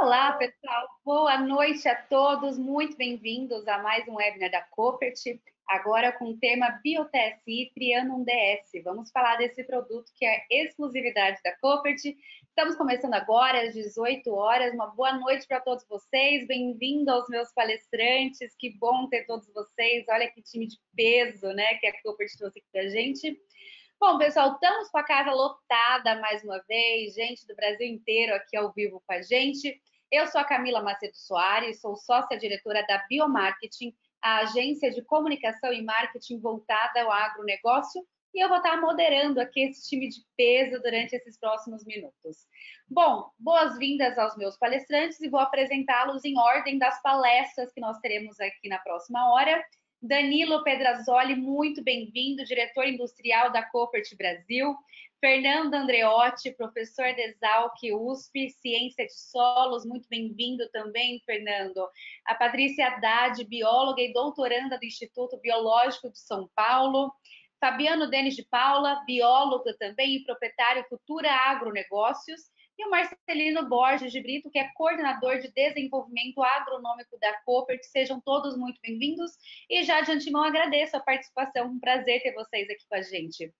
Olá, pessoal. Boa noite a todos. Muito bem-vindos a mais um webinar da Copert. Agora com o tema BioTSI Trianum DS. Vamos falar desse produto que é exclusividade da Copert. Estamos começando agora às 18 horas. Uma boa noite para todos vocês. Bem-vindo aos meus palestrantes. Que bom ter todos vocês. Olha que time de peso, né, que a Copert trouxe aqui para a gente. Bom, pessoal, estamos com a casa lotada mais uma vez, gente do Brasil inteiro aqui ao vivo com a gente. Eu sou a Camila Macedo Soares, sou sócia diretora da Biomarketing, a agência de comunicação e marketing voltada ao agronegócio, e eu vou estar moderando aqui esse time de peso durante esses próximos minutos. Bom, boas-vindas aos meus palestrantes e vou apresentá-los em ordem das palestras que nós teremos aqui na próxima hora. Danilo Pedrazoli, muito bem-vindo, diretor industrial da Copert Brasil. Fernando Andreotti, professor de Exalc USP, Ciência de Solos, muito bem-vindo também, Fernando. A Patrícia Haddad, bióloga e doutoranda do Instituto Biológico de São Paulo. Fabiano Denis de Paula, biólogo também e proprietário Futura Agronegócios e o Marcelino Borges de Brito, que é coordenador de desenvolvimento agronômico da Cooper. Sejam todos muito bem-vindos e já de antemão agradeço a participação, um prazer ter vocês aqui com a gente.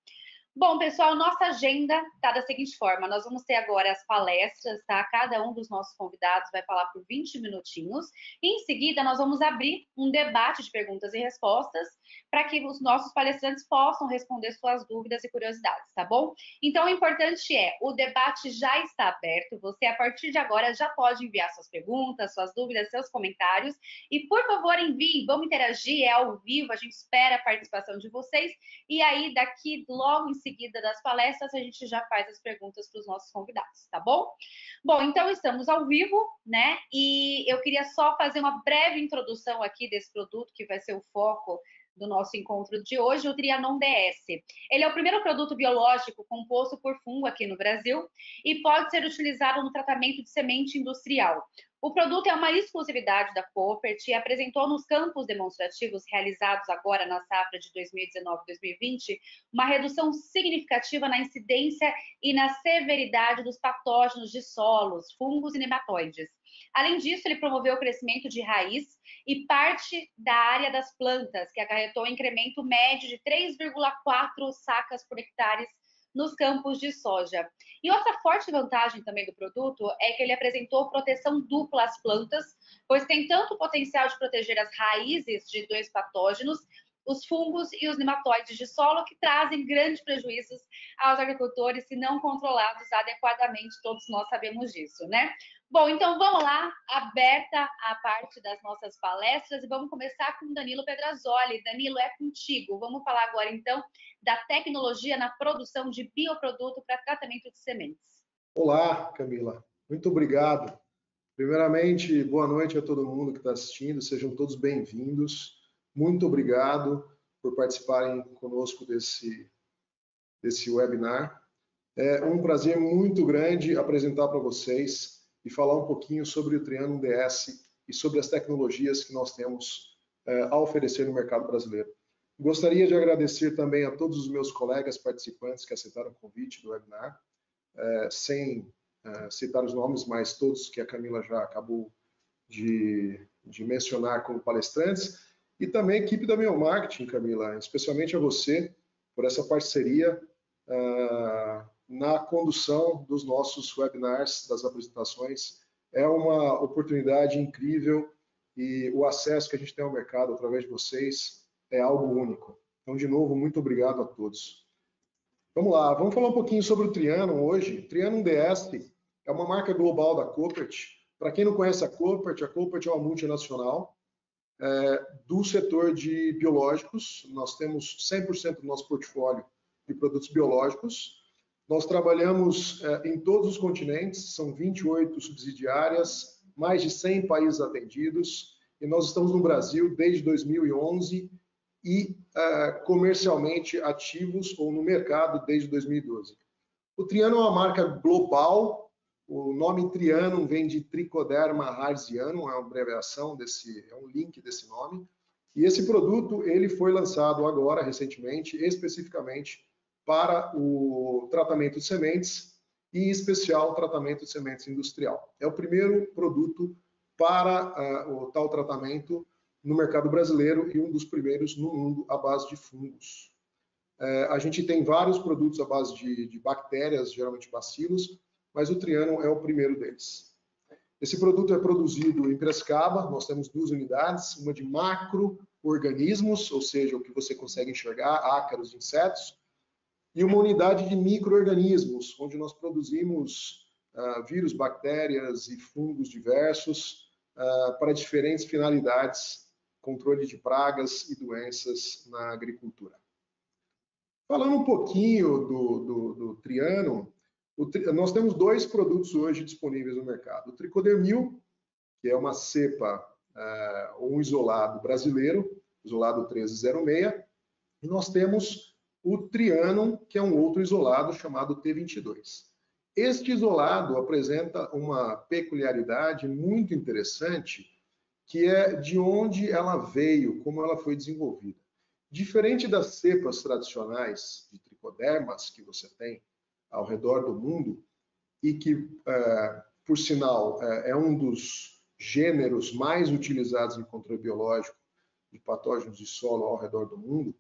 Bom, pessoal, nossa agenda está da seguinte forma: nós vamos ter agora as palestras, tá? Cada um dos nossos convidados vai falar por 20 minutinhos. E em seguida, nós vamos abrir um debate de perguntas e respostas para que os nossos palestrantes possam responder suas dúvidas e curiosidades, tá bom? Então, o importante é, o debate já está aberto, você a partir de agora já pode enviar suas perguntas, suas dúvidas, seus comentários e, por favor, envie, vamos interagir, é ao vivo, a gente espera a participação de vocês e aí, daqui, logo em seguida das palestras, a gente já faz as perguntas para os nossos convidados, tá bom? Bom, então estamos ao vivo, né? E eu queria só fazer uma breve introdução aqui desse produto que vai ser o foco do nosso encontro de hoje, o Trianon DS. Ele é o primeiro produto biológico composto por fungo aqui no Brasil e pode ser utilizado no tratamento de semente industrial. O produto é uma exclusividade da Coopert e apresentou nos campos demonstrativos realizados agora na safra de 2019-2020 uma redução significativa na incidência e na severidade dos patógenos de solos, fungos e nematóides. Além disso, ele promoveu o crescimento de raiz e parte da área das plantas, que acarretou um incremento médio de 3,4 sacas por hectare nos campos de soja. E outra forte vantagem também do produto é que ele apresentou proteção dupla às plantas, pois tem tanto o potencial de proteger as raízes de dois patógenos, os fungos e os nematóides de solo, que trazem grandes prejuízos aos agricultores se não controlados adequadamente, todos nós sabemos disso, né? Bom, então vamos lá, aberta a parte das nossas palestras e vamos começar com Danilo Pedrazoli. Danilo, é contigo. Vamos falar agora então da tecnologia na produção de bioproduto para tratamento de sementes. Olá, Camila. Muito obrigado. Primeiramente, boa noite a todo mundo que está assistindo. Sejam todos bem-vindos. Muito obrigado por participarem conosco desse, desse webinar. É um prazer muito grande apresentar para vocês e falar um pouquinho sobre o Triângulo DS e sobre as tecnologias que nós temos é, a oferecer no mercado brasileiro. Gostaria de agradecer também a todos os meus colegas participantes que aceitaram o convite do webinar, é, sem é, citar os nomes, mas todos que a Camila já acabou de, de mencionar como palestrantes, e também a equipe da Meu Marketing, Camila, especialmente a você, por essa parceria uh, na condução dos nossos webinars, das apresentações. É uma oportunidade incrível e o acesso que a gente tem ao mercado através de vocês é algo único. Então, de novo, muito obrigado a todos. Vamos lá, vamos falar um pouquinho sobre o Trianon hoje. Trianon DS é uma marca global da Coopert. Para quem não conhece a Coopert, a Coopert é uma multinacional é, do setor de biológicos. Nós temos 100% do nosso portfólio de produtos biológicos nós trabalhamos é, em todos os continentes, são 28 subsidiárias, mais de 100 países atendidos, e nós estamos no Brasil desde 2011 e é, comercialmente ativos ou no mercado desde 2012. O Triano é uma marca global, o nome Triano vem de Tricoderma harzianum, é uma abreviação desse, é um link desse nome, e esse produto ele foi lançado agora recentemente, especificamente para o tratamento de sementes e, em especial, tratamento de sementes industrial. É o primeiro produto para uh, o tal tratamento no mercado brasileiro e um dos primeiros no mundo à base de fungos. Uh, a gente tem vários produtos à base de, de bactérias, geralmente bacilos, mas o Triano é o primeiro deles. Esse produto é produzido em Prescaba, nós temos duas unidades, uma de macro-organismos, ou seja, o que você consegue enxergar, ácaros, insetos, e uma unidade de micro-organismos, onde nós produzimos uh, vírus, bactérias e fungos diversos uh, para diferentes finalidades, controle de pragas e doenças na agricultura. Falando um pouquinho do, do, do Triano, nós temos dois produtos hoje disponíveis no mercado. O tricodermil, que é uma cepa uh, um isolado brasileiro, isolado 1306, e nós temos o triano, que é um outro isolado chamado T22. Este isolado apresenta uma peculiaridade muito interessante, que é de onde ela veio, como ela foi desenvolvida. Diferente das cepas tradicionais de tricodermas que você tem ao redor do mundo e que, é, por sinal, é, é um dos gêneros mais utilizados em controle biológico de patógenos de solo ao redor do mundo,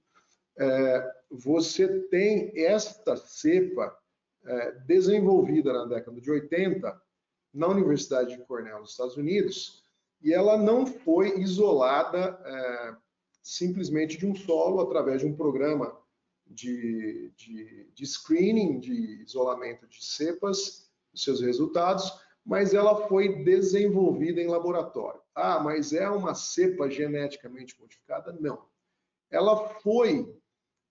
é, você tem esta cepa desenvolvida na década de 80 na Universidade de Cornell, nos Estados Unidos, e ela não foi isolada simplesmente de um solo através de um programa de, de, de screening, de isolamento de cepas, seus resultados, mas ela foi desenvolvida em laboratório. Ah, mas é uma cepa geneticamente modificada? Não. Ela foi,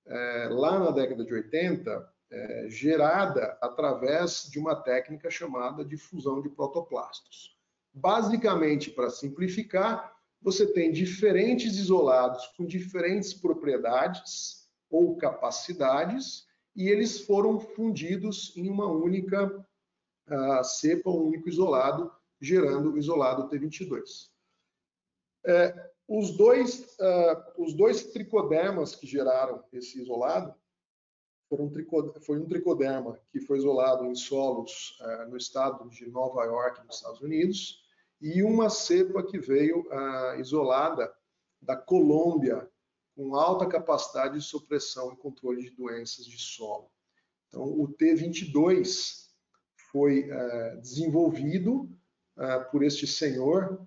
é, lá na década de 80, é, gerada através de uma técnica chamada de fusão de protoplastos. Basicamente, para simplificar, você tem diferentes isolados com diferentes propriedades, ou capacidades, e eles foram fundidos em uma única uh, cepa, um único isolado, gerando o isolado T22. É, os, dois, uh, os dois tricodermas que geraram esse isolado foram foi um tricoderma que foi isolado em solos uh, no estado de Nova York, nos Estados Unidos, e uma cepa que veio uh, isolada da Colômbia, com alta capacidade de supressão e controle de doenças de solo. Então, o T22 foi desenvolvido por este senhor,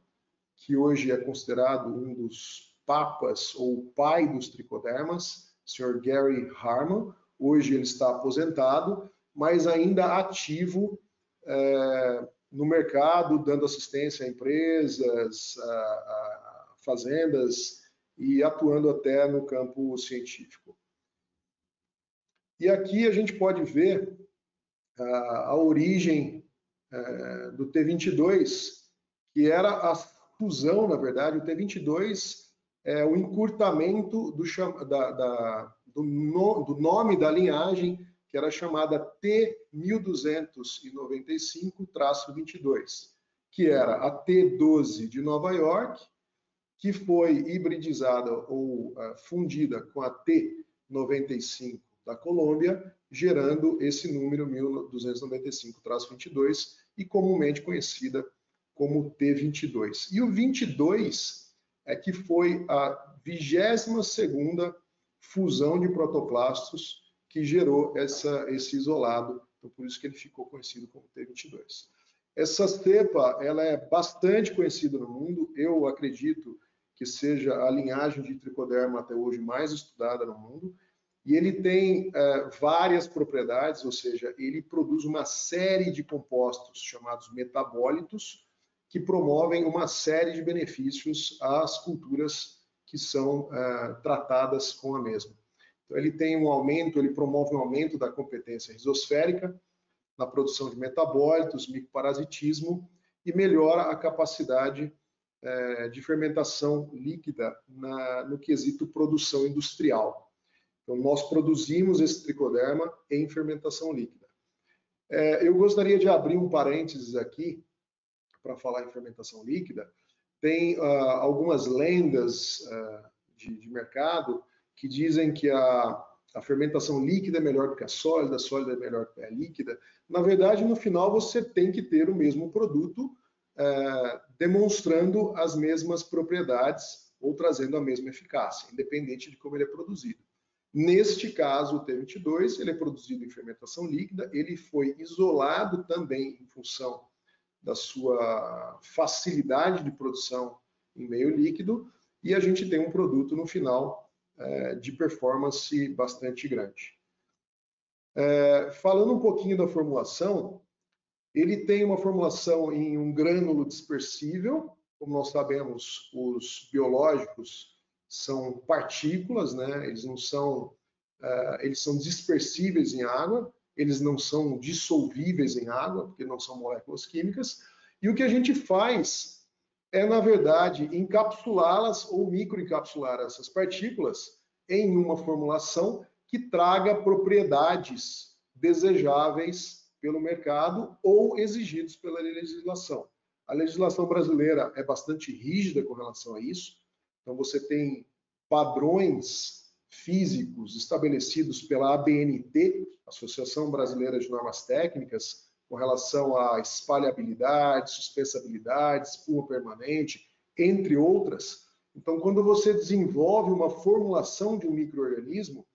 que hoje é considerado um dos papas ou pai dos tricodermas, Sr. Gary Harman. Hoje ele está aposentado, mas ainda ativo é, no mercado, dando assistência a empresas, a, a fazendas e atuando até no campo científico. E aqui a gente pode ver a, a origem é, do T22, que era a fusão, na verdade, o T22 é o encurtamento do, da, da, do, no, do nome da linhagem, que era chamada T1295-22, que era a T12 de Nova York que foi hibridizada ou uh, fundida com a T95 da Colômbia, gerando esse número 1295-22 e comumente conhecida como T22. E o 22 é que foi a 22ª fusão de protoplastos que gerou essa, esse isolado, então por isso que ele ficou conhecido como T22. Essa cepa ela é bastante conhecida no mundo, eu acredito que seja a linhagem de tricoderma até hoje mais estudada no mundo, e ele tem uh, várias propriedades, ou seja, ele produz uma série de compostos chamados metabólitos, que promovem uma série de benefícios às culturas que são uh, tratadas com a mesma. Então, ele tem um aumento, ele promove um aumento da competência rizosférica na produção de metabólitos, microparasitismo e melhora a capacidade é, de fermentação líquida na, no quesito produção industrial. Então, nós produzimos esse tricoderma em fermentação líquida. É, eu gostaria de abrir um parênteses aqui para falar em fermentação líquida. Tem uh, algumas lendas uh, de, de, mercado que dizem que a, a fermentação líquida é melhor do que a sólida, a sólida é melhor do que a líquida. Na verdade, no final, você tem que ter o mesmo produto é, demonstrando as mesmas propriedades ou trazendo a mesma eficácia, independente de como ele é produzido. Neste caso, o T22, ele é produzido em fermentação líquida, ele foi isolado também em função da sua facilidade de produção em meio líquido, e a gente tem um produto no final é, de performance bastante grande. É, falando um pouquinho da formulação, ele tem uma formulação em um grânulo dispersível, como nós sabemos, os biológicos são partículas, né? Eles não são, uh, eles são dispersíveis em água, eles não são dissolvíveis em água, porque não são moléculas químicas. E o que a gente faz é, na verdade, encapsulá-las ou microencapsular essas partículas em uma formulação que traga propriedades desejáveis pelo mercado ou exigidos pela legislação. A legislação brasileira é bastante rígida com relação a isso. Então, você tem padrões físicos estabelecidos pela ABNT, Associação Brasileira de Normas Técnicas, com relação à espalhabilidade, suspensabilidade, espuma permanente, entre outras. Então, quando você desenvolve uma formulação de um microorganismo,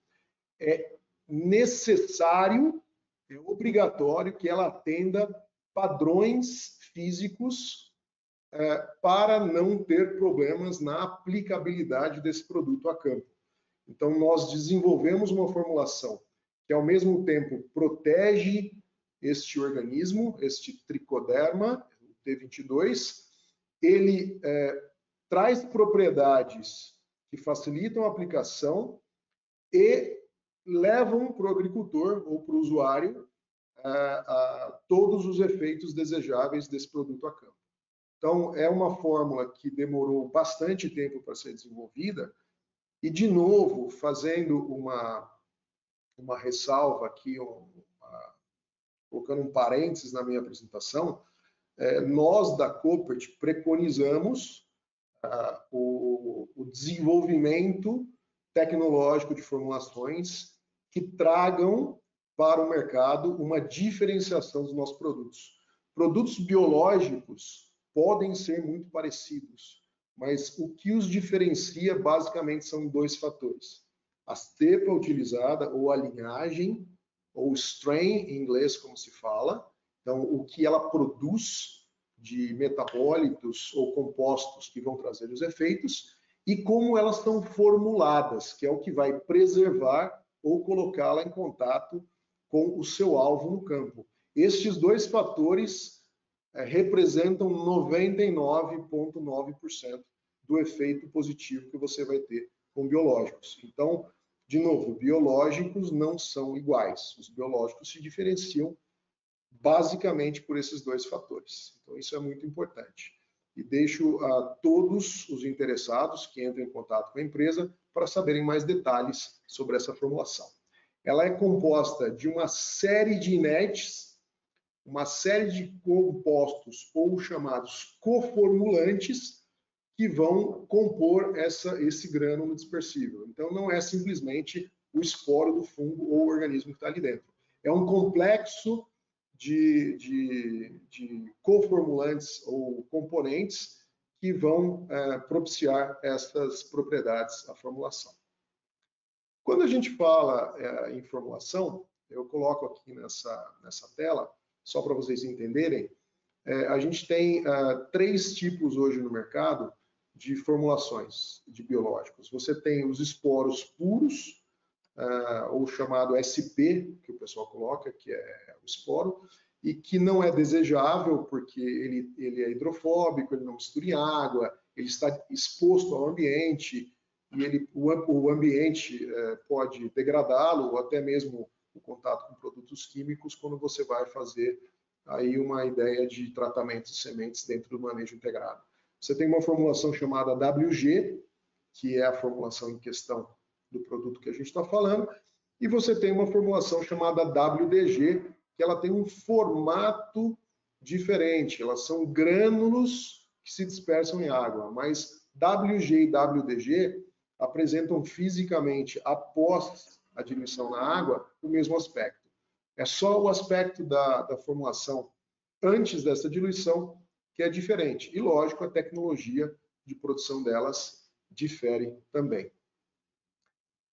é necessário é obrigatório que ela atenda padrões físicos é, para não ter problemas na aplicabilidade desse produto a campo. Então, nós desenvolvemos uma formulação que, ao mesmo tempo, protege este organismo, este tricoderma, o T22, ele é, traz propriedades que facilitam a aplicação e levam para o agricultor ou para o usuário a, é, a, todos os efeitos desejáveis desse produto a campo. Então, é uma fórmula que demorou bastante tempo para ser desenvolvida, e, de novo, fazendo uma, uma ressalva aqui, uma, colocando um parênteses na minha apresentação, é, nós da Copert preconizamos uh, o, o desenvolvimento tecnológico de formulações que tragam para o mercado uma diferenciação dos nossos produtos. Produtos biológicos podem ser muito parecidos, mas o que os diferencia basicamente são dois fatores: a cepa utilizada ou a linhagem, ou strain em inglês, como se fala. Então, o que ela produz de metabólitos ou compostos que vão trazer os efeitos e como elas são formuladas, que é o que vai preservar ou colocá-la em contato com o seu alvo no campo. Estes dois fatores é, representam 99,9% do efeito positivo que você vai ter com biológicos. Então, de novo, biológicos não são iguais. Os biológicos se diferenciam basicamente por esses dois fatores. Então, isso é muito importante. E deixo a todos os interessados que entrem em contato com a empresa para saberem mais detalhes sobre essa formulação. Ela é composta de uma série de inertes, uma série de compostos ou chamados coformulantes que vão compor essa, esse grânulo dispersível. Então, não é simplesmente o esporo do fungo ou o organismo que está ali dentro. É um complexo de, de, de coformulantes ou componentes que vão é, propiciar essas propriedades à formulação. Quando a gente fala é, em formulação, eu coloco aqui nessa, nessa tela, só para vocês entenderem, é, a gente tem é, três tipos hoje no mercado de formulações de biológicos. Você tem os esporos puros, é, ou chamado SP, que o pessoal coloca, que é o esporo, e que não é desejável porque ele, ele é hidrofóbico, ele não mistura em água, ele está exposto ao ambiente e ele, o, o ambiente é, pode degradá-lo ou até mesmo o contato com produtos químicos quando você vai fazer aí uma ideia de tratamento de sementes dentro do manejo integrado. Você tem uma formulação chamada WG, que é a formulação em questão do produto que a gente está falando, e você tem uma formulação chamada WDG, que ela tem um formato diferente, elas são grânulos que se dispersam em água, mas WG e WDG apresentam fisicamente, após a diluição na água, o mesmo aspecto. É só o aspecto da, da formulação antes dessa diluição que é diferente. E, lógico, a tecnologia de produção delas difere também.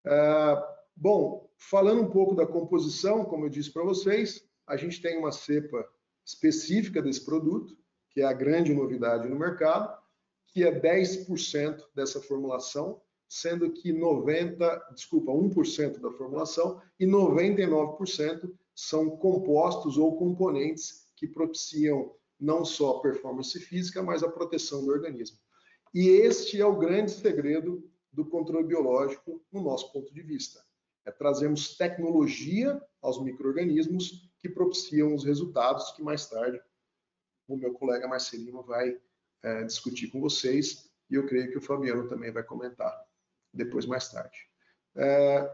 É, bom, falando um pouco da composição, como eu disse para vocês, a gente tem uma cepa específica desse produto, que é a grande novidade no mercado, que é 10% dessa formulação, sendo que 90, desculpa, 1% da formulação e 99% são compostos ou componentes que propiciam não só a performance física, mas a proteção do organismo. E este é o grande segredo do controle biológico no nosso ponto de vista. É trazermos tecnologia aos micro-organismos que propiciam os resultados que mais tarde o meu colega Marcelino vai é, discutir com vocês e eu creio que o Fabiano também vai comentar depois mais tarde. É,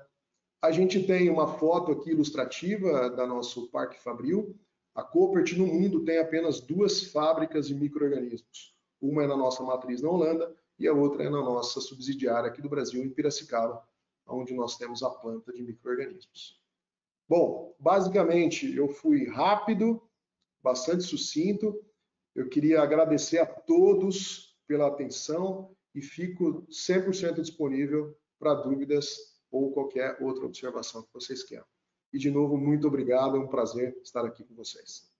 a gente tem uma foto aqui ilustrativa da nosso Parque Fabril. A Coopert no mundo tem apenas duas fábricas de micro-organismos. Uma é na nossa matriz na Holanda e a outra é na nossa subsidiária aqui do Brasil, em Piracicaba, onde nós temos a planta de micro-organismos. Bom, basicamente eu fui rápido, bastante sucinto. Eu queria agradecer a todos pela atenção e fico 100% disponível para dúvidas ou qualquer outra observação que vocês queiram. E, de novo, muito obrigado, é um prazer estar aqui com vocês.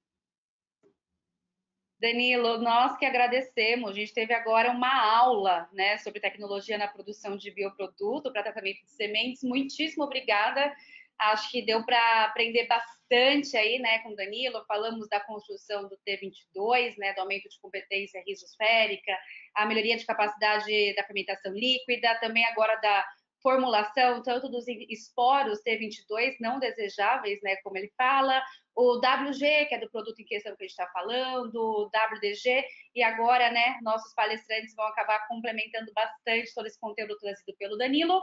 Danilo, nós que agradecemos. A gente teve agora uma aula né, sobre tecnologia na produção de bioproduto para tratamento de sementes. Muitíssimo obrigada. Acho que deu para aprender bastante aí, né, com Danilo. Falamos da construção do T22, né, do aumento de competência risosférica, a melhoria de capacidade da fermentação líquida, também agora da formulação tanto dos esporos T22 não desejáveis, né, como ele fala, o WG, que é do produto em questão que a gente está falando, o WDG, e agora, né, nossos palestrantes vão acabar complementando bastante todo esse conteúdo trazido pelo Danilo.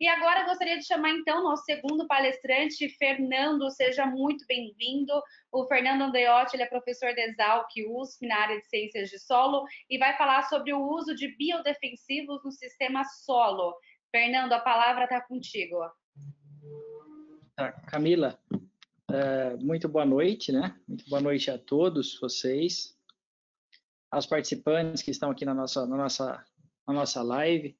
E agora gostaria de chamar, então, nosso segundo palestrante, Fernando, seja muito bem-vindo. O Fernando Andreotti, ele é professor de Exalc USP na área de Ciências de Solo e vai falar sobre o uso de biodefensivos no sistema solo. Fernando, a palavra está contigo. Tá, Camila, é, muito boa noite, né? Muito boa noite a todos vocês, aos participantes que estão aqui na nossa, na nossa, na nossa live.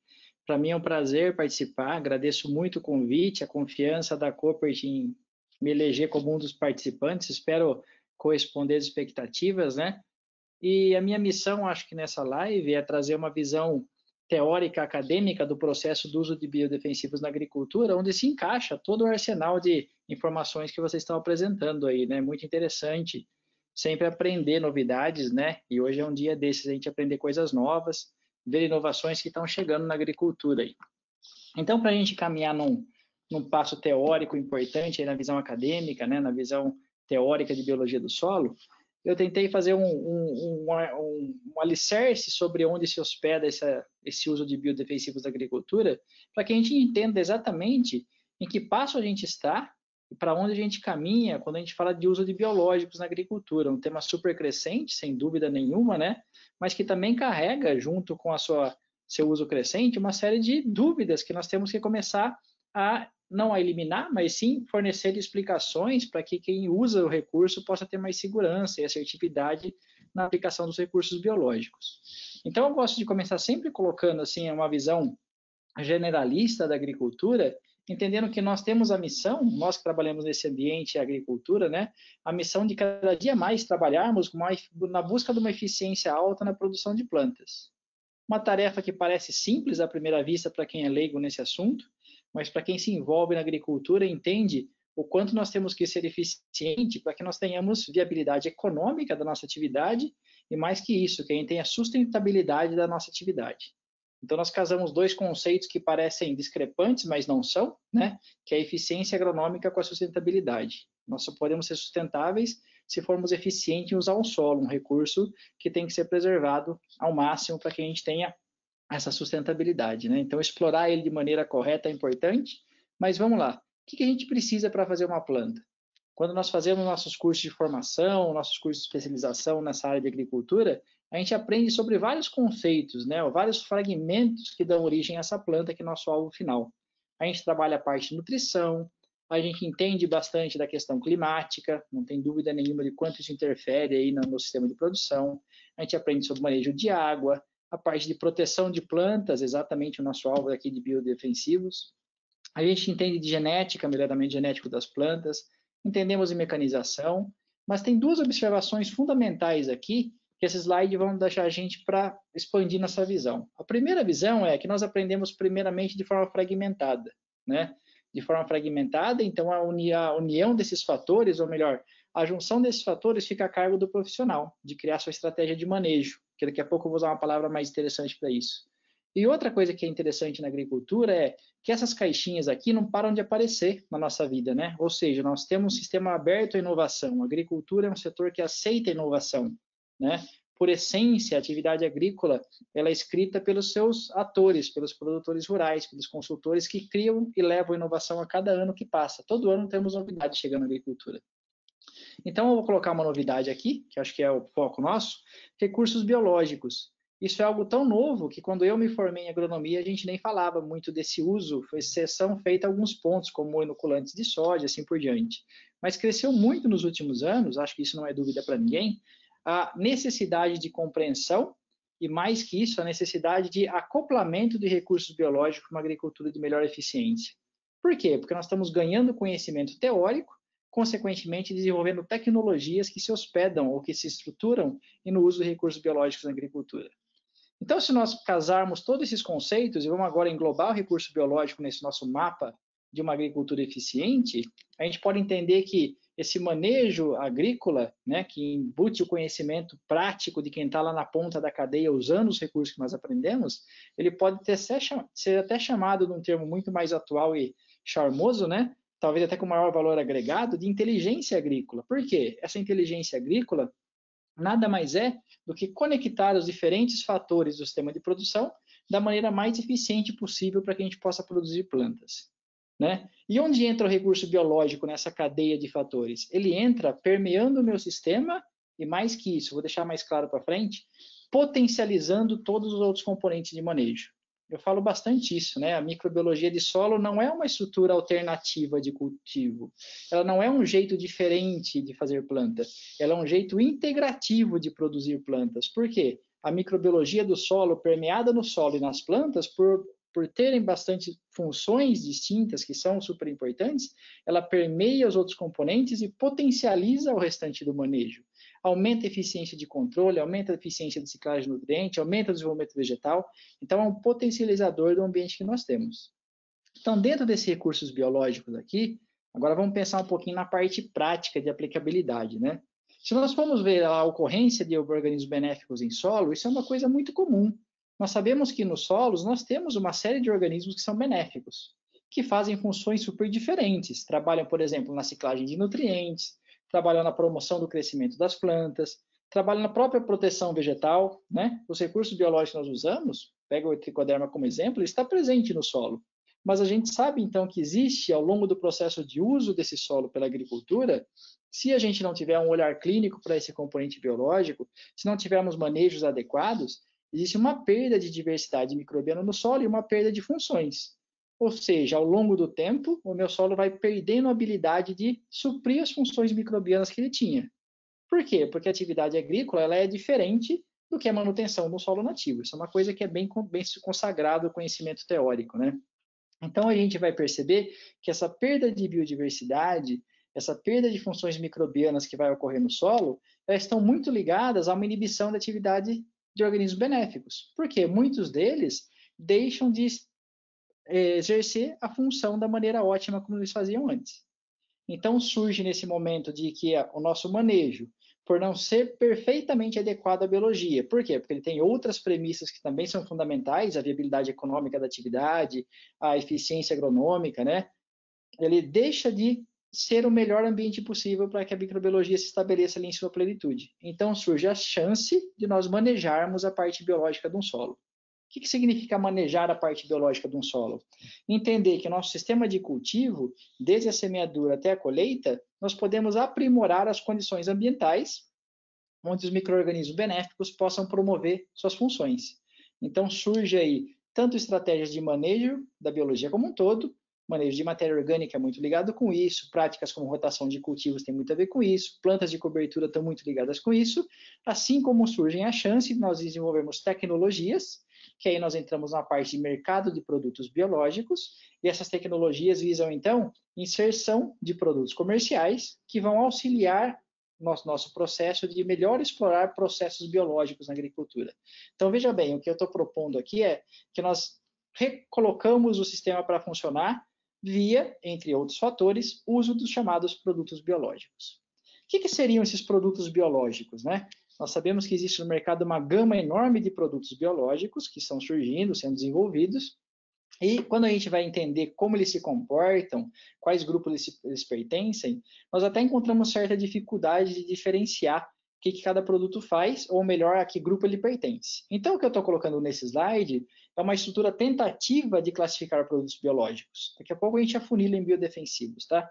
Para mim é um prazer participar, agradeço muito o convite, a confiança da Copert em me eleger como um dos participantes, espero corresponder às expectativas, né? E a minha missão, acho que nessa live, é trazer uma visão teórica acadêmica do processo do uso de biodefensivos na agricultura, onde se encaixa todo o arsenal de informações que vocês estão apresentando aí, né? Muito interessante, sempre aprender novidades, né? E hoje é um dia desses a gente aprender coisas novas, ver inovações que estão chegando na agricultura aí. Então, para a gente caminhar num, num passo teórico importante aí na visão acadêmica, né? Na visão teórica de biologia do solo, eu tentei fazer um, um, um, um, alicerce sobre onde se hospeda essa, esse uso de biodefensivos da agricultura, para que a gente entenda exatamente em que passo a gente está e para onde a gente caminha quando a gente fala de uso de biológicos na agricultura. Um tema super crescente, sem dúvida nenhuma, né? mas que também carrega, junto com a sua, seu uso crescente, uma série de dúvidas que nós temos que começar a não a eliminar, mas sim fornecer explicações para que quem usa o recurso possa ter mais segurança e assertividade na aplicação dos recursos biológicos. Então, eu gosto de começar sempre colocando assim uma visão generalista da agricultura, entendendo que nós temos a missão, nós que trabalhamos nesse ambiente e agricultura, né, a missão de cada dia mais trabalharmos na busca de uma eficiência alta na produção de plantas. Uma tarefa que parece simples à primeira vista para quem é leigo nesse assunto, mas para quem se envolve na agricultura entende o quanto nós temos que ser eficiente para que nós tenhamos viabilidade econômica da nossa atividade e mais que isso, que a gente tenha sustentabilidade da nossa atividade. Então nós casamos dois conceitos que parecem discrepantes, mas não são, né? Que é a eficiência agronômica com a sustentabilidade. Nós só podemos ser sustentáveis se formos eficientes em usar o solo, um recurso que tem que ser preservado ao máximo para que a gente tenha essa sustentabilidade. Né? Então, explorar ele de maneira correta é importante, mas vamos lá. O que a gente precisa para fazer uma planta? Quando nós fazemos nossos cursos de formação, nossos cursos de especialização nessa área de agricultura, a gente aprende sobre vários conceitos, né, vários fragmentos que dão origem a essa planta que é nosso alvo final. a gente trabalha a parte de nutrição, a gente entende bastante da questão climática, não tem dúvida nenhuma de quanto isso interfere aí no, no sistema de produção. A gente aprende sobre manejo de água, a parte de proteção de plantas, exatamente o nosso alvo aqui de biodefensivos. A gente entende de genética, melhoramento genético das plantas, entendemos de mecanização, mas tem duas observações fundamentais aqui que esse slide vão deixar a gente para expandir nossa visão. A primeira visão é que nós aprendemos primeiramente de forma fragmentada, né? De forma fragmentada, então a, uni a união desses fatores, ou melhor, a junção desses fatores fica a cargo do profissional, de criar sua estratégia de manejo, que daqui a pouco eu vou usar uma palavra mais interessante para isso. E outra coisa que é interessante na agricultura é que essas caixinhas aqui não param de aparecer na nossa vida, né? Ou seja, nós temos um sistema aberto à inovação. A agricultura é um setor que aceita a inovação né? Por essência, a atividade agrícola ela é escrita pelos seus atores, pelos produtores rurais, pelos consultores que criam e levam inovação a cada ano que passa. Todo ano temos novidades chegando na agricultura. Então, eu vou colocar uma novidade aqui, que acho que é o foco nosso, recursos biológicos. Isso é algo tão novo que quando eu me formei em agronomia, a gente nem falava muito desse uso, foi exceção feita a alguns pontos, como inoculantes de soja, assim por diante. Mas cresceu muito nos últimos anos, acho que isso não é dúvida para ninguém, a necessidade de compreensão e, mais que isso, a necessidade de acoplamento de recursos biológicos para uma agricultura de melhor eficiência. Por quê? Porque nós estamos ganhando conhecimento teórico, consequentemente desenvolvendo tecnologias que se hospedam ou que se estruturam no uso de recursos biológicos na agricultura. Então, se nós casarmos todos esses conceitos, e vamos agora englobar o recurso biológico nesse nosso mapa de uma agricultura eficiente, a gente pode entender que esse manejo agrícola, né, que embute o conhecimento prático de quem está lá na ponta da cadeia usando os recursos que nós aprendemos, ele pode ter, ser até chamado, num termo muito mais atual e charmoso, né, talvez até com maior valor agregado, de inteligência agrícola. Por quê? Essa inteligência agrícola nada mais é do que conectar os diferentes fatores do sistema de produção da maneira mais eficiente possível para que a gente possa produzir plantas. Né? E onde entra o recurso biológico nessa cadeia de fatores? Ele entra permeando o meu sistema e mais que isso, vou deixar mais claro para frente, potencializando todos os outros componentes de manejo. Eu falo bastante isso, né? A microbiologia de solo não é uma estrutura alternativa de cultivo. Ela não é um jeito diferente de fazer planta. Ela é um jeito integrativo de produzir plantas. Por quê? A microbiologia do solo, permeada no solo e nas plantas, por por terem bastante funções distintas que são super importantes, ela permeia os outros componentes e potencializa o restante do manejo. Aumenta a eficiência de controle, aumenta a eficiência de ciclagem de nutriente, aumenta o desenvolvimento vegetal. Então, é um potencializador do ambiente que nós temos. Então, dentro desses recursos biológicos aqui, agora vamos pensar um pouquinho na parte prática de aplicabilidade, né? Se nós formos ver a ocorrência de organismos benéficos em solo, isso é uma coisa muito comum. Nós sabemos que nos solos nós temos uma série de organismos que são benéficos, que fazem funções super diferentes. Trabalham, por exemplo, na ciclagem de nutrientes, trabalham na promoção do crescimento das plantas, trabalham na própria proteção vegetal. Né? Os recursos biológicos que nós usamos, pega o tricoderma como exemplo, ele está presente no solo. Mas a gente sabe, então, que existe, ao longo do processo de uso desse solo pela agricultura, se a gente não tiver um olhar clínico para esse componente biológico, se não tivermos manejos adequados, existe uma perda de diversidade microbiana no solo e uma perda de funções. Ou seja, ao longo do tempo, o meu solo vai perdendo a habilidade de suprir as funções microbianas que ele tinha. Por quê? Porque a atividade agrícola ela é diferente do que a manutenção do solo nativo. Isso é uma coisa que é bem, bem consagrado o conhecimento teórico, né? Então a gente vai perceber que essa perda de biodiversidade, essa perda de funções microbianas que vai ocorrer no solo, elas estão muito ligadas a uma inibição da atividade de organismos benéficos, porque muitos deles deixam de exercer a função da maneira ótima como eles faziam antes. Então surge nesse momento de que o nosso manejo, por não ser perfeitamente adequado à biologia, por quê? Porque ele tem outras premissas que também são fundamentais, a viabilidade econômica da atividade, a eficiência agronômica, né? Ele deixa de ser o melhor ambiente possível para que a microbiologia se estabeleça ali em sua plenitude. Então surge a chance de nós manejarmos a parte biológica de um solo. O que, que significa manejar a parte biológica de um solo? Entender que nosso sistema de cultivo, desde a semeadura até a colheita, nós podemos aprimorar as condições ambientais onde os micro-organismos benéficos possam promover suas funções. Então surge aí tanto estratégias de manejo da biologia como um todo, manejo de matéria orgânica é muito ligado com isso, práticas como rotação de cultivos tem muito a ver com isso, plantas de cobertura estão muito ligadas com isso, assim como surgem a chance de nós desenvolvermos tecnologias, que aí nós entramos na parte de mercado de produtos biológicos, e essas tecnologias visam, então, inserção de produtos comerciais que vão auxiliar nosso, nosso processo de melhor explorar processos biológicos na agricultura. Então, veja bem, o que eu estou propondo aqui é que nós recolocamos o sistema para funcionar via, entre outros fatores, uso dos chamados produtos biológicos. O que, que seriam esses produtos biológicos? Né? Nós sabemos que existe no mercado uma gama enorme de produtos biológicos que estão surgindo, sendo desenvolvidos, e quando a gente vai entender como eles se comportam, quais grupos eles, eles pertencem, nós até encontramos certa dificuldade de diferenciar o que, que, cada produto faz, ou melhor, a que grupo ele pertence. Então, o que eu estou colocando nesse slide é uma estrutura tentativa de classificar produtos biológicos. Daqui a pouco a gente afunila em biodefensivos, tá?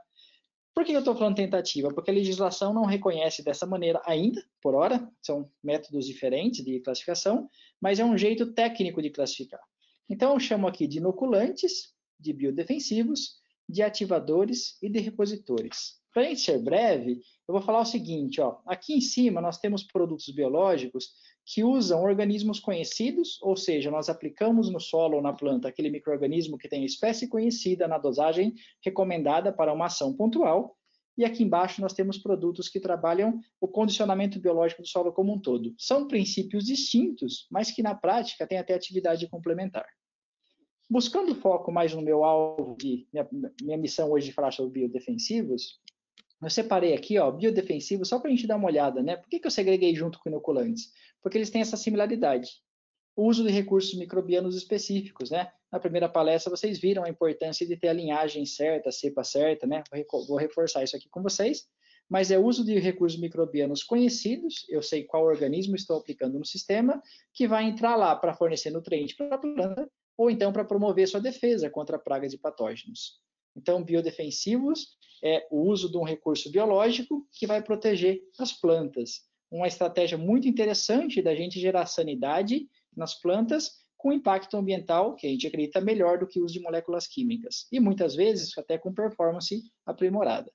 Por que eu estou falando tentativa? Porque a legislação não reconhece dessa maneira ainda, por hora, são métodos diferentes de classificação, mas é um jeito técnico de classificar. Então, eu chamo aqui de inoculantes, de biodefensivos, de ativadores e de repositores. Para a gente ser breve, eu vou falar o seguinte, ó, aqui em cima nós temos produtos biológicos que usam organismos conhecidos, ou seja, nós aplicamos no solo ou na planta aquele microorganismo que tem espécie conhecida na dosagem recomendada para uma ação pontual, e aqui embaixo nós temos produtos que trabalham o condicionamento biológico do solo como um todo. São princípios distintos, mas que na prática têm até atividade complementar. Buscando foco mais no meu alvo, de, minha, minha missão hoje de falar sobre biodefensivos, eu separei aqui, ó, biodefensivo, só para a gente dar uma olhada, né? Por que, que eu segreguei junto com inoculantes? Porque eles têm essa similaridade. O uso de recursos microbianos específicos, né? Na primeira palestra vocês viram a importância de ter a linhagem certa, a cepa certa, né? Vou reforçar isso aqui com vocês. Mas é uso de recursos microbianos conhecidos, eu sei qual organismo estou aplicando no sistema, que vai entrar lá para fornecer nutriente para a planta, ou então para promover sua defesa contra pragas e patógenos. Então, biodefensivos é o uso de um recurso biológico que vai proteger as plantas. Uma estratégia muito interessante da gente gerar sanidade nas plantas com impacto ambiental, que a gente acredita melhor do que o uso de moléculas químicas. E muitas vezes até com performance aprimorada.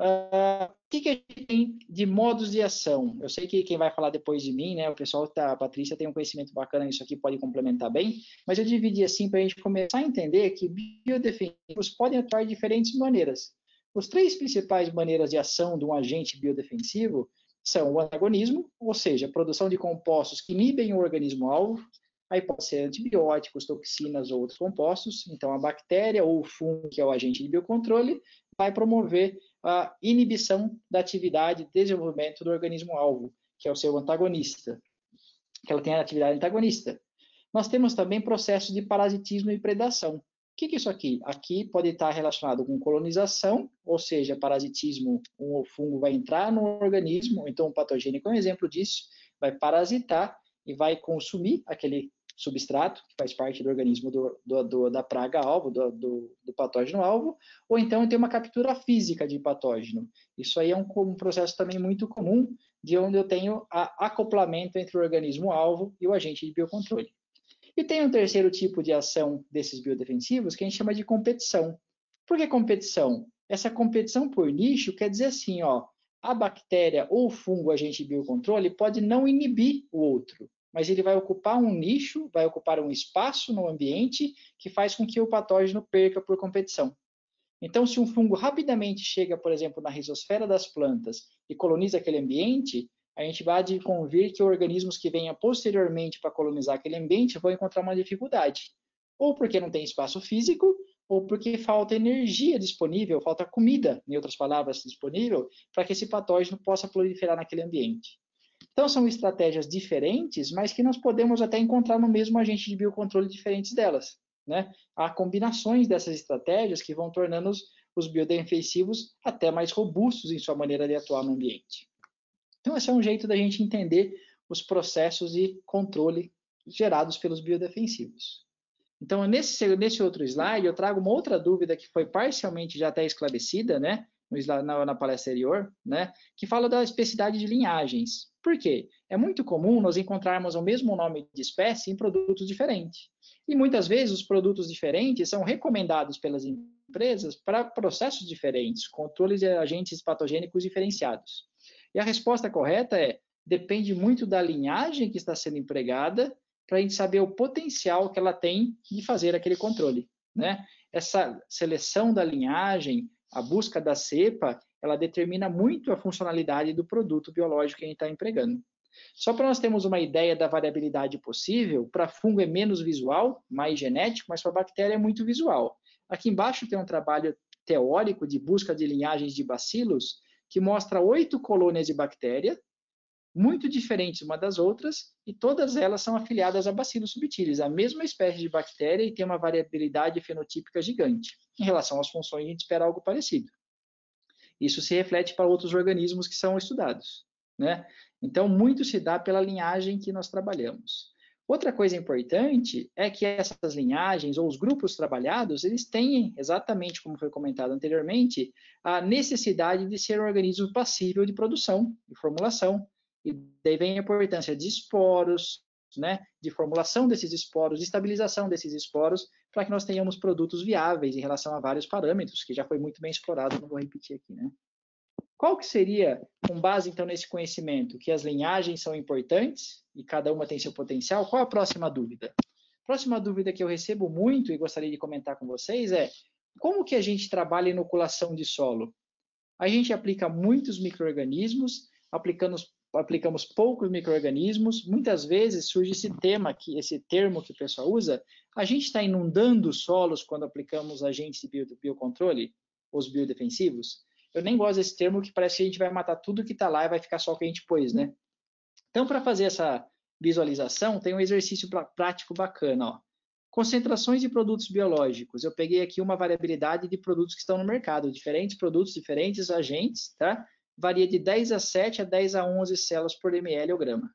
Uh, o que, que, a gente tem de modos de ação? Eu sei que quem vai falar depois de mim, né, o pessoal tá, a Patrícia tem um conhecimento bacana nisso aqui, pode complementar bem, mas eu dividi assim para a gente começar a entender que biodefensivos podem atuar de diferentes maneiras. Os três principais maneiras de ação de um agente biodefensivo são o antagonismo, ou seja, a produção de compostos que inibem o organismo-alvo, aí pode ser antibióticos, toxinas ou outros compostos, então a bactéria ou o fungo, que é o agente de biocontrole, vai promover a inibição da atividade de desenvolvimento do organismo-alvo, que é o seu antagonista, que ela tem a atividade antagonista. Nós temos também processos de parasitismo e predação. O que, que é isso aqui? Aqui pode estar relacionado com colonização, ou seja, parasitismo, um fungo vai entrar no organismo, então o patogênico é um exemplo disso, vai parasitar e vai consumir aquele substrato, que faz parte do organismo do, do, do, da praga-alvo, do, do, patógeno-alvo, ou então tem uma captura física de patógeno. Isso aí é um, um processo também muito comum, de onde eu tenho a acoplamento entre o organismo-alvo e o agente de biocontrole. E tem um terceiro tipo de ação desses biodefensivos que a gente chama de competição. Por que competição? Essa competição por nicho quer dizer assim, ó, a bactéria ou fungo agente de biocontrole pode não inibir o outro, mas ele vai ocupar um nicho, vai ocupar um espaço no ambiente que faz com que o patógeno perca por competição. Então, se um fungo rapidamente chega, por exemplo, na rizosfera das plantas e coloniza aquele ambiente, a gente vai convir que organismos que venham posteriormente para colonizar aquele ambiente vão encontrar uma dificuldade. Ou porque não tem espaço físico, ou porque falta energia disponível, falta comida, em outras palavras, disponível, para que esse patógeno possa proliferar naquele ambiente. Então, são estratégias diferentes, mas que nós podemos até encontrar no mesmo agente de biocontrole diferentes delas. Né? Há combinações dessas estratégias que vão tornando os, os biodefensivos até mais robustos em sua maneira de atuar no ambiente. Então, esse é um jeito da gente entender os processos de controle gerados pelos biodefensivos. Então, nesse, nesse outro slide, eu trago uma outra dúvida que foi parcialmente já até esclarecida, né? Na, na palestra anterior, né, que fala da especificidade de linhagens. Por quê? É muito comum nós encontrarmos o mesmo nome de espécie em produtos diferentes. E muitas vezes os produtos diferentes são recomendados pelas empresas para processos diferentes, controles de agentes patogênicos diferenciados. E a resposta correta é: depende muito da linhagem que está sendo empregada para a gente saber o potencial que ela tem de fazer aquele controle. Né? Essa seleção da linhagem, a busca da cepa, ela determina muito a funcionalidade do produto biológico que a gente está empregando. Só para nós termos uma ideia da variabilidade possível, para fungo é menos visual, mais genético, mas para bactéria é muito visual. Aqui embaixo tem um trabalho teórico de busca de linhagens de bacilos, que mostra oito colônias de bactéria, muito diferentes uma das outras, e todas elas são afiliadas a bacilos subtilis, a mesma espécie de bactéria e tem uma variabilidade fenotípica gigante. Em relação às funções, a gente espera algo parecido. Isso se reflete para outros organismos que são estudados. Né? Então, muito se dá pela linhagem que nós trabalhamos. Outra coisa importante é que essas linhagens ou os grupos trabalhados, eles têm, exatamente como foi comentado anteriormente, a necessidade de ser um organismo passível de produção e formulação. E daí vem a importância de esporos, né, de formulação desses esporos, de estabilização desses esporos, para que nós tenhamos produtos viáveis em relação a vários parâmetros, que já foi muito bem explorado, não vou repetir aqui, né? Qual que seria, com base então nesse conhecimento, que as linhagens são importantes e cada uma tem seu potencial, qual a próxima dúvida? Próxima dúvida que eu recebo muito e gostaria de comentar com vocês é como que a gente trabalha inoculação de solo? A gente aplica muitos micro-organismos, aplicamos, aplicamos poucos micro-organismos, muitas vezes surge esse tema, que, esse termo que o pessoal usa, a gente está inundando solos quando aplicamos agentes de bio, biocontrole, os biodefensivos? Eu nem gosto desse termo que parece que a gente vai matar tudo que está lá e vai ficar só o que a gente pôs, né? Então, para fazer essa visualização, tem um exercício prático bacana, ó. Concentrações de produtos biológicos. Eu peguei aqui uma variabilidade de produtos que estão no mercado, diferentes produtos, diferentes agentes, tá? Varia de 10 a 7 a 10 a 11 células por ml ou grama.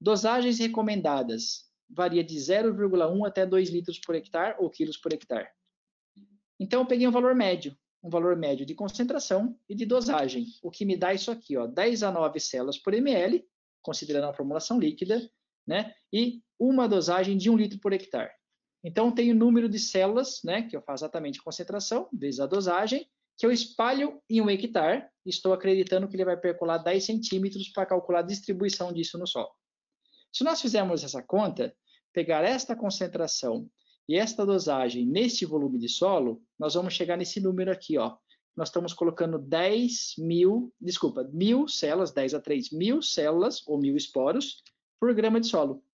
Dosagens recomendadas. Varia de 0,1 até 2 litros por hectare ou quilos por hectare. Então, eu peguei um valor médio um valor médio de concentração e de dosagem, o que me dá isso aqui, ó, 10 a 9 células por ml, considerando a formulação líquida, né, e uma dosagem de 1 litro por hectare. Então, tenho o número de células, né, que eu faço exatamente a concentração, vezes a dosagem, que eu espalho em um hectare, estou acreditando que ele vai percolar 10 centímetros para calcular a distribuição disso no solo. Se nós fizermos essa conta, pegar esta concentração e esta dosagem neste volume de solo, nós vamos chegar nesse número aqui, ó. Nós estamos colocando 10 mil, desculpa, mil células, 10 a 3 mil células ou mil esporos por grama de solo.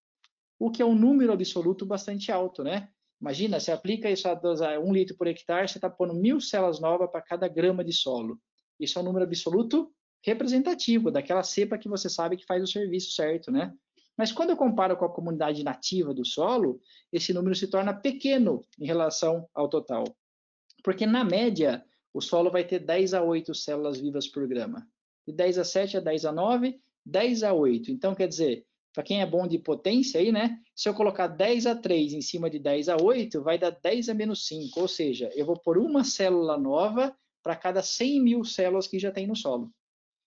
O que é um número absoluto bastante alto, né? Imagina, você aplica isso a dosar um litro por hectare, você está pondo mil células novas para cada grama de solo. Isso é um número absoluto representativo daquela cepa que você sabe que faz o serviço certo, né? Mas quando eu comparo com a comunidade nativa do solo, esse número se torna pequeno em relação ao total. Porque, na média, o solo vai ter 10 a 8 células vivas por grama. De 10 a 7 a 10 a 9, 10 a 8. Então, quer dizer, para quem é bom de potência aí, né? Se eu colocar 10 a 3 em cima de 10 a 8, vai dar 10 a menos 5. Ou seja, eu vou pôr uma célula nova para cada 100 mil células que já tem no solo.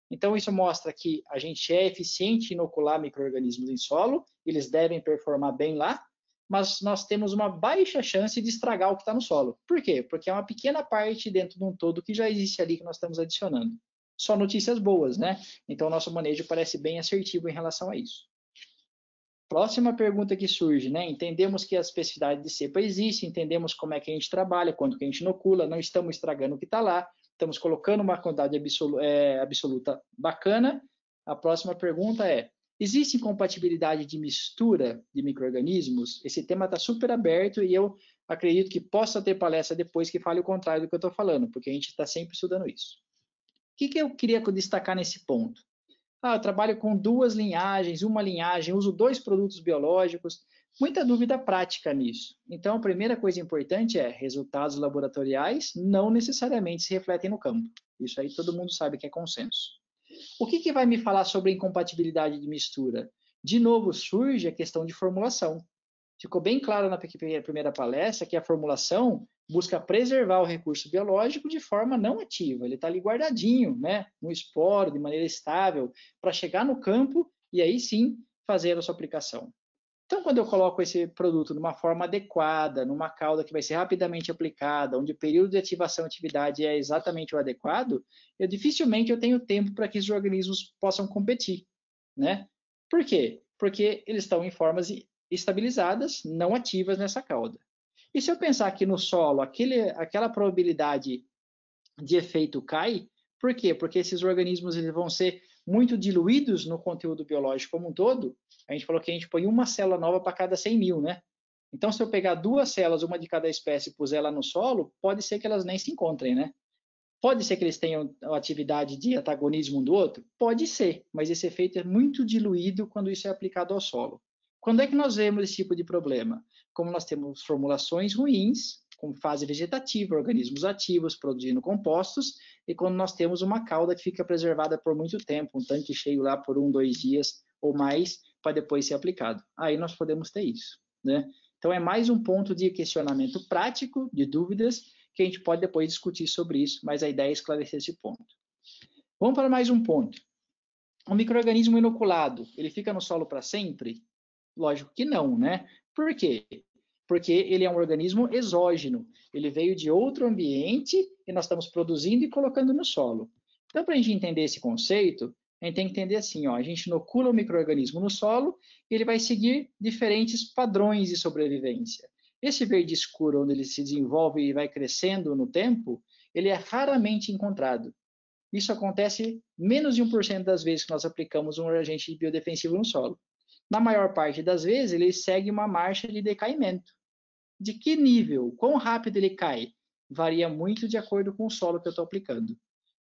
Então, isso mostra que a gente é eficiente em inocular micro-organismos em solo, eles devem performar bem lá, mas nós temos uma baixa chance de estragar o que está no solo. Por quê? Porque é uma pequena parte dentro de um todo que já existe ali que nós estamos adicionando. Só notícias boas, né? Então, nosso manejo parece bem assertivo em relação a isso. Próxima pergunta que surge, né? Entendemos que a especificidade de cepa existe, entendemos como é que a gente trabalha, quanto que a gente inocula, não estamos estragando o que está lá, estamos colocando uma quantidade absoluta, é, absoluta bacana. A próxima pergunta é: existe incompatibilidade de mistura de micro-organismos? Esse tema está super aberto e eu acredito que possa ter palestra depois que fale o contrário do que eu estou falando, porque a gente está sempre estudando isso. O que, que eu queria destacar nesse ponto? Ah, eu trabalho com duas linhagens, uma linhagem, uso dois produtos biológicos muita dúvida prática nisso. Então, a primeira coisa importante é resultados laboratoriais não necessariamente se refletem no campo. Isso aí todo mundo sabe que é consenso. O que, que vai me falar sobre incompatibilidade de mistura? De novo, surge a questão de formulação. Ficou bem claro na primeira palestra que a formulação busca preservar o recurso biológico de forma não ativa. Ele está ali guardadinho, né, no esporo, de maneira estável, para chegar no campo e aí sim fazer a sua aplicação. Então, quando eu coloco esse produto numa forma adequada, numa cauda que vai ser rapidamente aplicada, onde o período de ativação e atividade é exatamente o adequado, eu dificilmente eu tenho tempo para que esses organismos possam competir, né? Por quê? Porque eles estão em formas estabilizadas, não ativas nessa cauda. E se eu pensar que no solo aquele, aquela probabilidade de efeito cai, por quê? Porque esses organismos eles vão ser muito diluídos no conteúdo biológico como um todo. A gente falou que a gente põe uma célula nova para cada 100 mil, né? Então, se eu pegar duas células, uma de cada espécie, e puser lá no solo, pode ser que elas nem se encontrem, né? Pode ser que eles tenham atividade de antagonismo um do outro? Pode ser, mas esse efeito é muito diluído quando isso é aplicado ao solo. Quando é que nós vemos esse tipo de problema? Como nós temos formulações ruins, com fase vegetativa, organismos ativos produzindo compostos, e quando nós temos uma cauda que fica preservada por muito tempo, um tanque cheio lá por um, dois dias ou mais, para depois ser aplicado. Aí nós podemos ter isso. Né? Então é mais um ponto de questionamento prático, de dúvidas, que a gente pode depois discutir sobre isso, mas a ideia é esclarecer esse ponto. Vamos para mais um ponto. O microorganismo inoculado, ele fica no solo para sempre? Lógico que não, né? Por quê? Porque ele é um organismo exógeno, ele veio de outro ambiente e nós estamos produzindo e colocando no solo. Então, para a gente entender esse conceito, a gente tem que entender assim, ó, a gente inocula o microorganismo no solo e ele vai seguir diferentes padrões de sobrevivência. Esse verde escuro, onde ele se desenvolve e vai crescendo no tempo, ele é raramente encontrado. Isso acontece menos de 1% das vezes que nós aplicamos um agente biodefensivo no solo na maior parte das vezes, ele segue uma marcha de decaimento. De que nível? Quão rápido ele cai? Varia muito de acordo com o solo que eu estou aplicando.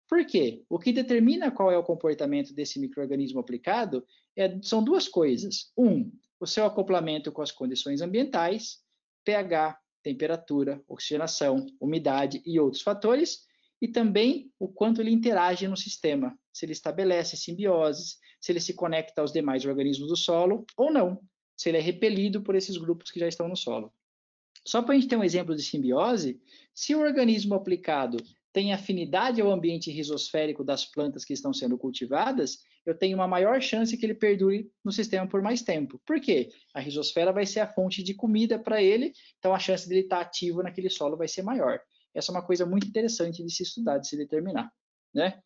Por quê? O que determina qual é o comportamento desse microorganismo aplicado é, são duas coisas. Um, o seu acoplamento com as condições ambientais, pH, temperatura, oxigenação, umidade e outros fatores, e também o quanto ele interage no sistema, se ele estabelece simbioses, se ele se conecta aos demais organismos do solo ou não, se ele é repelido por esses grupos que já estão no solo. Só para a gente ter um exemplo de simbiose, se o organismo aplicado tem afinidade ao ambiente risosférico das plantas que estão sendo cultivadas, eu tenho uma maior chance que ele perdure no sistema por mais tempo. Por quê? A risosfera vai ser a fonte de comida para ele, então a chance dele estar ativo naquele solo vai ser maior. Essa é uma coisa muito interessante de se estudar, de se determinar. Né?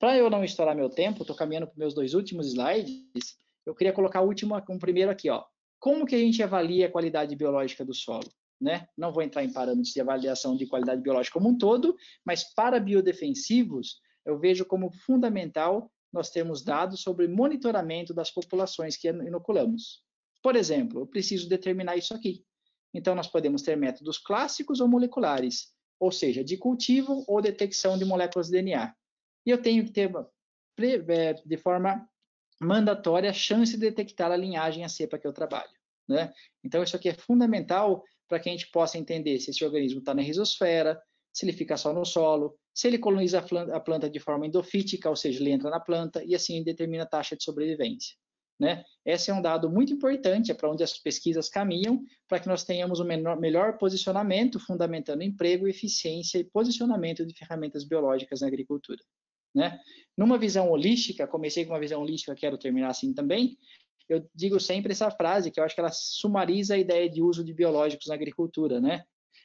Para eu não estourar meu tempo, estou caminhando para meus dois últimos slides, eu queria colocar o último, um primeiro aqui. Ó. Como que a gente avalia a qualidade biológica do solo? Né? Não vou entrar em parâmetros de avaliação de qualidade biológica como um todo, mas para biodefensivos, eu vejo como fundamental nós termos dados sobre monitoramento das populações que inoculamos. Por exemplo, eu preciso determinar isso aqui. Então, nós podemos ter métodos clássicos ou moleculares ou seja, de cultivo ou detecção de moléculas de DNA. E eu tenho que ter, é, de forma mandatória, a chance de detectar a linhagem, a cepa que eu trabalho. Né? Então, isso aqui é fundamental para que a gente possa entender se esse organismo está na risosfera, se ele fica só no solo, se ele coloniza a planta de forma endofítica, ou seja, ele entra na planta, e assim determina a taxa de sobrevivência. Né? Esse é um dado muito importante, é para onde as pesquisas caminham, para que nós tenhamos um menor, melhor posicionamento, fundamentando emprego, eficiência e posicionamento de ferramentas biológicas na agricultura. Né? Numa visão holística, comecei com uma visão holística, quero terminar assim também, eu digo sempre essa frase, que eu acho que ela sumariza a ideia de uso de biológicos na agricultura, né?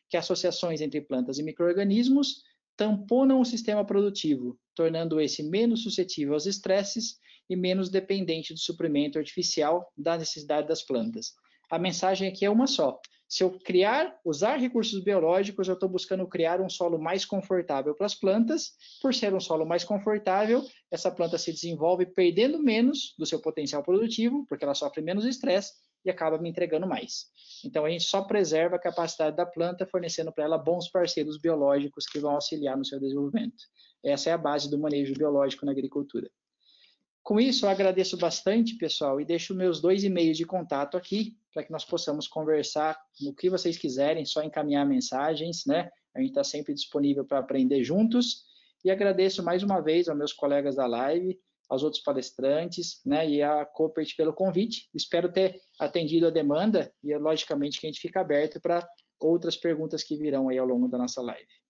que associações entre plantas e micro-organismos tamponam o sistema produtivo, tornando esse menos suscetível aos estresses e menos dependente do suprimento artificial da necessidade das plantas. A mensagem aqui é uma só. Se eu criar, usar recursos biológicos, eu estou buscando criar um solo mais confortável para as plantas. Por ser um solo mais confortável, essa planta se desenvolve perdendo menos do seu potencial produtivo, porque ela sofre menos estresse e acaba me entregando mais. Então, a gente só preserva a capacidade da planta, fornecendo para ela bons parceiros biológicos que vão auxiliar no seu desenvolvimento. Essa é a base do manejo biológico na agricultura. Com isso, eu agradeço bastante, pessoal, e deixo meus dois e-mails de contato aqui, para que nós possamos conversar no que vocês quiserem, só encaminhar mensagens, né? A gente está sempre disponível para aprender juntos. E agradeço mais uma vez aos meus colegas da live. aos outros palestrantes, né, e a Copert pelo convite. Espero ter atendido a demanda e, logicamente, que a gente fica aberto para outras perguntas que virão aí ao longo da nossa live.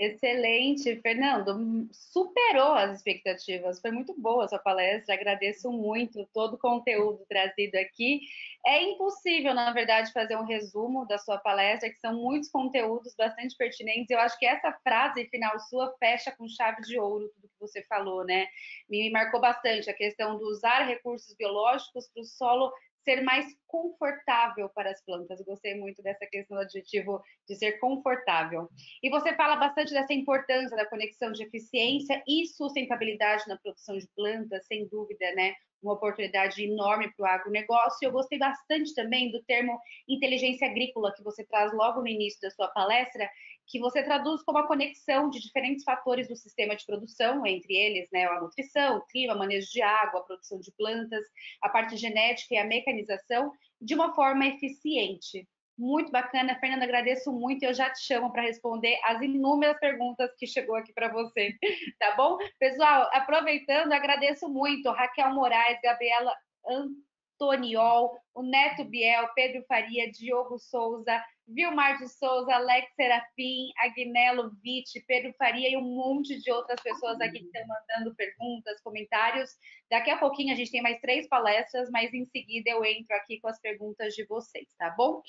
Excelente, Fernando. Superou as expectativas. Foi muito boa a sua palestra. Agradeço muito todo o conteúdo trazido aqui. É impossível, na verdade, fazer um resumo da sua palestra, que são muitos conteúdos bastante pertinentes. Eu acho que essa frase final sua fecha com chave de ouro tudo que você falou, né? Me marcou bastante a questão do usar recursos biológicos para o solo ser mais confortável para as plantas. Gostei muito dessa questão do adjetivo de ser confortável. E você fala bastante dessa importância da conexão de eficiência e sustentabilidade na produção de plantas, sem dúvida, né? Uma oportunidade enorme para o agronegócio. Eu gostei bastante também do termo inteligência agrícola que você traz logo no início da sua palestra, que você traduz como a conexão de diferentes fatores do sistema de produção, entre eles né, a nutrição, o clima, manejo de água, a produção de plantas, a parte genética e a mecanização, de uma forma eficiente. Muito bacana, Fernanda, agradeço muito e eu já te chamo para responder as inúmeras perguntas que chegou aqui para você, tá bom? Pessoal, aproveitando, agradeço muito Raquel Moraes, Gabriela Antoniol, o Neto Biel, Pedro Faria, Diogo Souza, Vilmar de Souza, Alex Serafim, Agnello Vitti, Pedro Faria e um monte de outras pessoas aqui que estão mandando perguntas, comentários. Daqui a pouquinho a gente tem mais três palestras, mas em seguida eu entro aqui com as perguntas de vocês, tá bom?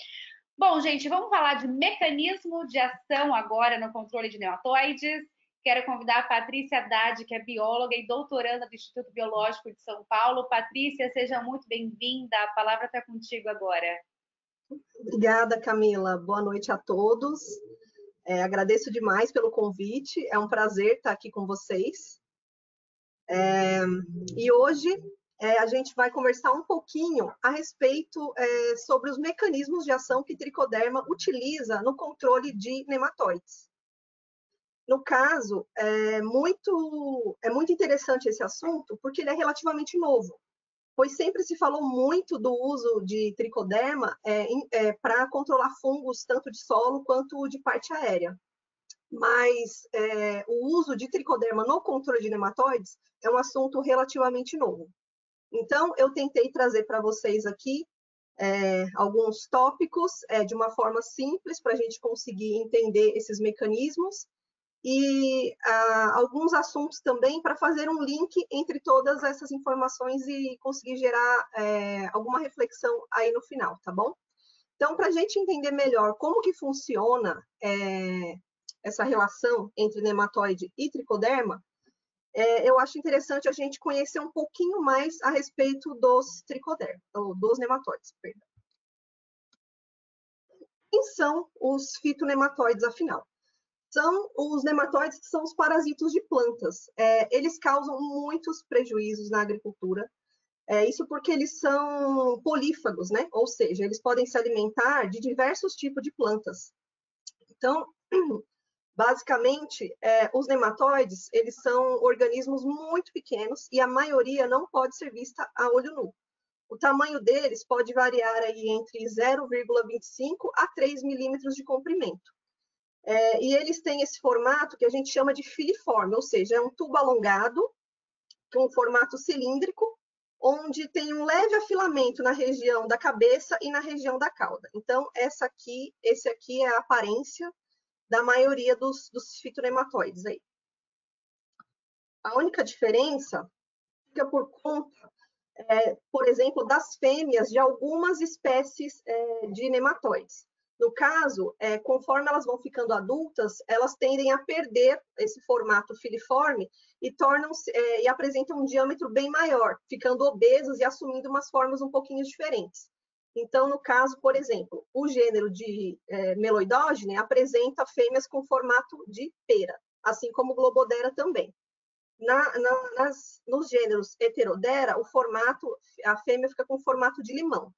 Bom, gente, vamos falar de mecanismo de ação agora no controle de nematóides. Quero convidar a Patrícia Haddad, que é bióloga e doutoranda do Instituto Biológico de São Paulo. Patrícia, seja muito bem-vinda. A palavra está contigo agora. Obrigada, Camila. Boa noite a todos. É, agradeço demais pelo convite. É um prazer estar aqui com vocês. É, e hoje é, a gente vai conversar um pouquinho a respeito é, sobre os mecanismos de ação que Tricoderma utiliza no controle de nematóides. No caso, é muito, é muito interessante esse assunto, porque ele é relativamente novo pois sempre se falou muito do uso de tricoderma é, é, para controlar fungos tanto de solo quanto de parte aérea. Mas é, o uso de tricoderma no controle de nematóides é um assunto relativamente novo. Então, eu tentei trazer para vocês aqui é, alguns tópicos é, de uma forma simples para a gente conseguir entender esses mecanismos e ah, alguns assuntos também para fazer um link entre todas essas informações e conseguir gerar é, alguma reflexão aí no final, tá bom? Então, para a gente entender melhor como que funciona é, essa relação entre nematóide e tricoderma, é, eu acho interessante a gente conhecer um pouquinho mais a respeito dos tricodermas, ou dos nematóides, perdão. Quem são os fitonematóides, afinal? são os nematóides, que são os parasitos de plantas. É, eles causam muitos prejuízos na agricultura, é, isso porque eles são polífagos, né? Ou seja, eles podem se alimentar de diversos tipos de plantas. Então, basicamente, é, os nematóides, eles são organismos muito pequenos e a maioria não pode ser vista a olho nu. O tamanho deles pode variar aí entre 0,25 a 3 milímetros de comprimento. É, e eles têm esse formato que a gente chama de filiforme, ou seja, é um tubo alongado, com um formato cilíndrico, onde tem um leve afilamento na região da cabeça e na região da cauda. Então, essa aqui, esse aqui é a aparência da maioria dos, dos fitonematóides aí. A única diferença fica por conta, é, por exemplo, das fêmeas de algumas espécies é, de nematóides. No caso, é, conforme elas vão ficando adultas, elas tendem a perder esse formato filiforme e tornam é, e apresentam um diâmetro bem maior, ficando obesas e assumindo umas formas um pouquinho diferentes. Então, no caso, por exemplo, o gênero de é, meloidógene apresenta fêmeas com formato de pera, assim como globodera também. Na, na, nas, nos gêneros heterodera, o formato, a fêmea fica com formato de limão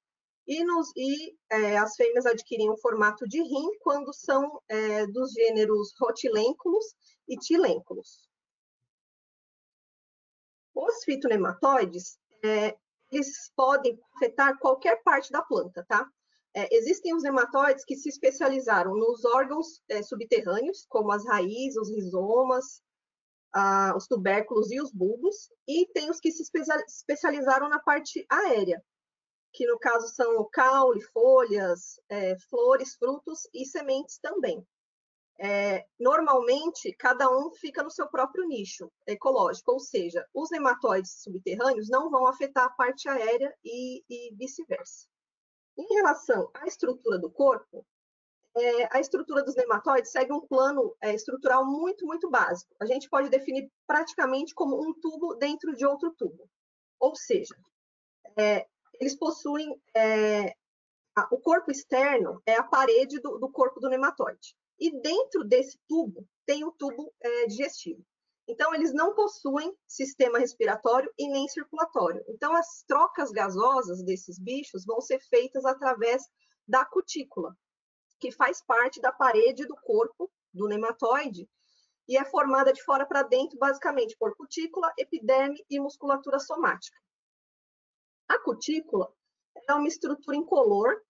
e, nos, e é, as fêmeas adquirem o formato de rim quando são é, dos gêneros rotilênculos e tilênculos. Os fitonematóides, é, eles podem afetar qualquer parte da planta, tá? É, existem os nematóides que se especializaram nos órgãos é, subterrâneos, como as raízes, os rizomas, os tubérculos e os bulbos, e tem os que se especializaram na parte aérea, que no caso são caule, folhas, é, flores, frutos e sementes também. É, normalmente, cada um fica no seu próprio nicho ecológico, ou seja, os nematóides subterrâneos não vão afetar a parte aérea e, e vice-versa. Em relação à estrutura do corpo, é, a estrutura dos nematóides segue um plano é, estrutural muito, muito básico. A gente pode definir praticamente como um tubo dentro de outro tubo. Ou seja, é, eles possuem é, a, o corpo externo é a parede do, do, corpo do nematóide. E dentro desse tubo tem o tubo é, digestivo. Então, eles não possuem sistema respiratório e nem circulatório. Então, as trocas gasosas desses bichos vão ser feitas através da cutícula, que faz parte da parede do corpo do nematóide e é formada de fora para dentro, basicamente, por cutícula, epiderme e musculatura somática. A cutícula é uma estrutura incolor,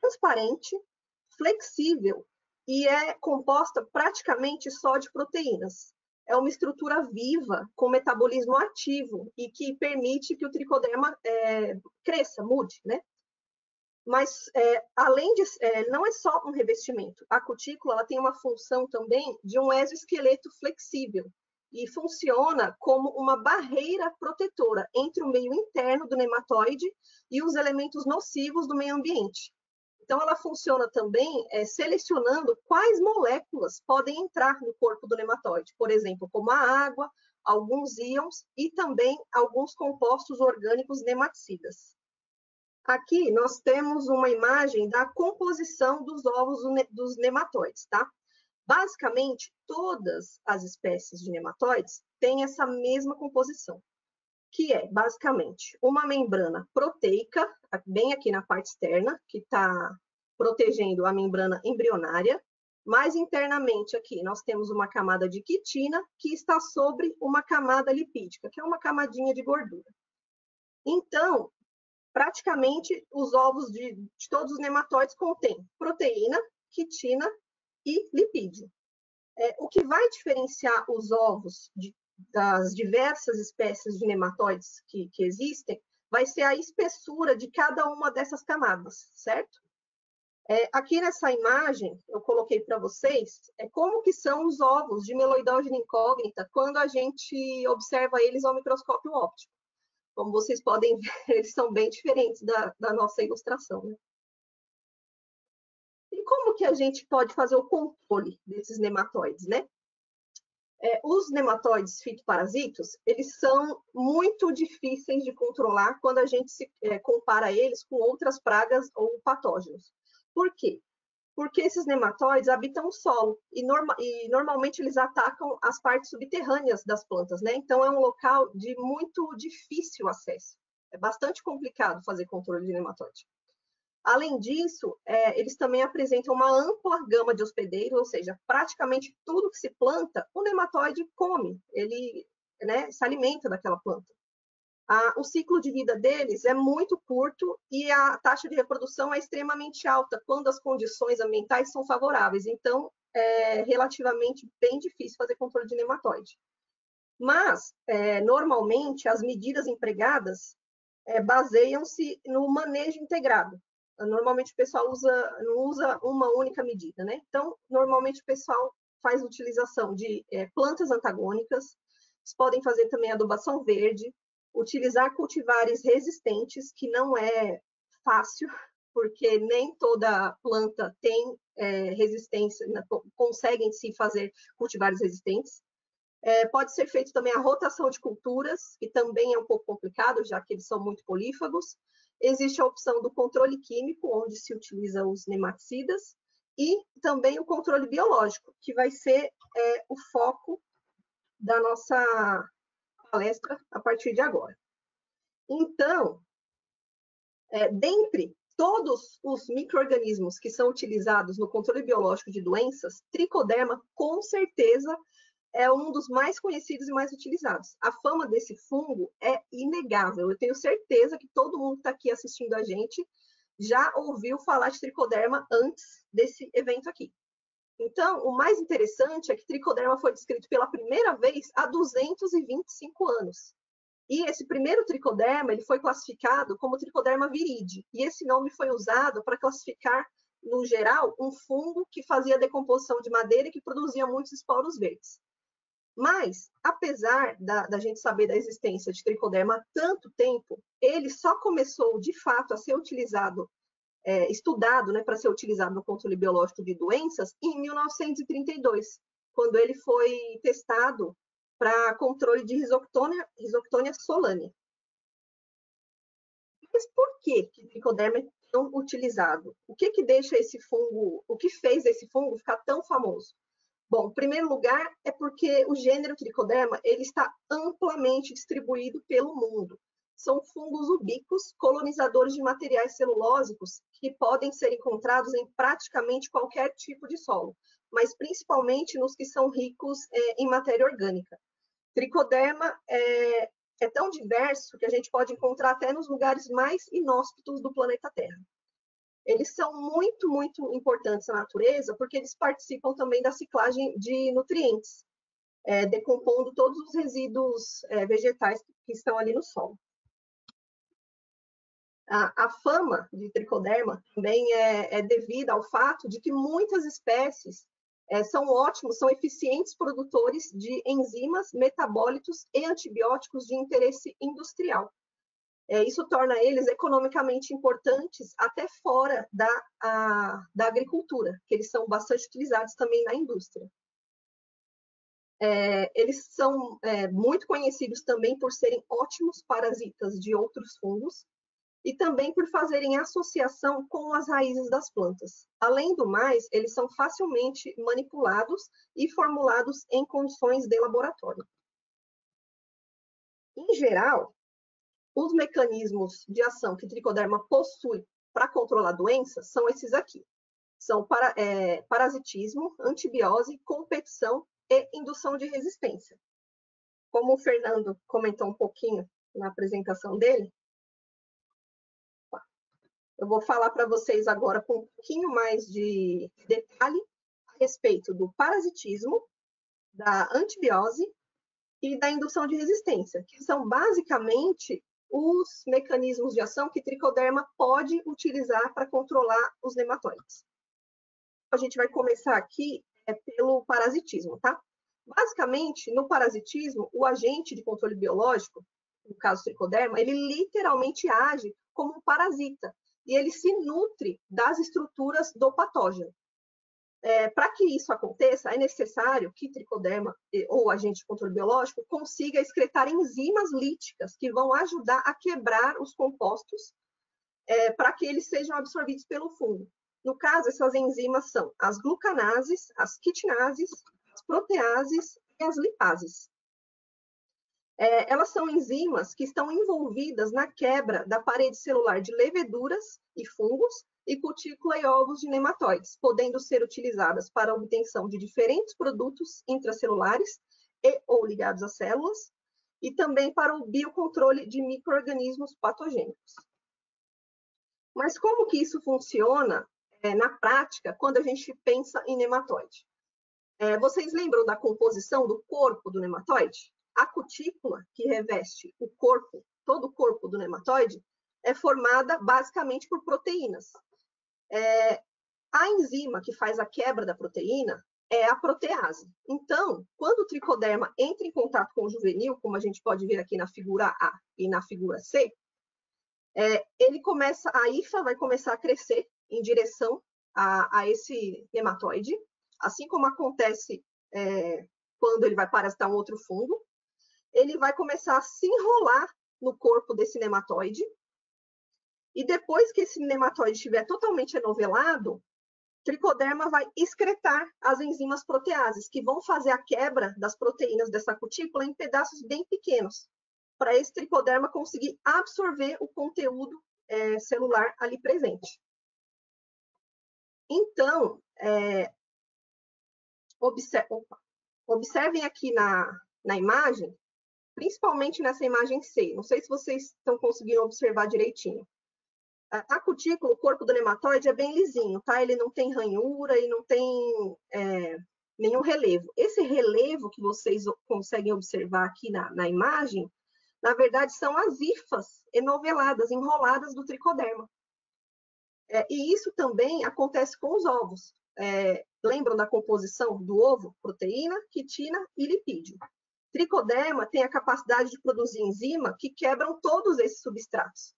transparente, flexível e é composta praticamente só de proteínas. É uma estrutura viva, com metabolismo ativo e que permite que o tricoderma é, cresça, mude, né? Mas, é, além de, é, não é só um revestimento. A cutícula ela tem uma função também de um exoesqueleto flexível, e funciona como uma barreira protetora entre o meio interno do nematóide e os elementos nocivos do meio ambiente. Então, ela funciona também é, selecionando quais moléculas podem entrar no corpo do nematóide, por exemplo, como a água, alguns íons e também alguns compostos orgânicos nematicidas. Aqui nós temos uma imagem da composição dos ovos dos nematóides, tá? Basicamente, todas as espécies de nematóides têm essa mesma composição, que é basicamente uma membrana proteica, bem aqui na parte externa, que está protegendo a membrana embrionária. Mais internamente aqui, nós temos uma camada de quitina, que está sobre uma camada lipídica, que é uma camadinha de gordura. Então, praticamente, os ovos de, de todos os nematóides contêm proteína, quitina e lipídio. É, o que vai diferenciar os ovos de, das diversas espécies de nematóides que, que existem vai ser a espessura de cada uma dessas camadas, certo? É, aqui nessa imagem, eu coloquei para vocês, é como que são os ovos de meloidógena incógnita quando a gente observa eles ao microscópio óptico. Como vocês podem ver, eles são bem diferentes da, da nossa ilustração. Né? como que a gente pode fazer o controle desses nematóides, né? É, os nematóides fitoparasitos, eles são muito difíceis de controlar quando a gente se é, compara eles com outras pragas ou patógenos. Por quê? Porque esses nematóides habitam o solo e, norma e normalmente eles atacam as partes subterrâneas das plantas, né? Então é um local de muito difícil acesso. É bastante complicado fazer controle de nematóide. Além disso, é, eles também apresentam uma ampla gama de hospedeiros, ou seja, praticamente tudo que se planta, o nematóide come, ele né, se alimenta daquela planta. Ah, o ciclo de vida deles é muito curto e a taxa de reprodução é extremamente alta quando as condições ambientais são favoráveis. Então, é relativamente bem difícil fazer controle de nematóide. Mas, é, normalmente, as medidas empregadas é, baseiam-se no manejo integrado, Normalmente o pessoal usa, não usa uma única medida, né? Então, normalmente o pessoal faz utilização de é, plantas antagônicas, eles podem fazer também adubação verde, utilizar cultivares resistentes, que não é fácil, porque nem toda planta tem é, resistência, né, conseguem se fazer cultivares resistentes. É, pode ser feito também a rotação de culturas, que também é um pouco complicado, já que eles são muito polífagos. Existe a opção do controle químico, onde se utiliza os nematicidas, e também o controle biológico, que vai ser é, o foco da nossa palestra a partir de agora. Então, é, dentre todos os micro-organismos que são utilizados no controle biológico de doenças, tricoderma, com certeza, é um dos mais conhecidos e mais utilizados. A fama desse fungo é inegável. Eu tenho certeza que todo mundo que está aqui assistindo a gente já ouviu falar de tricoderma antes desse evento aqui. Então, o mais interessante é que tricoderma foi descrito pela primeira vez há 225 anos. E esse primeiro tricoderma ele foi classificado como tricoderma viride, e esse nome foi usado para classificar, no geral, um fungo que fazia decomposição de madeira e que produzia muitos esporos verdes. Mas, apesar da, da, gente saber da existência de tricoderma há tanto tempo, ele só começou, de fato, a ser utilizado, é, estudado né, para ser utilizado no controle biológico de doenças em 1932, quando ele foi testado para controle de Rhizoctonia, Rhizoctonia solane. Mas por que, que tricoderma é tão utilizado? O que, que deixa esse fungo, o que fez esse fungo ficar tão famoso? Bom, em primeiro lugar, é porque o gênero Tricoderma ele está amplamente distribuído pelo mundo. São fungos ubíquos, colonizadores de materiais celulósicos que podem ser encontrados em praticamente qualquer tipo de solo, mas principalmente nos que são ricos é, em matéria orgânica. Tricoderma é, é tão diverso que a gente pode encontrar até nos lugares mais inóspitos do planeta Terra eles são muito, muito importantes na natureza, porque eles participam também da ciclagem de nutrientes, é, decompondo todos os resíduos é, vegetais que estão ali no solo. A, a fama de tricoderma também é, é, devida ao fato de que muitas espécies é, são ótimos, são eficientes produtores de enzimas, metabólitos e antibióticos de interesse industrial. É, isso torna eles economicamente importantes até fora da, a, da agricultura, que eles são bastante utilizados também na indústria. É, eles são é, muito conhecidos também por serem ótimos parasitas de outros fungos e também por fazerem associação com as raízes das plantas. Além do mais, eles são facilmente manipulados e formulados em condições de laboratório. Em geral, os mecanismos de ação que tricoderma possui para controlar doenças são esses aqui. São para, é, parasitismo, antibiose, competição e indução de resistência. Como o Fernando comentou um pouquinho na apresentação dele, eu vou falar para vocês agora com um pouquinho mais de detalhe a respeito do parasitismo, da antibiose e da indução de resistência, que são basicamente os mecanismos de ação que tricoderma pode utilizar para controlar os nematóides. A gente vai começar aqui é, pelo parasitismo, tá? Basicamente, no parasitismo, o agente de controle biológico, no caso tricoderma, ele literalmente age como um parasita e ele se nutre das estruturas do patógeno. É, Para que isso aconteça, é necessário que tricoderma ou agente de controle biológico consiga excretar enzimas líticas que vão ajudar a quebrar os compostos é, para que eles sejam absorvidos pelo fungo. No caso, essas enzimas são as glucanases, as quitinases, as proteases e as lipases. É, elas são enzimas que estão envolvidas na quebra da parede celular de leveduras e fungos e cutícula e ovos de nematóides, podendo ser utilizadas para a obtenção de diferentes produtos intracelulares e ou ligados a células, e também para o biocontrole de microorganismos patogênicos. Mas como que isso funciona é, na prática quando a gente pensa em nematóide? É, vocês lembram da composição do corpo do nematóide? A cutícula, que reveste o corpo, todo o corpo do nematóide, é formada basicamente por proteínas, é, a enzima que faz a quebra da proteína é a protease. Então, quando o tricoderma entra em contato com o juvenil, como a gente pode ver aqui na figura A e na figura C, é, ele começa, a hifa vai começar a crescer em direção a, a esse nematóide, assim como acontece é, quando ele vai parasitar um outro fungo, ele vai começar a se enrolar no corpo desse nematóide, e depois que esse nematóide estiver totalmente enovelado, tricoderma vai excretar as enzimas proteases, que vão fazer a quebra das proteínas dessa cutícula em pedaços bem pequenos, para esse tricoderma conseguir absorver o conteúdo é, celular ali presente. Então, é, opa, observem aqui na, na imagem, principalmente nessa imagem C. Não sei se vocês estão conseguindo observar direitinho A cutícula, o corpo do nematóide é bem lisinho, tá? Ele não tem ranhura e não tem é, nenhum relevo. Esse relevo que vocês conseguem observar aqui na, na imagem, na verdade, são as hifas enoveladas, enroladas do tricoderma. É, e isso também acontece com os ovos. É, lembram da composição do ovo? Proteína, quitina e lipídio. Tricoderma tem a capacidade de produzir enzima que quebram todos esses substratos.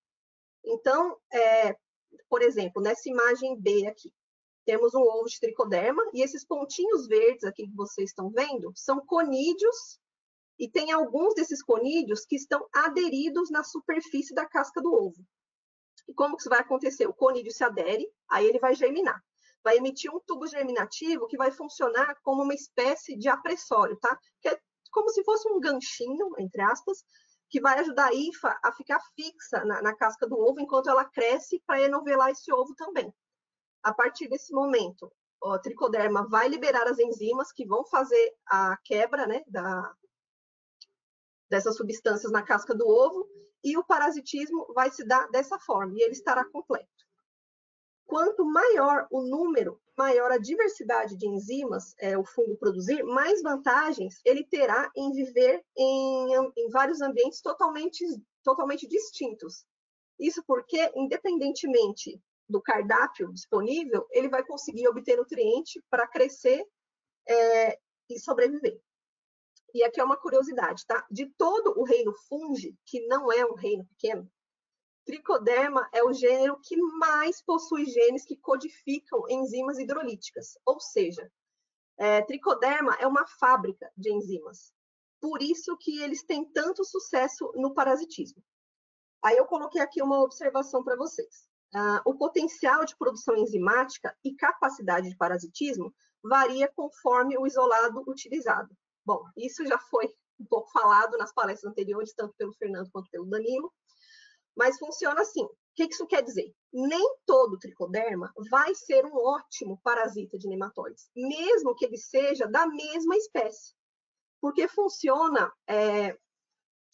Então, é, por exemplo, nessa imagem B aqui, temos um ovo de tricoderma e esses pontinhos verdes aqui que vocês estão vendo são conídeos e tem alguns desses conídeos que estão aderidos na superfície da casca do ovo. E como que isso vai acontecer? O conídeo se adere, aí ele vai germinar. Vai emitir um tubo germinativo que vai funcionar como uma espécie de apressório, tá? Que é como se fosse um ganchinho, entre aspas, que vai ajudar a IFA a ficar fixa na, na casca do ovo enquanto ela cresce para enovelar esse ovo também. A partir desse momento, o tricoderma vai liberar as enzimas que vão fazer a quebra né, da, dessas substâncias na casca do ovo e o parasitismo vai se dar dessa forma e ele estará completo. Quanto maior o número, maior a diversidade de enzimas é, o fungo produzir, mais vantagens ele terá em viver em, em vários ambientes totalmente, totalmente distintos. Isso porque, independentemente do cardápio disponível, ele vai conseguir obter nutriente para crescer é, e sobreviver. E aqui é uma curiosidade, tá? De todo o reino fungi, que não é um reino pequeno, Tricoderma é o gênero que mais possui genes que codificam enzimas hidrolíticas, ou seja, é, Tricoderma é uma fábrica de enzimas. Por isso que eles têm tanto sucesso no parasitismo. Aí eu coloquei aqui uma observação para vocês. Uh, o potencial de produção enzimática e capacidade de parasitismo varia conforme o isolado utilizado. Bom, isso já foi um pouco falado nas palestras anteriores, tanto pelo Fernando quanto pelo Danilo. Mas funciona assim. O que isso quer dizer? Nem todo tricoderma vai ser um ótimo parasita de nematóides, mesmo que ele seja da mesma espécie. Porque funciona é,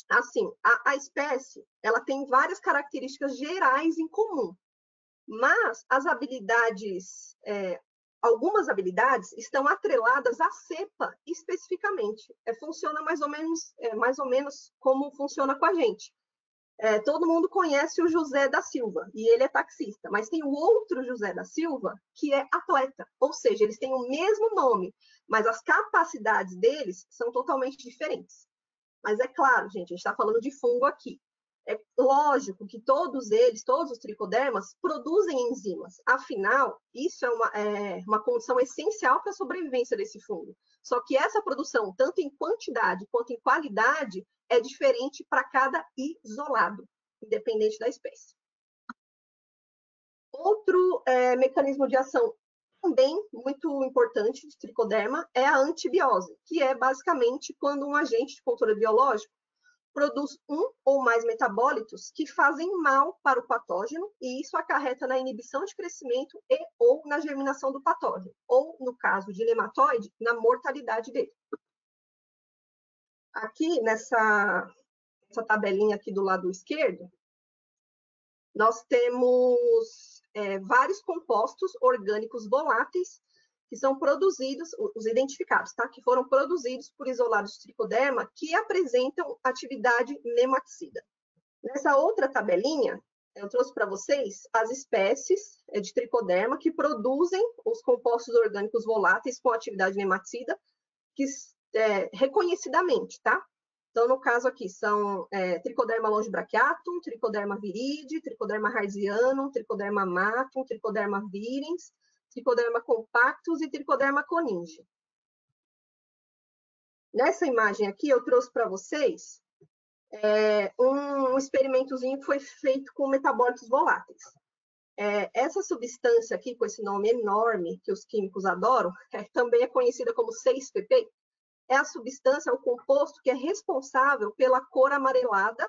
assim, a, a, espécie ela tem várias características gerais em comum, mas as habilidades, é, algumas habilidades estão atreladas à cepa especificamente. É, funciona mais ou menos, é, mais ou menos como funciona com a gente. É, todo mundo conhece o José da Silva e ele é taxista, mas tem o outro José da Silva que é atleta, ou seja, eles têm o mesmo nome, mas as capacidades deles são totalmente diferentes. Mas é claro, gente, a gente está falando de fungo aqui. É lógico que todos eles, todos os tricodermas, produzem enzimas. Afinal, isso é uma, é uma condição essencial para a sobrevivência desse fungo. Só que essa produção, tanto em quantidade quanto em qualidade, é diferente para cada isolado, independente da espécie. Outro é, mecanismo de ação também muito importante de tricoderma é a antibiose, que é basicamente quando um agente de controle biológico produz um ou mais metabólitos que fazem mal para o patógeno e isso acarreta na inibição de crescimento e ou na germinação do patógeno, ou no caso de nematóide, na mortalidade dele. Aqui nessa, nessa tabelinha aqui do lado esquerdo, nós temos é, vários compostos orgânicos voláteis que são produzidos, os identificados, tá? Que foram produzidos por isolados de tricoderma que apresentam atividade nematicida. Nessa outra tabelinha, eu trouxe para vocês as espécies é, de tricoderma que produzem os compostos orgânicos voláteis com atividade nematicida, que é, reconhecidamente, tá? Então, no caso aqui, são é, Tricoderma longibrachiatum, Tricoderma viride, Tricoderma harzianum, Tricoderma matum, Tricoderma virens, Tricoderma compactus e Tricoderma coninge. Nessa imagem aqui, eu trouxe para vocês é, um, um experimentozinho que foi feito com metabólitos voláteis. É, essa substância aqui, com esse nome enorme que os químicos adoram, é, também é conhecida como 6-PP, é a substância, é o composto que é responsável pela cor amarelada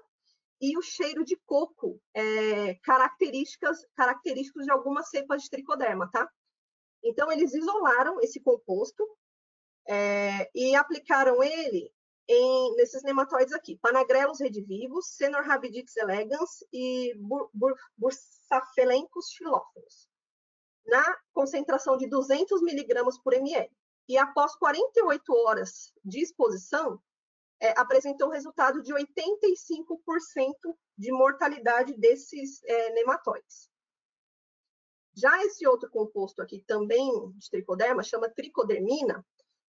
e o cheiro de coco, é, características, característicos de algumas cepas de tricoderma, tá? Então, eles isolaram esse composto é, e aplicaram ele em, nesses nematóides aqui, Panagrelos redivivos, Cenorhabditis elegans e Bur, Bur, Bursaphelenchus xilófonos, na concentração de 200 miligramas por ml. E após 48 horas de exposição, é, apresentou resultado de 85% de mortalidade desses é, nematóides. Já esse outro composto aqui, também de tricoderma, chama tricodermina,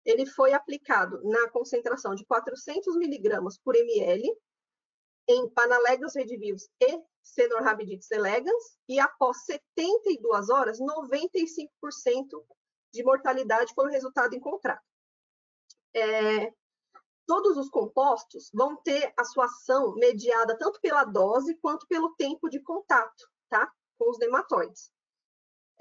ele foi aplicado na concentração de 400 miligramas por ml em Panalegros redivivos e Cenorhabditis elegans, e após 72 horas, 95% de mortalidade foi o resultado encontrado. É, todos os compostos vão ter a sua ação mediada tanto pela dose quanto pelo tempo de contato, tá? Com os nematóides.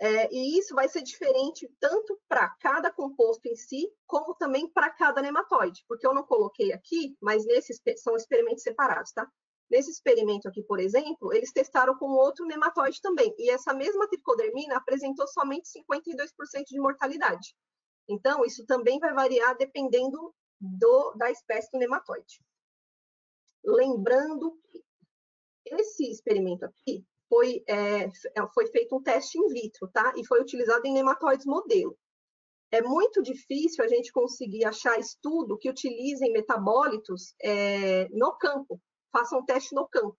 É, e isso vai ser diferente tanto para cada composto em si, como também para cada nematóide, porque eu não coloquei aqui, mas nesses são experimentos separados, tá? Nesse experimento aqui, por exemplo, eles testaram com outro nematóide também, e essa mesma tricodermina apresentou somente 52% de mortalidade. Então, isso também vai variar dependendo do, da espécie do nematóide. Lembrando que esse experimento aqui foi, é, é, foi feito um teste in vitro, tá? E foi utilizado em nematóides modelo. É muito difícil a gente conseguir achar estudo que utilizem metabólitos é, no campo, façam um teste no campo.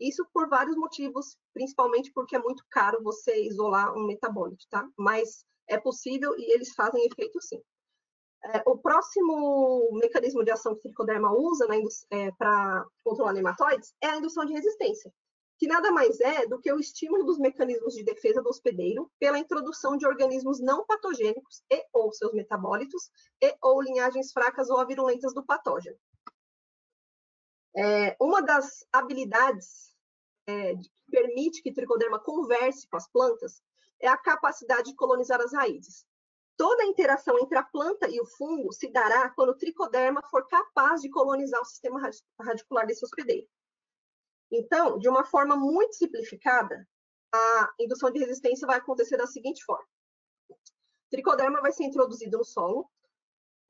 Isso por vários motivos, principalmente porque é muito caro você isolar um metabólito, tá? Mas é possível e eles fazem efeito sim. É, o próximo mecanismo de ação que o tricoderma usa é, para controlar nematóides é a indução de resistência que nada mais é do que o estímulo dos mecanismos de defesa do hospedeiro pela introdução de organismos não patogênicos e ou seus metabólitos e ou linhagens fracas ou virulentas do patógeno. É, uma das habilidades é, que permite que o tricoderma converse com as plantas é a capacidade de colonizar as raízes. Toda a interação entre a planta e o fungo se dará quando o tricoderma for capaz de colonizar o sistema radicular desse hospedeiro. Então, de uma forma muito simplificada, a indução de resistência vai acontecer da seguinte forma. Tricoderma vai ser introduzido no solo,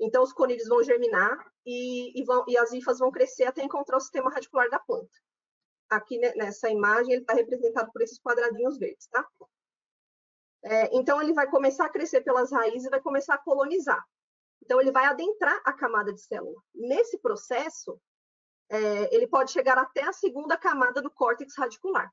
então os conídeos vão germinar e, e, vão, e as hifas vão crescer até encontrar o sistema radicular da planta. Aqui nessa imagem ele está representado por esses quadradinhos verdes, tá? É, então ele vai começar a crescer pelas raízes e vai começar a colonizar. Então ele vai adentrar a camada de célula. Nesse processo, é, ele pode chegar até a segunda camada do córtex radicular.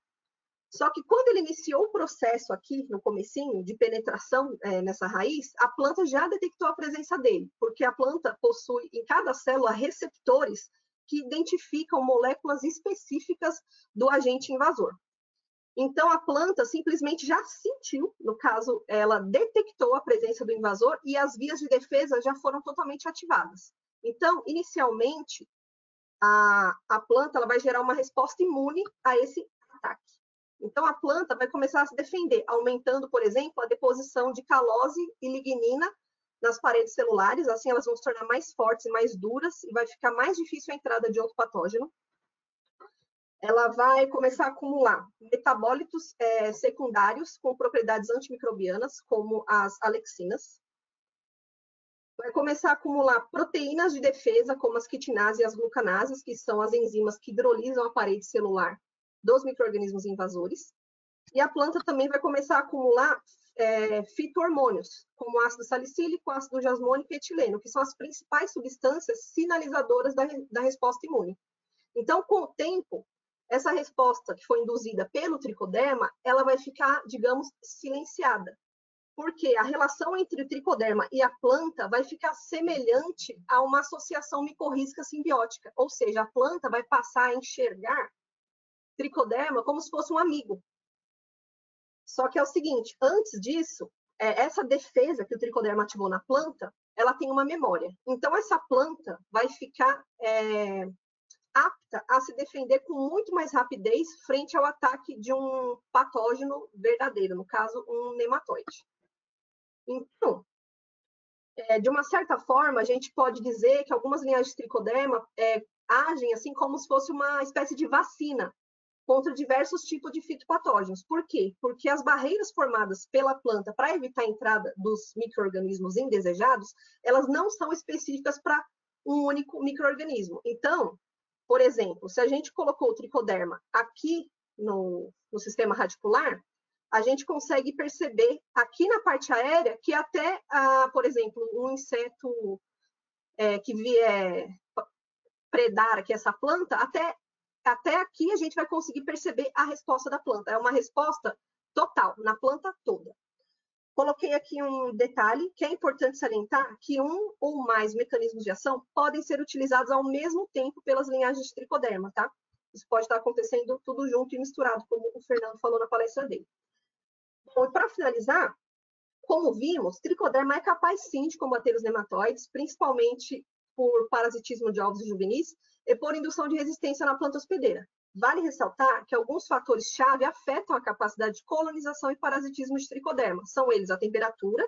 Só que quando ele iniciou o processo aqui, no comecinho, de penetração é, nessa raiz, a planta já detectou a presença dele, porque a planta possui em cada célula receptores que identificam moléculas específicas do agente invasor. Então, a planta simplesmente já sentiu, no caso, ela detectou a presença do invasor e as vias de defesa já foram totalmente ativadas. Então, inicialmente, a, a planta ela vai gerar uma resposta imune a esse ataque. Então, a planta vai começar a se defender, aumentando, por exemplo, a deposição de calose e lignina nas paredes celulares, assim elas vão se tornar mais fortes e mais duras, e vai ficar mais difícil a entrada de outro patógeno. Ela vai começar a acumular metabólitos é, secundários com propriedades antimicrobianas, como as alexinas vai começar a acumular proteínas de defesa, como as quitinases e as glucanases, que são as enzimas que hidrolisam a parede celular dos micro-organismos invasores. E a planta também vai começar a acumular é, fitohormônios, como ácido salicílico, ácido jasmônico e etileno, que são as principais substâncias sinalizadoras da, da resposta imune. Então, com o tempo, essa resposta que foi induzida pelo tricoderma, ela vai ficar, digamos, silenciada porque a relação entre o tricoderma e a planta vai ficar semelhante a uma associação micorrízica simbiótica, ou seja, a planta vai passar a enxergar tricoderma como se fosse um amigo. Só que é o seguinte, antes disso, é, essa defesa que o tricoderma ativou na planta, ela tem uma memória. Então, essa planta vai ficar é, apta a se defender com muito mais rapidez frente ao ataque de um patógeno verdadeiro, no caso, um nematóide. Então, é, de uma certa forma, a gente pode dizer que algumas linhagens de tricoderma é, agem assim como se fosse uma espécie de vacina contra diversos tipos de fitopatógenos. Por quê? Porque as barreiras formadas pela planta para evitar a entrada dos micro-organismos indesejados, elas não são específicas para um único microorganismo. Então, por exemplo, se a gente colocou o tricoderma aqui no, no sistema radicular, a gente consegue perceber aqui na parte aérea que até, ah, por exemplo, um inseto é, que vier predar aqui essa planta, até, até aqui a gente vai conseguir perceber a resposta da planta. É uma resposta total, na planta toda. Coloquei aqui um detalhe que é importante salientar, que um ou mais mecanismos de ação podem ser utilizados ao mesmo tempo pelas linhagens de tricoderma, tá? Isso pode estar acontecendo tudo junto e misturado, como o Fernando falou na palestra dele. Bom, e para finalizar, como vimos, tricoderma é capaz sim de combater os nematóides, principalmente por parasitismo de ovos juvenis, e por indução de resistência na planta hospedeira. Vale ressaltar que alguns fatores-chave afetam a capacidade de colonização e parasitismo de tricoderma. São eles a temperatura,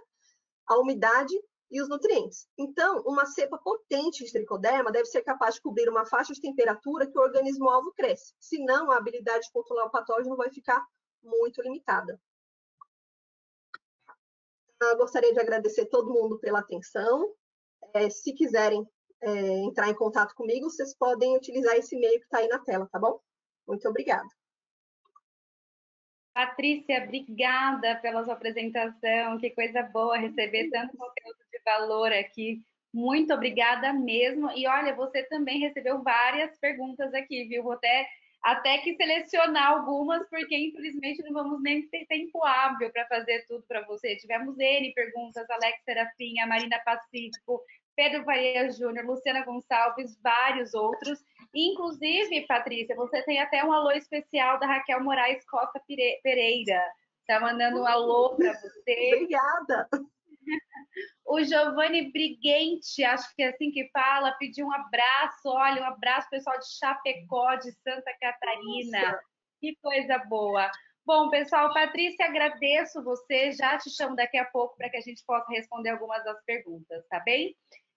a umidade e os nutrientes. Então, uma cepa potente de tricoderma deve ser capaz de cobrir uma faixa de temperatura que o organismo alvo cresce. Senão, a habilidade de controlar o patógeno vai ficar muito limitada. Eu gostaria de agradecer todo mundo pela atenção. É, se quiserem é, entrar em contato comigo, vocês podem utilizar esse e-mail que está aí na tela, tá bom? Muito obrigada. Patrícia, obrigada pela sua apresentação. Que coisa boa receber tanto conteúdo de valor aqui. Muito obrigada mesmo. E olha, você também recebeu várias perguntas aqui, viu? Vou até, até que selecionar algumas, porque infelizmente não vamos nem ter tempo hábil para fazer tudo para você. Tivemos N perguntas, Alex Serafim, Marina Pacífico, Pedro Faria Júnior, Luciana Gonçalves, vários outros. Inclusive, Patrícia, você tem até um alô especial da Raquel Moraes Costa Pereira. Está mandando um alô para você. Obrigada. O Giovanni Briguente, acho que é assim que fala, pediu um abraço. Olha, um abraço pessoal de Chapecó, de Santa Catarina. Nossa. Que coisa boa. Bom, pessoal, Patrícia, agradeço você. Já te chamo daqui a pouco para que a gente possa responder algumas das perguntas, tá bem?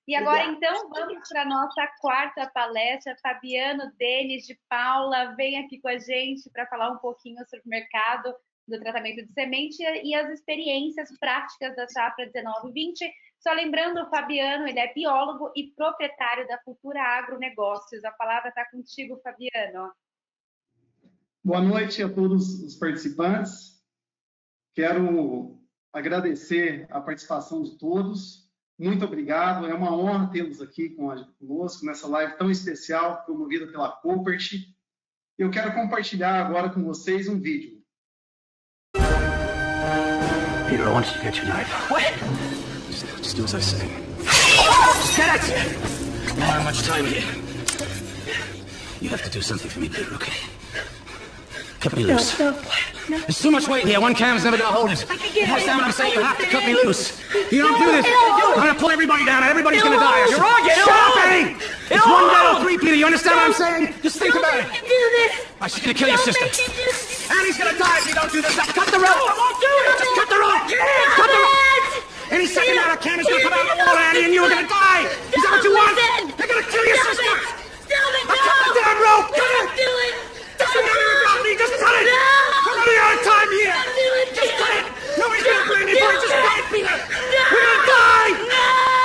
E agora, então, vamos para a nossa quarta palestra. Fabiano Denis de Paula vem aqui com a gente para falar um pouquinho sobre o mercado do tratamento de semente e as experiências práticas da safra 1920. Só lembrando, o Fabiano, ele é biólogo e proprietário da Cultura Agronegócios. A palavra está contigo, Fabiano. Boa noite a todos os participantes. Quero agradecer a participação de todos muito obrigado, é uma honra tê-los aqui conosco nessa live tão especial, promovida pela Copert. Eu quero compartilhar agora com vocês um vídeo. Peter, I want you to get your knife. What? Just, just do as I say. Get it! I don't have much time here. You have to do something for me, Peter, okay? Cut me loose. No, no. No. There's too much weight here. One cam's never gonna hold it. I can get it. what I'm saying? You have to cut me loose. You don't do this. I'm gonna pull everybody down. and Everybody's gonna die. You're wrong. Shut up, Eddie. It's one battle, three, Peter. You understand what I'm saying? Just think about it. do this. I she's gonna kill your sister. Annie's gonna die if you don't do this. Cut the rope. I won't do it. Just cut the rope. Yeah. Cut the rope. Any second now, a cannon's gonna come out of the wall, Annie, and you are gonna die. Is that what you want? They're gonna kill your sister. Stop it. Cut the damn rope. Cut it. Do it. Just me. Just cut it. No running out of time here! Just cut it! Nobody's gonna blame me for it! Just cut it, Peter! We're gonna die! How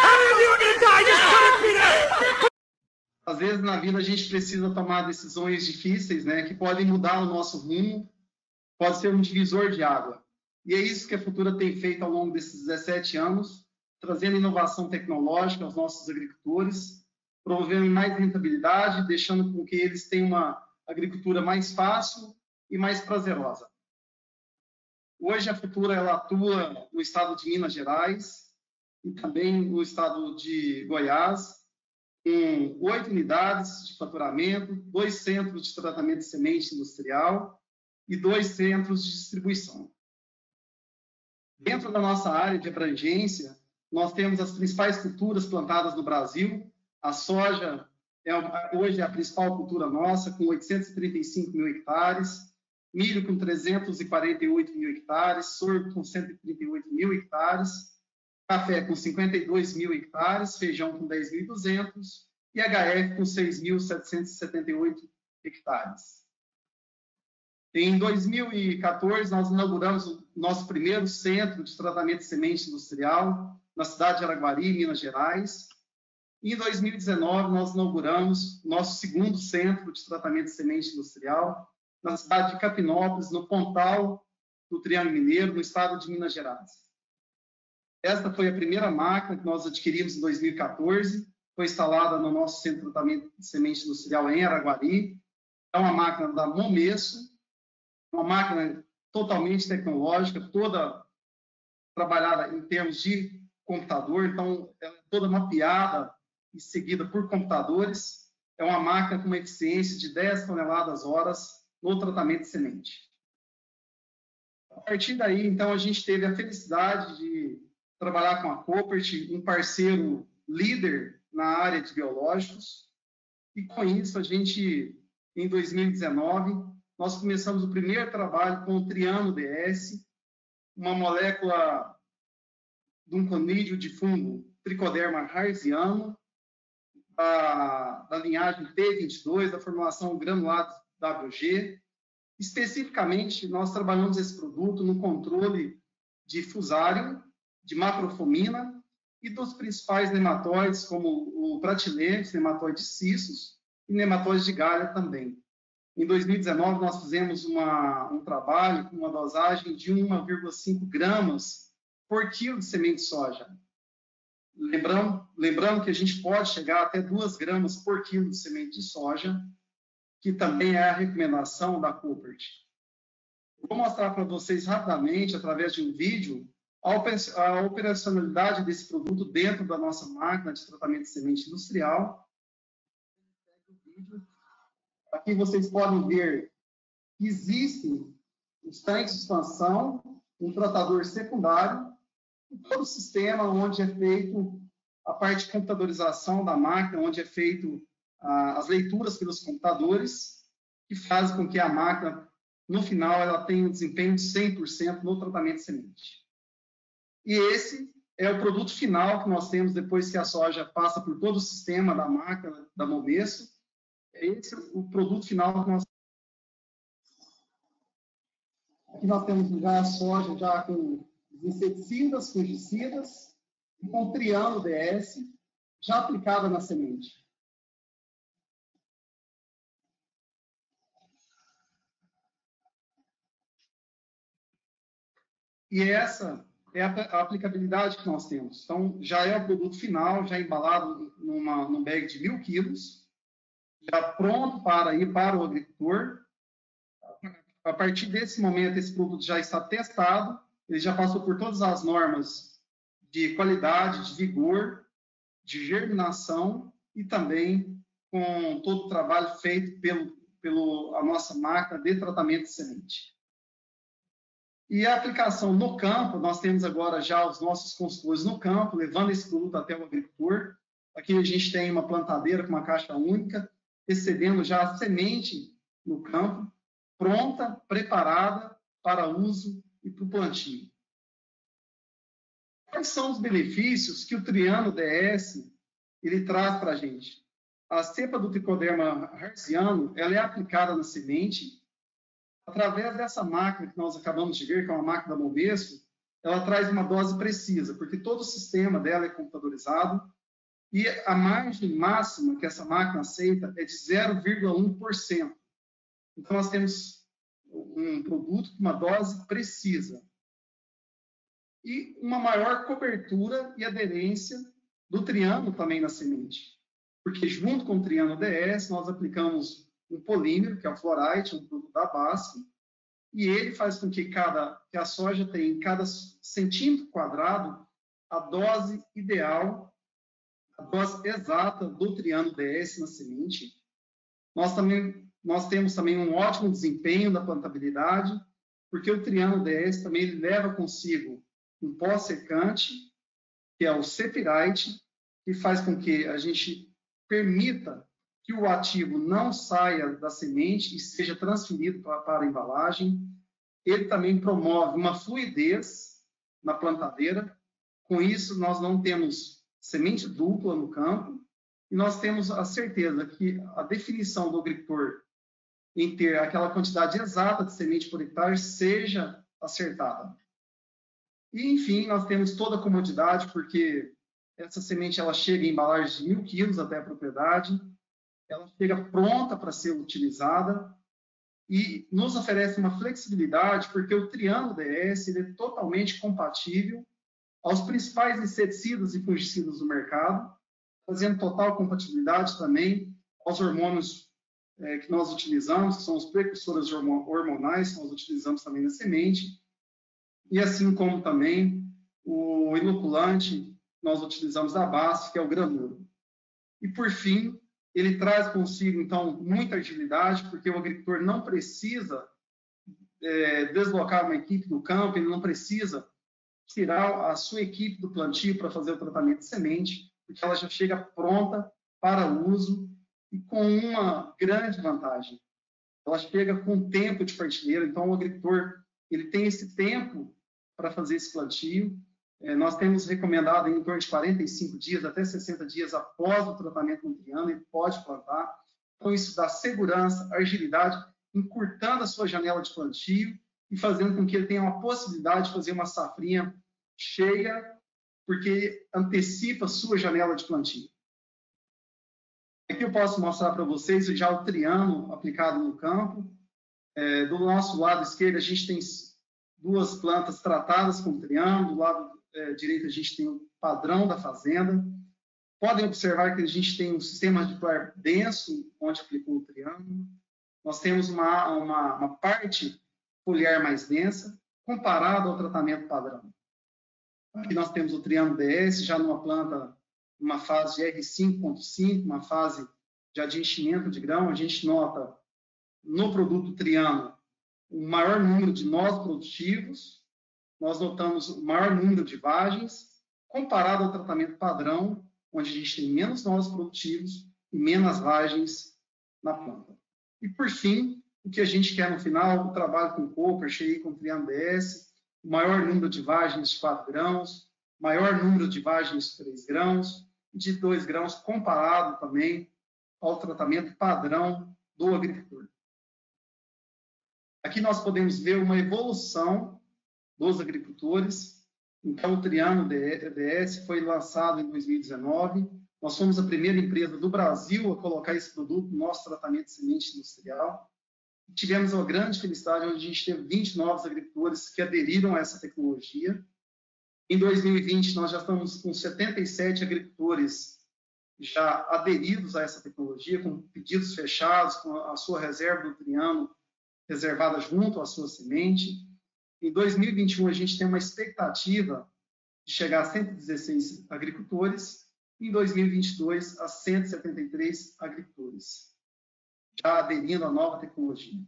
Às vezes na vida a gente precisa tomar decisões difíceis, né, que podem mudar o nosso rumo, pode ser um divisor de água. E é isso que a Futura tem feito ao longo desses 17 anos, trazendo inovação tecnológica aos nossos agricultores, promovendo mais rentabilidade, deixando com que eles tenham uma agricultura mais fácil e mais prazerosa. Hoje a Futura ela atua no estado de Minas Gerais e também no estado de Goiás, com oito unidades de faturamento, dois centros de tratamento de semente industrial e dois centros de distribuição. Dentro da nossa área de abrangência, nós temos as principais culturas plantadas no Brasil. A soja é hoje é a principal cultura nossa, com 835 mil hectares milho com 348 mil hectares, sorgo com 138 mil hectares, café com 52 mil hectares, feijão com 10.200 e HF com 6.778 hectares. Em 2014, nós inauguramos o nosso primeiro centro de tratamento de semente industrial na cidade de Araguari, Minas Gerais. Em 2019, nós inauguramos nosso segundo centro de tratamento de semente industrial, na cidade de Capinópolis, no Pontal do Triângulo Mineiro, no estado de Minas Gerais. Esta foi a primeira máquina que nós adquirimos em 2014, foi instalada no nosso centro de tratamento de semente industrial em Araguari. É uma máquina da Momesso, uma máquina totalmente tecnológica, toda trabalhada em termos de computador, então é toda mapeada e seguida por computadores. É uma máquina com uma eficiência de 10 toneladas horas no tratamento de semente. A partir daí, então, a gente teve a felicidade de trabalhar com a Copert, um parceiro líder na área de biológicos, e com isso a gente, em 2019, nós começamos o primeiro trabalho com o Triano DS, uma molécula de um conídeo de fungo Trichoderma harziano, da, da linhagem T22, da formulação granulado WG. Especificamente, nós trabalhamos esse produto no controle de fusário, de macrofomina e dos principais nematóides, como o pratilete, nematóides cissos e nematóides de galha também. Em 2019, nós fizemos uma, um trabalho com uma dosagem de 1,5 gramas por quilo de semente de soja. Lembrando, lembrando que a gente pode chegar até 2 gramas por quilo de semente de soja, que também é a recomendação da Coopert. Vou mostrar para vocês rapidamente, através de um vídeo, a operacionalidade desse produto dentro da nossa máquina de tratamento de semente industrial. Aqui vocês podem ver que existem os tanques de expansão, um tratador secundário, e todo o sistema onde é feito a parte de computadorização da máquina, onde é feito ah, as leituras pelos computadores, que fazem com que a máquina, no final, ela tenha um desempenho de 100% no tratamento de semente. E esse é o produto final que nós temos depois que a soja passa por todo o sistema da máquina, da Momesso. Esse é o produto final que nós Aqui nós temos já a soja já com inseticidas, fungicidas, com triângulo DS já aplicada na semente. E essa é a, aplicabilidade que nós temos. Então, já é o produto final, já embalado numa, num bag de mil quilos, já pronto para ir para o agricultor. A partir desse momento, esse produto já está testado, ele já passou por todas as normas de qualidade, de vigor, de germinação e também com todo o trabalho feito pelo, pelo a nossa máquina de tratamento de semente. E a aplicação no campo, nós temos agora já os nossos consultores no campo, levando esse produto até o agricultor. Aqui a gente tem uma plantadeira com uma caixa única, recebendo já a semente no campo, pronta, preparada para uso e para o plantio. Quais são os benefícios que o Triano DS ele traz para a gente? A cepa do tricoderma harziano, ela é aplicada na semente através dessa máquina que nós acabamos de ver, que é uma máquina da ela traz uma dose precisa, porque todo o sistema dela é computadorizado e a margem máxima que essa máquina aceita é de 0,1%. Então, nós temos um produto com uma dose precisa. E uma maior cobertura e aderência do triângulo também na semente. Porque junto com o triângulo DS, nós aplicamos um polímero, que é o fluorite, um produto da BASF, e ele faz com que, cada, que a soja tenha em cada centímetro quadrado a dose ideal, a dose exata do triângulo DS na semente. Nós também nós temos também um ótimo desempenho da plantabilidade, porque o triângulo DS também leva consigo um pó secante, que é o Cepirite, que faz com que a gente permita que o ativo não saia da semente e seja transferido para, a embalagem. Ele também promove uma fluidez na plantadeira. Com isso, nós não temos semente dupla no campo e nós temos a certeza que a definição do agricultor em ter aquela quantidade exata de semente por hectare seja acertada. E, enfim, nós temos toda a comodidade, porque Essa semente ela chega em embalagens de mil quilos até a propriedade, ela chega pronta para ser utilizada e nos oferece uma flexibilidade, porque o Triângulo DS é totalmente compatível aos principais inseticidas e fungicidas do mercado, fazendo total compatibilidade também aos hormônios é, que nós utilizamos, que são os precursores hormonais, que nós utilizamos também na semente, e assim como também o inoculante, nós utilizamos da base, que é o granuro. E por fim, ele traz consigo, então, muita agilidade, porque o agricultor não precisa é, deslocar uma equipe do campo, ele não precisa tirar a sua equipe do plantio para fazer o tratamento de semente, porque ela já chega pronta para uso e com uma grande vantagem. Ela chega com tempo de partilheiro, então o agricultor ele tem esse tempo para fazer esse plantio. É, nós temos recomendado em torno de 45 dias até 60 dias após o tratamento nutriano, ele pode plantar. Então isso dá segurança, agilidade, encurtando a sua janela de plantio e fazendo com que ele tenha uma possibilidade de fazer uma safrinha cheia, porque antecipa a sua janela de plantio. Aqui eu posso mostrar para vocês já o triângulo aplicado no campo. É, do nosso lado esquerdo, a gente tem duas plantas tratadas com triângulo. Do lado é, direito, a gente tem o padrão da fazenda. Podem observar que a gente tem um sistema de ar denso, onde aplicou o triângulo. Nós temos uma, uma, uma parte foliar mais densa, comparado ao tratamento padrão. Aqui nós temos o triângulo DS, já numa planta uma fase de R5.5, uma fase já de enchimento de grão, a gente nota no produto Triano o maior número de nós produtivos, nós notamos o maior número de vagens, comparado ao tratamento padrão, onde a gente tem menos nós produtivos e menos vagens na planta. E, por fim, o que a gente quer no final, o trabalho com Cooper, Cheio com Triano DS, o maior número de vagens de 4 grãos, maior número de vagens de 3 grãos, de 2 grãos comparado também ao tratamento padrão do agricultor. Aqui nós podemos ver uma evolução dos agricultores. Então, o Triano DS foi lançado em 2019. Nós fomos a primeira empresa do Brasil a colocar esse produto no nosso tratamento de semente industrial. Tivemos uma grande felicidade, onde a gente teve 20 novos agricultores que aderiram a essa tecnologia. Em 2020, nós já estamos com 77 agricultores já aderidos a essa tecnologia, com pedidos fechados, com a sua reserva do triano reservada junto à sua semente. Em 2021, a gente tem uma expectativa de chegar a 116 agricultores, em 2022, a 173 agricultores, já aderindo à nova tecnologia.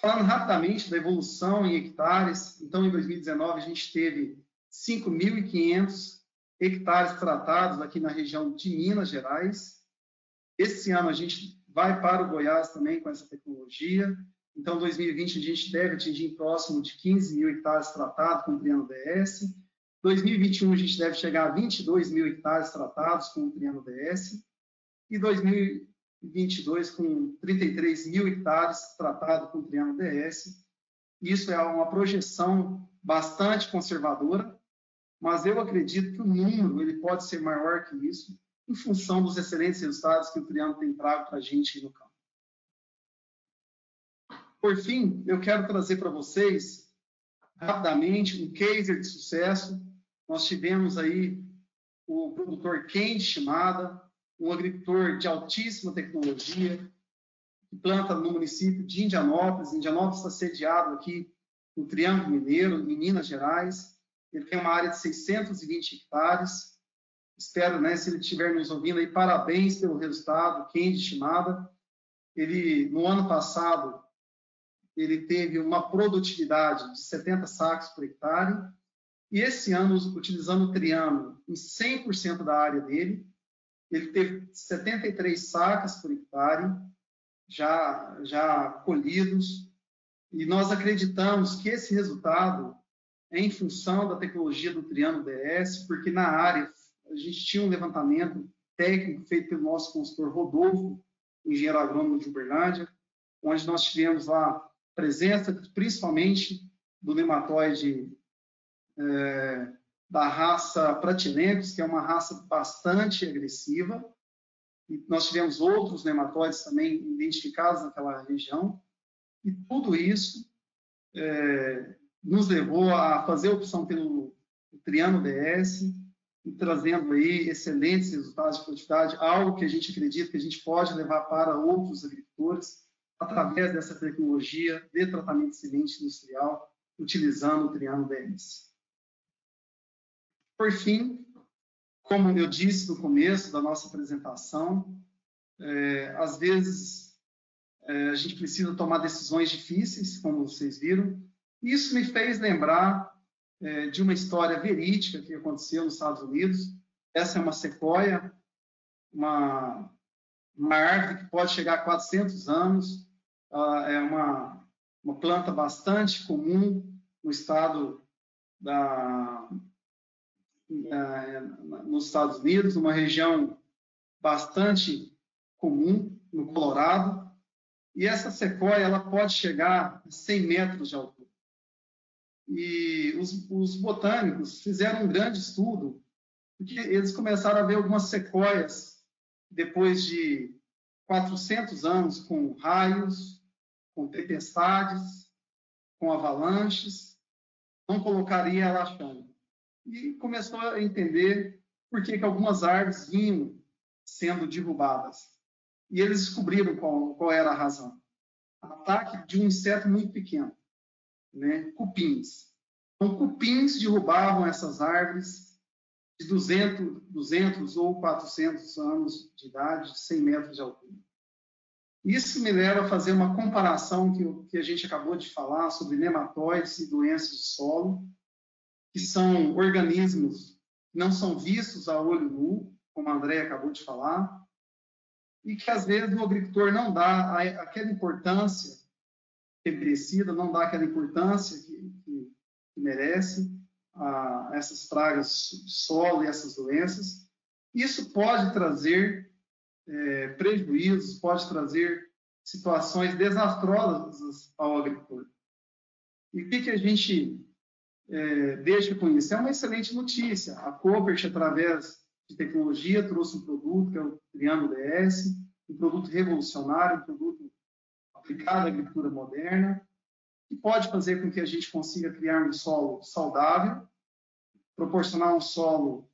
Falando rapidamente da evolução em hectares, então em 2019 a gente teve 5.500 hectares tratados aqui na região de Minas Gerais. Esse ano a gente vai para o Goiás também com essa tecnologia. Então, 2020 a gente deve atingir próximo de 15 mil hectares tratados com o Triângulo DS. 2021 a gente deve chegar a 22 mil hectares tratados com o Triângulo DS. E 2000 22 com 33 mil hectares tratados com triângulo DS. Isso é uma projeção bastante conservadora, mas eu acredito que o número ele pode ser maior que isso, em função dos excelentes resultados que o triângulo tem trago para a gente no campo. Por fim, eu quero trazer para vocês, rapidamente, um case de sucesso. Nós tivemos aí o produtor Ken Shimada, um agricultor de altíssima tecnologia, que planta no município de Indianópolis. Indianópolis está sediado aqui no Triângulo Mineiro, em Minas Gerais. Ele tem uma área de 620 hectares. Espero, né, se ele estiver nos ouvindo aí, parabéns pelo resultado, quem de estimada. Ele, no ano passado, ele teve uma produtividade de 70 sacos por hectare. E esse ano, utilizando o triângulo em 100% da área dele, ele teve 73 sacas por hectare já, já colhidos, e nós acreditamos que esse resultado é em função da tecnologia do Triângulo DS, porque na área a gente tinha um levantamento técnico feito pelo nosso consultor Rodolfo, engenheiro agrônomo de Uberlândia, onde nós tivemos lá presença, principalmente, do nematóide é, da raça Pratilencos, que é uma raça bastante agressiva. E nós tivemos outros nematóides também identificados naquela região. E tudo isso é, nos levou a fazer a opção pelo Triano DS, e trazendo aí excelentes resultados de produtividade, algo que a gente acredita que a gente pode levar para outros agricultores através dessa tecnologia de tratamento de semente industrial, utilizando o Triano DS. Por fim, como eu disse no começo da nossa apresentação, é, às vezes é, a gente precisa tomar decisões difíceis, como vocês viram. Isso me fez lembrar é, de uma história verídica que aconteceu nos Estados Unidos. Essa é uma sequoia, uma, uma árvore que pode chegar a 400 anos. É uma, uma planta bastante comum no estado da, da, nos Estados Unidos, uma região bastante comum no Colorado. E essa sequoia ela pode chegar a 100 metros de altura. E os, os botânicos fizeram um grande estudo, porque eles começaram a ver algumas sequoias depois de 400 anos com raios, com tempestades, com avalanches, não colocaria ela achando. E começou a entender por que, que algumas árvores vinham sendo derrubadas. E eles descobriram qual, qual era a razão. Ataque de um inseto muito pequeno né, cupins. Então, cupins derrubavam essas árvores de 200, 200 ou 400 anos de idade, 100 metros de altura. Isso me leva a fazer uma comparação que, que a gente acabou de falar sobre nematóides e doenças de solo, que são organismos que não são vistos a olho nu, como a André acabou de falar, e que às vezes o agricultor não dá aquela importância merecida, não dá aquela importância que, que, que merece a essas pragas de solo e essas doenças. Isso pode trazer é, prejuízos, pode trazer situações desastrosas ao agricultor. E o que, que a gente é, deixa com isso? É uma excelente notícia. A Copert, através de tecnologia, trouxe um produto que é o Triângulo DS, um produto revolucionário, um produto aplicada à agricultura moderna, que pode fazer com que a gente consiga criar um solo saudável, proporcionar um solo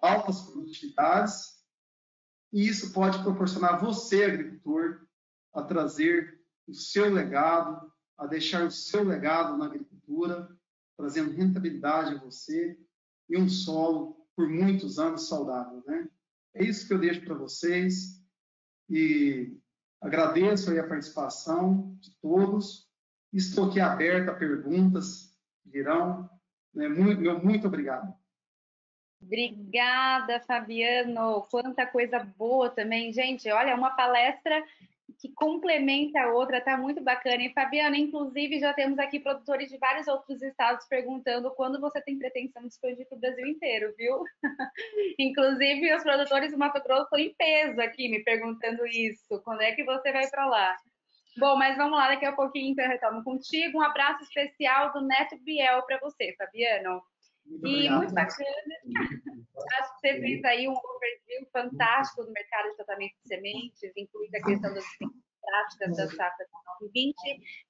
altas produtividades, e isso pode proporcionar você, agricultor, a trazer o seu legado, a deixar o seu legado na agricultura, trazendo rentabilidade a você e um solo por muitos anos saudável, né? É isso que eu deixo para vocês e Agradeço a participação de todos. Estou aqui aberto a perguntas que virão. Né? Muito, meu muito obrigado. Obrigada, Fabiano. Quanta coisa boa também. Gente, olha, uma palestra que complementa a outra, tá muito bacana. E Fabiana, inclusive, já temos aqui produtores de vários outros estados perguntando quando você tem pretensão de expandir para o Brasil inteiro, viu? inclusive, os produtores do Mato Grosso estão em peso aqui me perguntando isso. Quando é que você vai para lá? Bom, mas vamos lá, daqui a pouquinho então eu contigo. Um abraço especial do Neto Biel para você, Fabiano. Muito e muito bacana. Acho que você fez aí um overview fantástico do mercado de tratamento de sementes, incluindo a questão das práticas da safra 2020.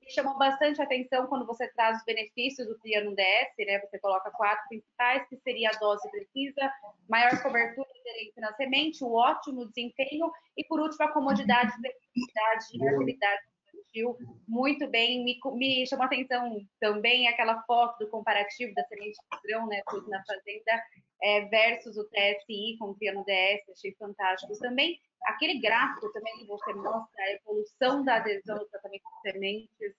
Me chamou bastante atenção quando você traz os benefícios do Triano DS, né? Você coloca quatro principais, que seria a dose precisa, maior cobertura aderente na semente, o ótimo desempenho e, por último, a comodidade, flexibilidade e versatilidade muito bem. Me, me chamou a atenção também aquela foto do comparativo da semente de grão, né, tudo na fazenda, é, versus o TSI com o piano DS, achei fantástico também. Aquele gráfico também que você mostra, a evolução da adesão ao tratamento de sementes,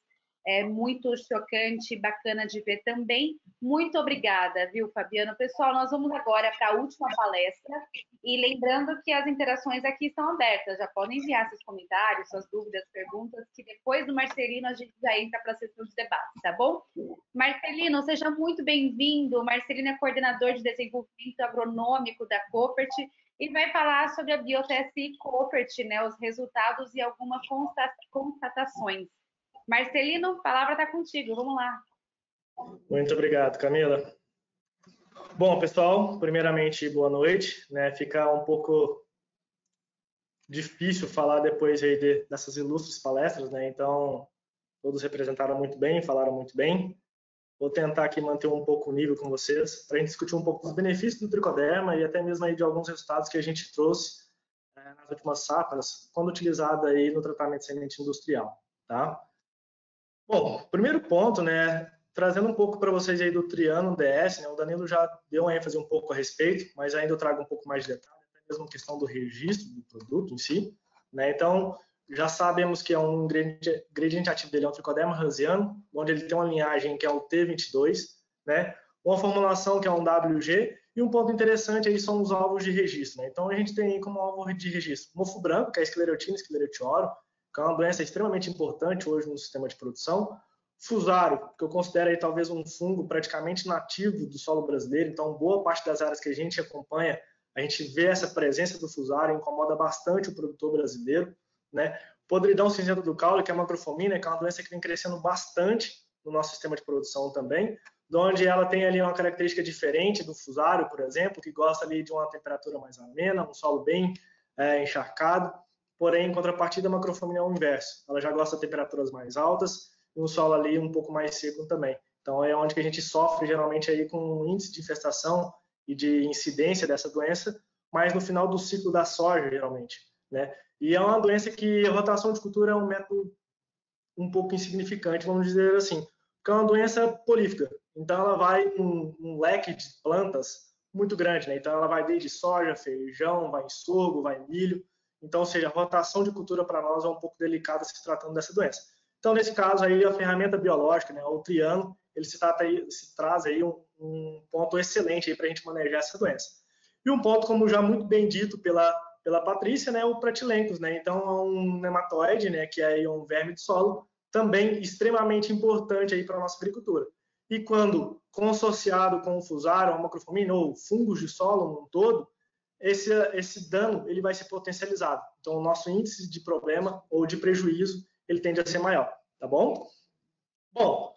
é muito chocante, bacana de ver também. Muito obrigada, viu, Fabiano? Pessoal, nós vamos agora para a última palestra e lembrando que as interações aqui estão abertas, já podem enviar seus comentários, suas dúvidas, perguntas, que depois do Marcelino a gente já entra para a sessão de debate, tá bom? Marcelino, seja muito bem-vindo. Marcelino é coordenador de desenvolvimento agronômico da Copert e vai falar sobre a Biotesc Copert, né, os resultados e algumas constatações. Marcelino, a palavra está contigo, vamos lá. Muito obrigado, Camila. Bom, pessoal, primeiramente, boa noite. Né? Fica um pouco difícil falar depois aí de, dessas ilustres palestras, né? Então, todos representaram muito bem, falaram muito bem. Vou tentar aqui manter um pouco o nível com vocês, para a gente discutir um pouco dos benefícios do tricoderma e até mesmo aí de alguns resultados que a gente trouxe é, nas últimas safras, quando utilizado aí no tratamento de semente industrial, tá? Bom, primeiro ponto, né, trazendo um pouco para vocês aí do Triano DS, né, o Danilo já deu uma ênfase um pouco a respeito, mas ainda eu trago um pouco mais de detalhe, até mesmo questão do registro do produto em si, né, então já sabemos que é um ingrediente, ativo dele é um tricoderma ransiano, onde ele tem uma linhagem que é o T22, né, uma formulação que é um WG, e um ponto interessante aí são os alvos de registro, né, então a gente tem como alvo de registro mofo branco, que é esclerotina, esclerotioro, que é uma doença extremamente importante hoje no sistema de produção. Fusário, que eu considero aí talvez um fungo praticamente nativo do solo brasileiro, então boa parte das áreas que a gente acompanha, a gente vê essa presença do fusário, incomoda bastante o produtor brasileiro, né? Podridão cinzenta do caule, que é a macrofomina, que é uma doença que vem crescendo bastante no nosso sistema de produção também, onde ela tem ali uma característica diferente do fusário, por exemplo, que gosta ali de uma temperatura mais amena, um solo bem é, encharcado. Porém, em contrapartida, a macrofamina é o inverso. Ela já gosta de temperaturas mais altas e um solo ali um pouco mais seco também. Então, é onde que a gente sofre geralmente aí com um índice de infestação e de incidência dessa doença, mas no final do ciclo da soja, geralmente. Né? E é uma doença que a rotação de cultura é um método um pouco insignificante, vamos dizer assim, porque é uma doença polífica. Então, ela vai um, um leque de plantas muito grande. Né? Então, ela vai desde soja, feijão, vai em sorgo, vai em milho. Então, ou seja, a rotação de cultura para nós é um pouco delicada se tratando dessa doença. Então, nesse caso aí, a ferramenta biológica, né, o triano, ele se, trata aí, se traz aí um, um ponto excelente para a gente manejar essa doença. E um ponto, como já muito bem dito pela, pela Patrícia, né, o pratilencos, né, então é um nematóide, né, que é um verme de solo, também extremamente importante aí para a nossa agricultura. E quando consociado com o fusário, a macrofomina ou fungos de solo no todo, esse, esse dano ele vai ser potencializado. Então, o nosso índice de problema ou de prejuízo ele tende a ser maior, tá bom? Bom,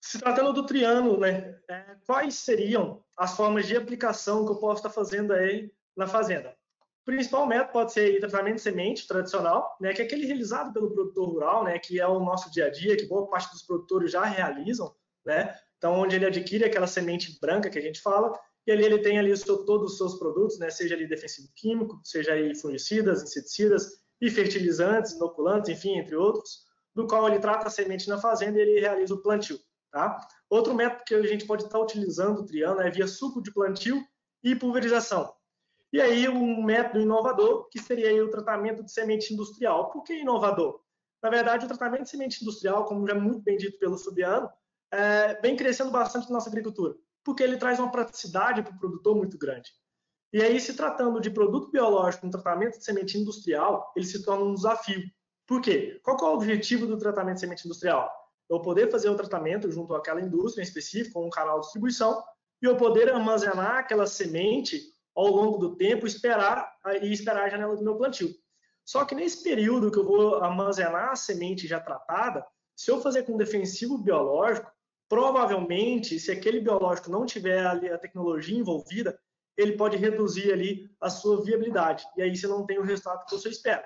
se tratando do triângulo, né, é, quais seriam as formas de aplicação que eu posso estar fazendo aí na fazenda? O principal método pode ser tratamento de semente tradicional, né, que é aquele realizado pelo produtor rural, né, que é o nosso dia a dia, que boa parte dos produtores já realizam, né? Então, onde ele adquire aquela semente branca que a gente fala e ali ele tem ali seu, todos os seus produtos, né, seja ali defensivo químico, seja aí fungicidas, inseticidas e fertilizantes, inoculantes, enfim, entre outros, do qual ele trata a semente na fazenda e ele realiza o plantio. Tá? Outro método que a gente pode estar utilizando o triano é via suco de plantio e pulverização. E aí um método inovador, que seria o tratamento de semente industrial. Por que inovador? Na verdade, o tratamento de semente industrial, como já muito bem dito pelo Subiano, é, vem crescendo bastante na nossa agricultura porque ele traz uma praticidade para o produtor muito grande. E aí, se tratando de produto biológico, um tratamento de semente industrial, ele se torna um desafio. Por quê? Qual é o objetivo do tratamento de semente industrial? Eu poder fazer o tratamento junto àquela indústria em específico, um canal de distribuição, e eu poder armazenar aquela semente ao longo do tempo esperar, e esperar a janela do meu plantio. Só que nesse período que eu vou armazenar a semente já tratada, se eu fazer com defensivo biológico, provavelmente, se aquele biológico não tiver ali a tecnologia envolvida, ele pode reduzir ali a sua viabilidade. E aí você não tem o resultado que você espera.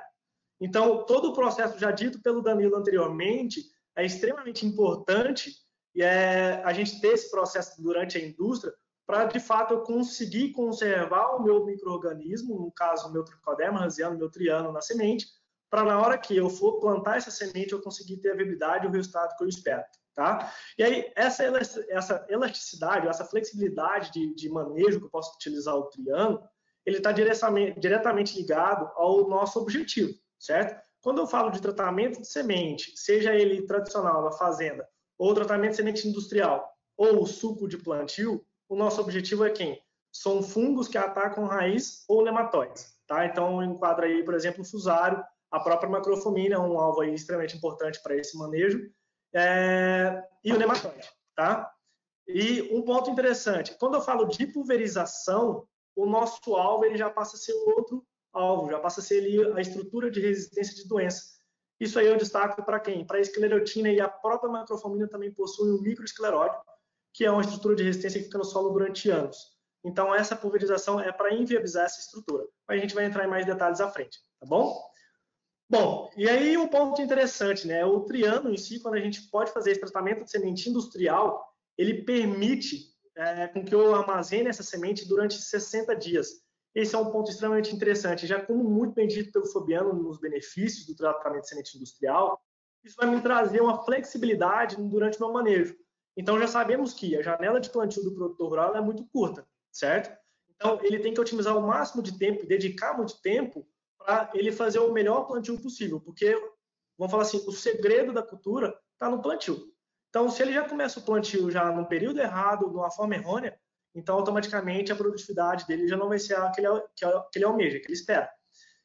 Então, todo o processo já dito pelo Danilo anteriormente é extremamente importante e é a gente ter esse processo durante a indústria para, de fato, eu conseguir conservar o meu microorganismo, no caso, o meu tricoderma ransiano, meu triano na semente, para na hora que eu for plantar essa semente, eu conseguir ter a viabilidade e o resultado que eu espero. Tá? E aí, essa, essa elasticidade, essa flexibilidade de, de manejo que eu posso utilizar o triângulo, ele está diretamente, ligado ao nosso objetivo, certo? Quando eu falo de tratamento de semente, seja ele tradicional na fazenda, ou tratamento de semente industrial, ou suco de plantio, o nosso objetivo é quem? São fungos que atacam raiz ou nematóides, tá? Então, enquadra aí, por exemplo, o fusário, a própria macrofomina é um alvo aí extremamente importante para esse manejo, é, e o nematóide, tá? E um ponto interessante, quando eu falo de pulverização, o nosso alvo ele já passa a ser outro alvo, já passa a ser ali a estrutura de resistência de doença. Isso aí eu destaco para quem? Para a esclerotina e a própria macrofomina também possui um microescleróide, que é uma estrutura de resistência que fica no solo durante anos. Então, essa pulverização é para inviabilizar essa estrutura. Mas a gente vai entrar em mais detalhes à frente, tá bom? Bom, e aí um ponto interessante, né? O triano em si, quando a gente pode fazer esse tratamento de semente industrial, ele permite é, com que eu armazene essa semente durante 60 dias. Esse é um ponto extremamente interessante. Já como muito bem dito pelo Fabiano nos benefícios do tratamento de semente industrial, isso vai me trazer uma flexibilidade durante o meu manejo. Então, já sabemos que a janela de plantio do produtor rural é muito curta, certo? Então, ele tem que otimizar o máximo de tempo e dedicar muito tempo para ele fazer o melhor plantio possível, porque, vamos falar assim, o segredo da cultura está no plantio. Então, se ele já começa o plantio já no período errado, de uma forma errônea, então automaticamente a produtividade dele já não vai ser a que ele, que ele almeja, que ele espera.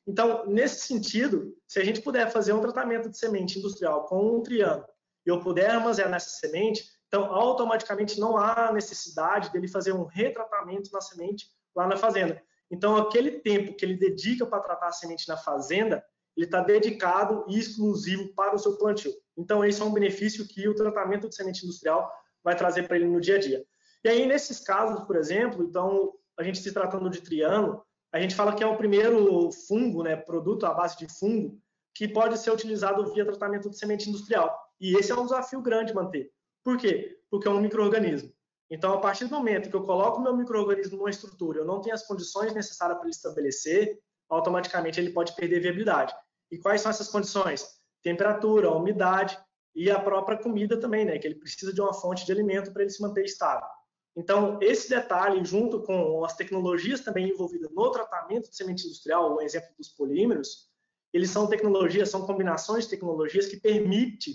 Então, nesse sentido, se a gente puder fazer um tratamento de semente industrial com um triângulo e eu puder armazenar nessa semente, então automaticamente não há necessidade dele fazer um retratamento na semente lá na fazenda. Então, aquele tempo que ele dedica para tratar a semente na fazenda, ele está dedicado e exclusivo para o seu plantio. Então, esse é um benefício que o tratamento de semente industrial vai trazer para ele no dia a dia. E aí, nesses casos, por exemplo, então, a gente se tratando de triano, a gente fala que é o primeiro fungo, né, produto à base de fungo, que pode ser utilizado via tratamento de semente industrial. E esse é um desafio grande manter. Por quê? Porque é um microorganismo. Então, a partir do momento que eu coloco o meu microorganismo numa estrutura, eu não tenho as condições necessárias para ele estabelecer, automaticamente ele pode perder viabilidade. E quais são essas condições? Temperatura, umidade e a própria comida também, né? Que ele precisa de uma fonte de alimento para ele se manter estável. Então, esse detalhe, junto com as tecnologias também envolvidas no tratamento de semente industrial, o exemplo dos polímeros, eles são tecnologias, são combinações de tecnologias que permitem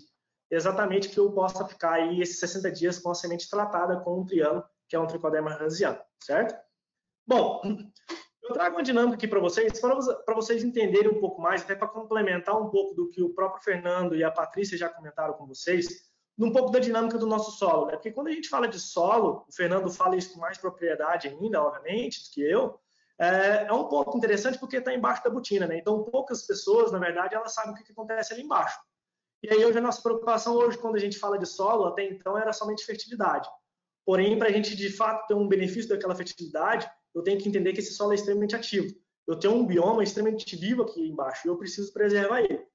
exatamente que eu possa ficar aí esses 60 dias com a semente tratada com um triano, que é um tricoderma ranziano, certo? Bom, eu trago uma dinâmica aqui para vocês, para vocês entenderem um pouco mais, até para complementar um pouco do que o próprio Fernando e a Patrícia já comentaram com vocês, um pouco da dinâmica do nosso solo, né? Porque quando a gente fala de solo, o Fernando fala isso com mais propriedade ainda, obviamente, do que eu, é, é um ponto interessante porque está embaixo da botina, né? Então, poucas pessoas, na verdade, elas sabem o que acontece ali embaixo. E aí, hoje, a nossa preocupação hoje, quando a gente fala de solo, até então, era somente fertilidade. Porém, para a gente, de fato, ter um benefício daquela fertilidade, eu tenho que entender que esse solo é extremamente ativo. Eu tenho um bioma extremamente vivo aqui embaixo e eu preciso preservar ele.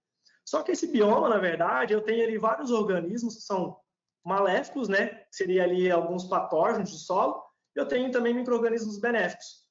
Só que esse bioma, na verdade, eu tenho ali vários organismos que são maléficos, né? Seria ali alguns patógenos do solo. Eu tenho também micro-organismos benéficos.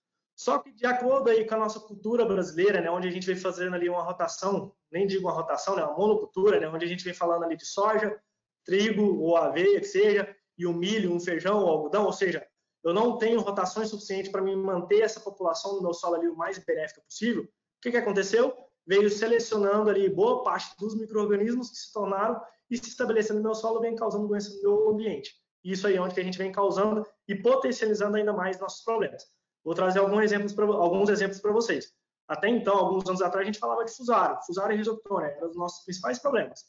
Só que de acordo aí com a nossa cultura brasileira, né, onde a gente vem fazendo ali uma rotação, nem digo uma rotação, né, uma monocultura, né, onde a gente vem falando ali de soja, trigo ou aveia, que seja, e o milho, um feijão ou algodão, ou seja, eu não tenho rotações suficientes para me manter essa população do meu solo ali o mais benéfica possível, o que, que aconteceu? Veio selecionando ali boa parte dos micro-organismos que se tornaram e se estabelecendo no meu solo, vem causando doença no meu ambiente. Isso aí é onde a gente vem causando e potencializando ainda mais nossos problemas. Vou trazer alguns exemplos para alguns exemplos para vocês. Até então, alguns anos atrás, a gente falava de fusário. Fusário e risoptônia eram os nossos principais problemas.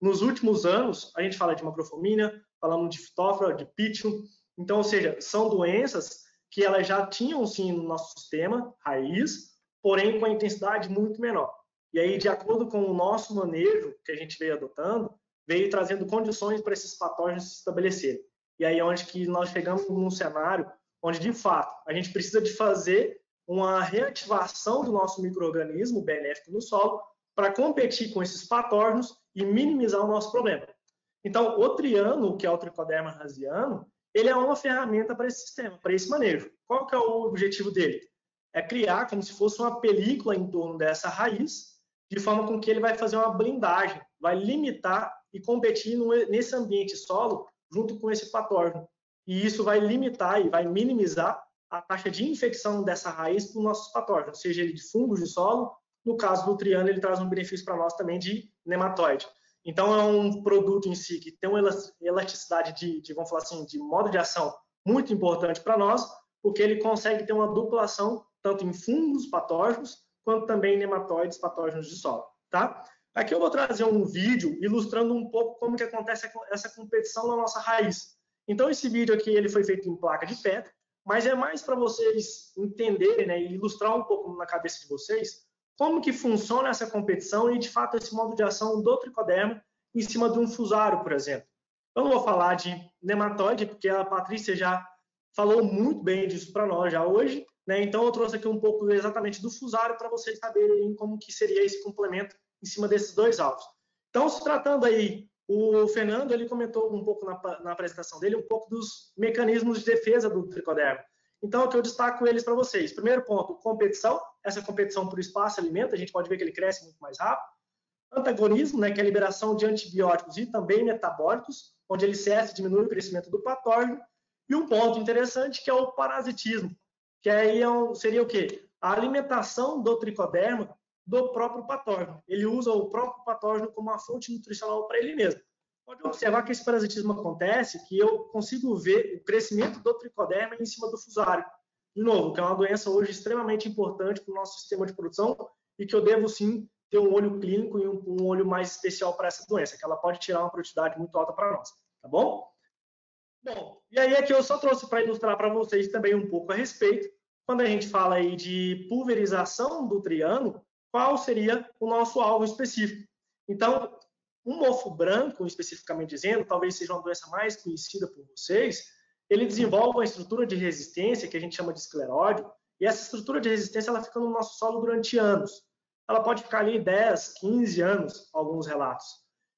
Nos últimos anos, a gente fala de macrofomina, falamos de fitófora, de pítio, então, ou seja, são doenças que elas já tinham sim no nosso sistema raiz, porém com a intensidade muito menor. E aí, de acordo com o nosso manejo que a gente veio adotando, veio trazendo condições para esses patógenos se estabelecerem. E aí é onde que nós chegamos num cenário onde, de fato, a gente precisa de fazer uma reativação do nosso microorganismo benéfico no solo para competir com esses patógenos e minimizar o nosso problema. Então, o triano, que é o tricoderma rasiano, ele é uma ferramenta para esse sistema, para esse manejo. Qual que é o objetivo dele? É criar como se fosse uma película em torno dessa raiz, de forma com que ele vai fazer uma blindagem, vai limitar e competir nesse ambiente solo junto com esse patógeno. E isso vai limitar e vai minimizar a taxa de infecção dessa raiz para os nossos patógenos, seja ele de fungos de solo, no caso do triano, ele traz um benefício para nós também de nematóide. Então, é um produto em si que tem uma elasticidade de, de, vamos falar assim, de modo de ação muito importante para nós, porque ele consegue ter uma dupla ação tanto em fungos patógenos, quanto também em nematóides patógenos de solo, tá? Aqui eu vou trazer um vídeo ilustrando um pouco como que acontece essa competição na nossa raiz. Então, esse vídeo aqui ele foi feito em placa de pedra, mas é mais para vocês entenderem né, e ilustrar um pouco na cabeça de vocês como que funciona essa competição e, de fato, esse modo de ação do tricoderma em cima de um fusário, por exemplo. Eu não vou falar de nematóide, porque a Patrícia já falou muito bem disso para nós já hoje, né? Então eu trouxe aqui um pouco exatamente do fusário para vocês saberem como que seria esse complemento em cima desses dois alvos. Então, se tratando aí, o Fernando ele comentou um pouco na, na apresentação dele um pouco dos mecanismos de defesa do tricoderma. Então, aqui eu destaco eles para vocês. Primeiro ponto, competição. Essa competição por espaço alimenta, a gente pode ver que ele cresce muito mais rápido. Antagonismo, né, que é a liberação de antibióticos e também metabólicos, onde ele cessa e diminui o crescimento do patógeno. E um ponto interessante que é o parasitismo, que aí é um, seria o quê? A alimentação do tricoderma do próprio patógeno. Ele usa o próprio patógeno como uma fonte nutricional para ele mesmo. Pode observar que esse parasitismo acontece, que eu consigo ver o crescimento do tricoderma em cima do fusário. De novo, que é uma doença hoje extremamente importante para o nosso sistema de produção e que eu devo sim ter um olho clínico e um, um olho mais especial para essa doença, que ela pode tirar uma produtividade muito alta para nós, tá bom? Bom, e aí aqui eu só trouxe para ilustrar para vocês também um pouco a respeito. Quando a gente fala aí de pulverização do triano, qual seria o nosso alvo específico? Então, um mofo branco, especificamente dizendo, talvez seja uma doença mais conhecida por vocês, ele desenvolve uma estrutura de resistência que a gente chama de escleródio, e essa estrutura de resistência ela fica no nosso solo durante anos. Ela pode ficar ali 10, 15 anos, alguns relatos.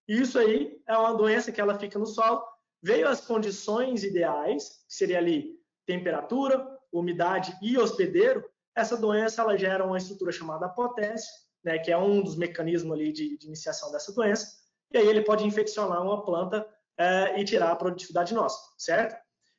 E isso aí é uma doença que ela fica no solo, veio as condições ideais, que seria ali temperatura, umidade e hospedeiro, essa doença ela gera uma estrutura chamada potéssio, né, que é um dos mecanismos ali de, de iniciação dessa doença, e aí ele pode infeccionar uma planta é, e tirar a produtividade nossa, certo?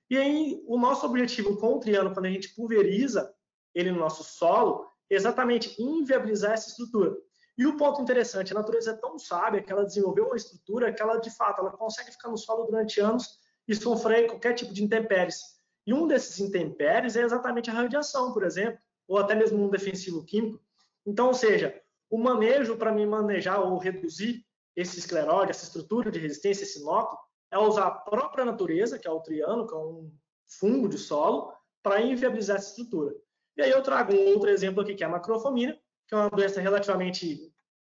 E aí o nosso objetivo com o triano, quando a gente pulveriza ele no nosso solo, é exatamente inviabilizar essa estrutura. E o ponto interessante, a natureza é tão sábia que ela desenvolveu uma estrutura que ela, de fato, ela consegue ficar no solo durante anos e sofrer qualquer tipo de intempéries. E um desses intempéries é exatamente a radiação, por exemplo, ou até mesmo um defensivo químico. Então, ou seja, o manejo para me manejar ou reduzir esse escleróide, essa estrutura de resistência, esse nódulo, é usar a própria natureza, que é o triano, que é um fungo de solo, para inviabilizar essa estrutura. E aí eu trago um outro exemplo aqui, que é a macrofamina, que é uma doença relativamente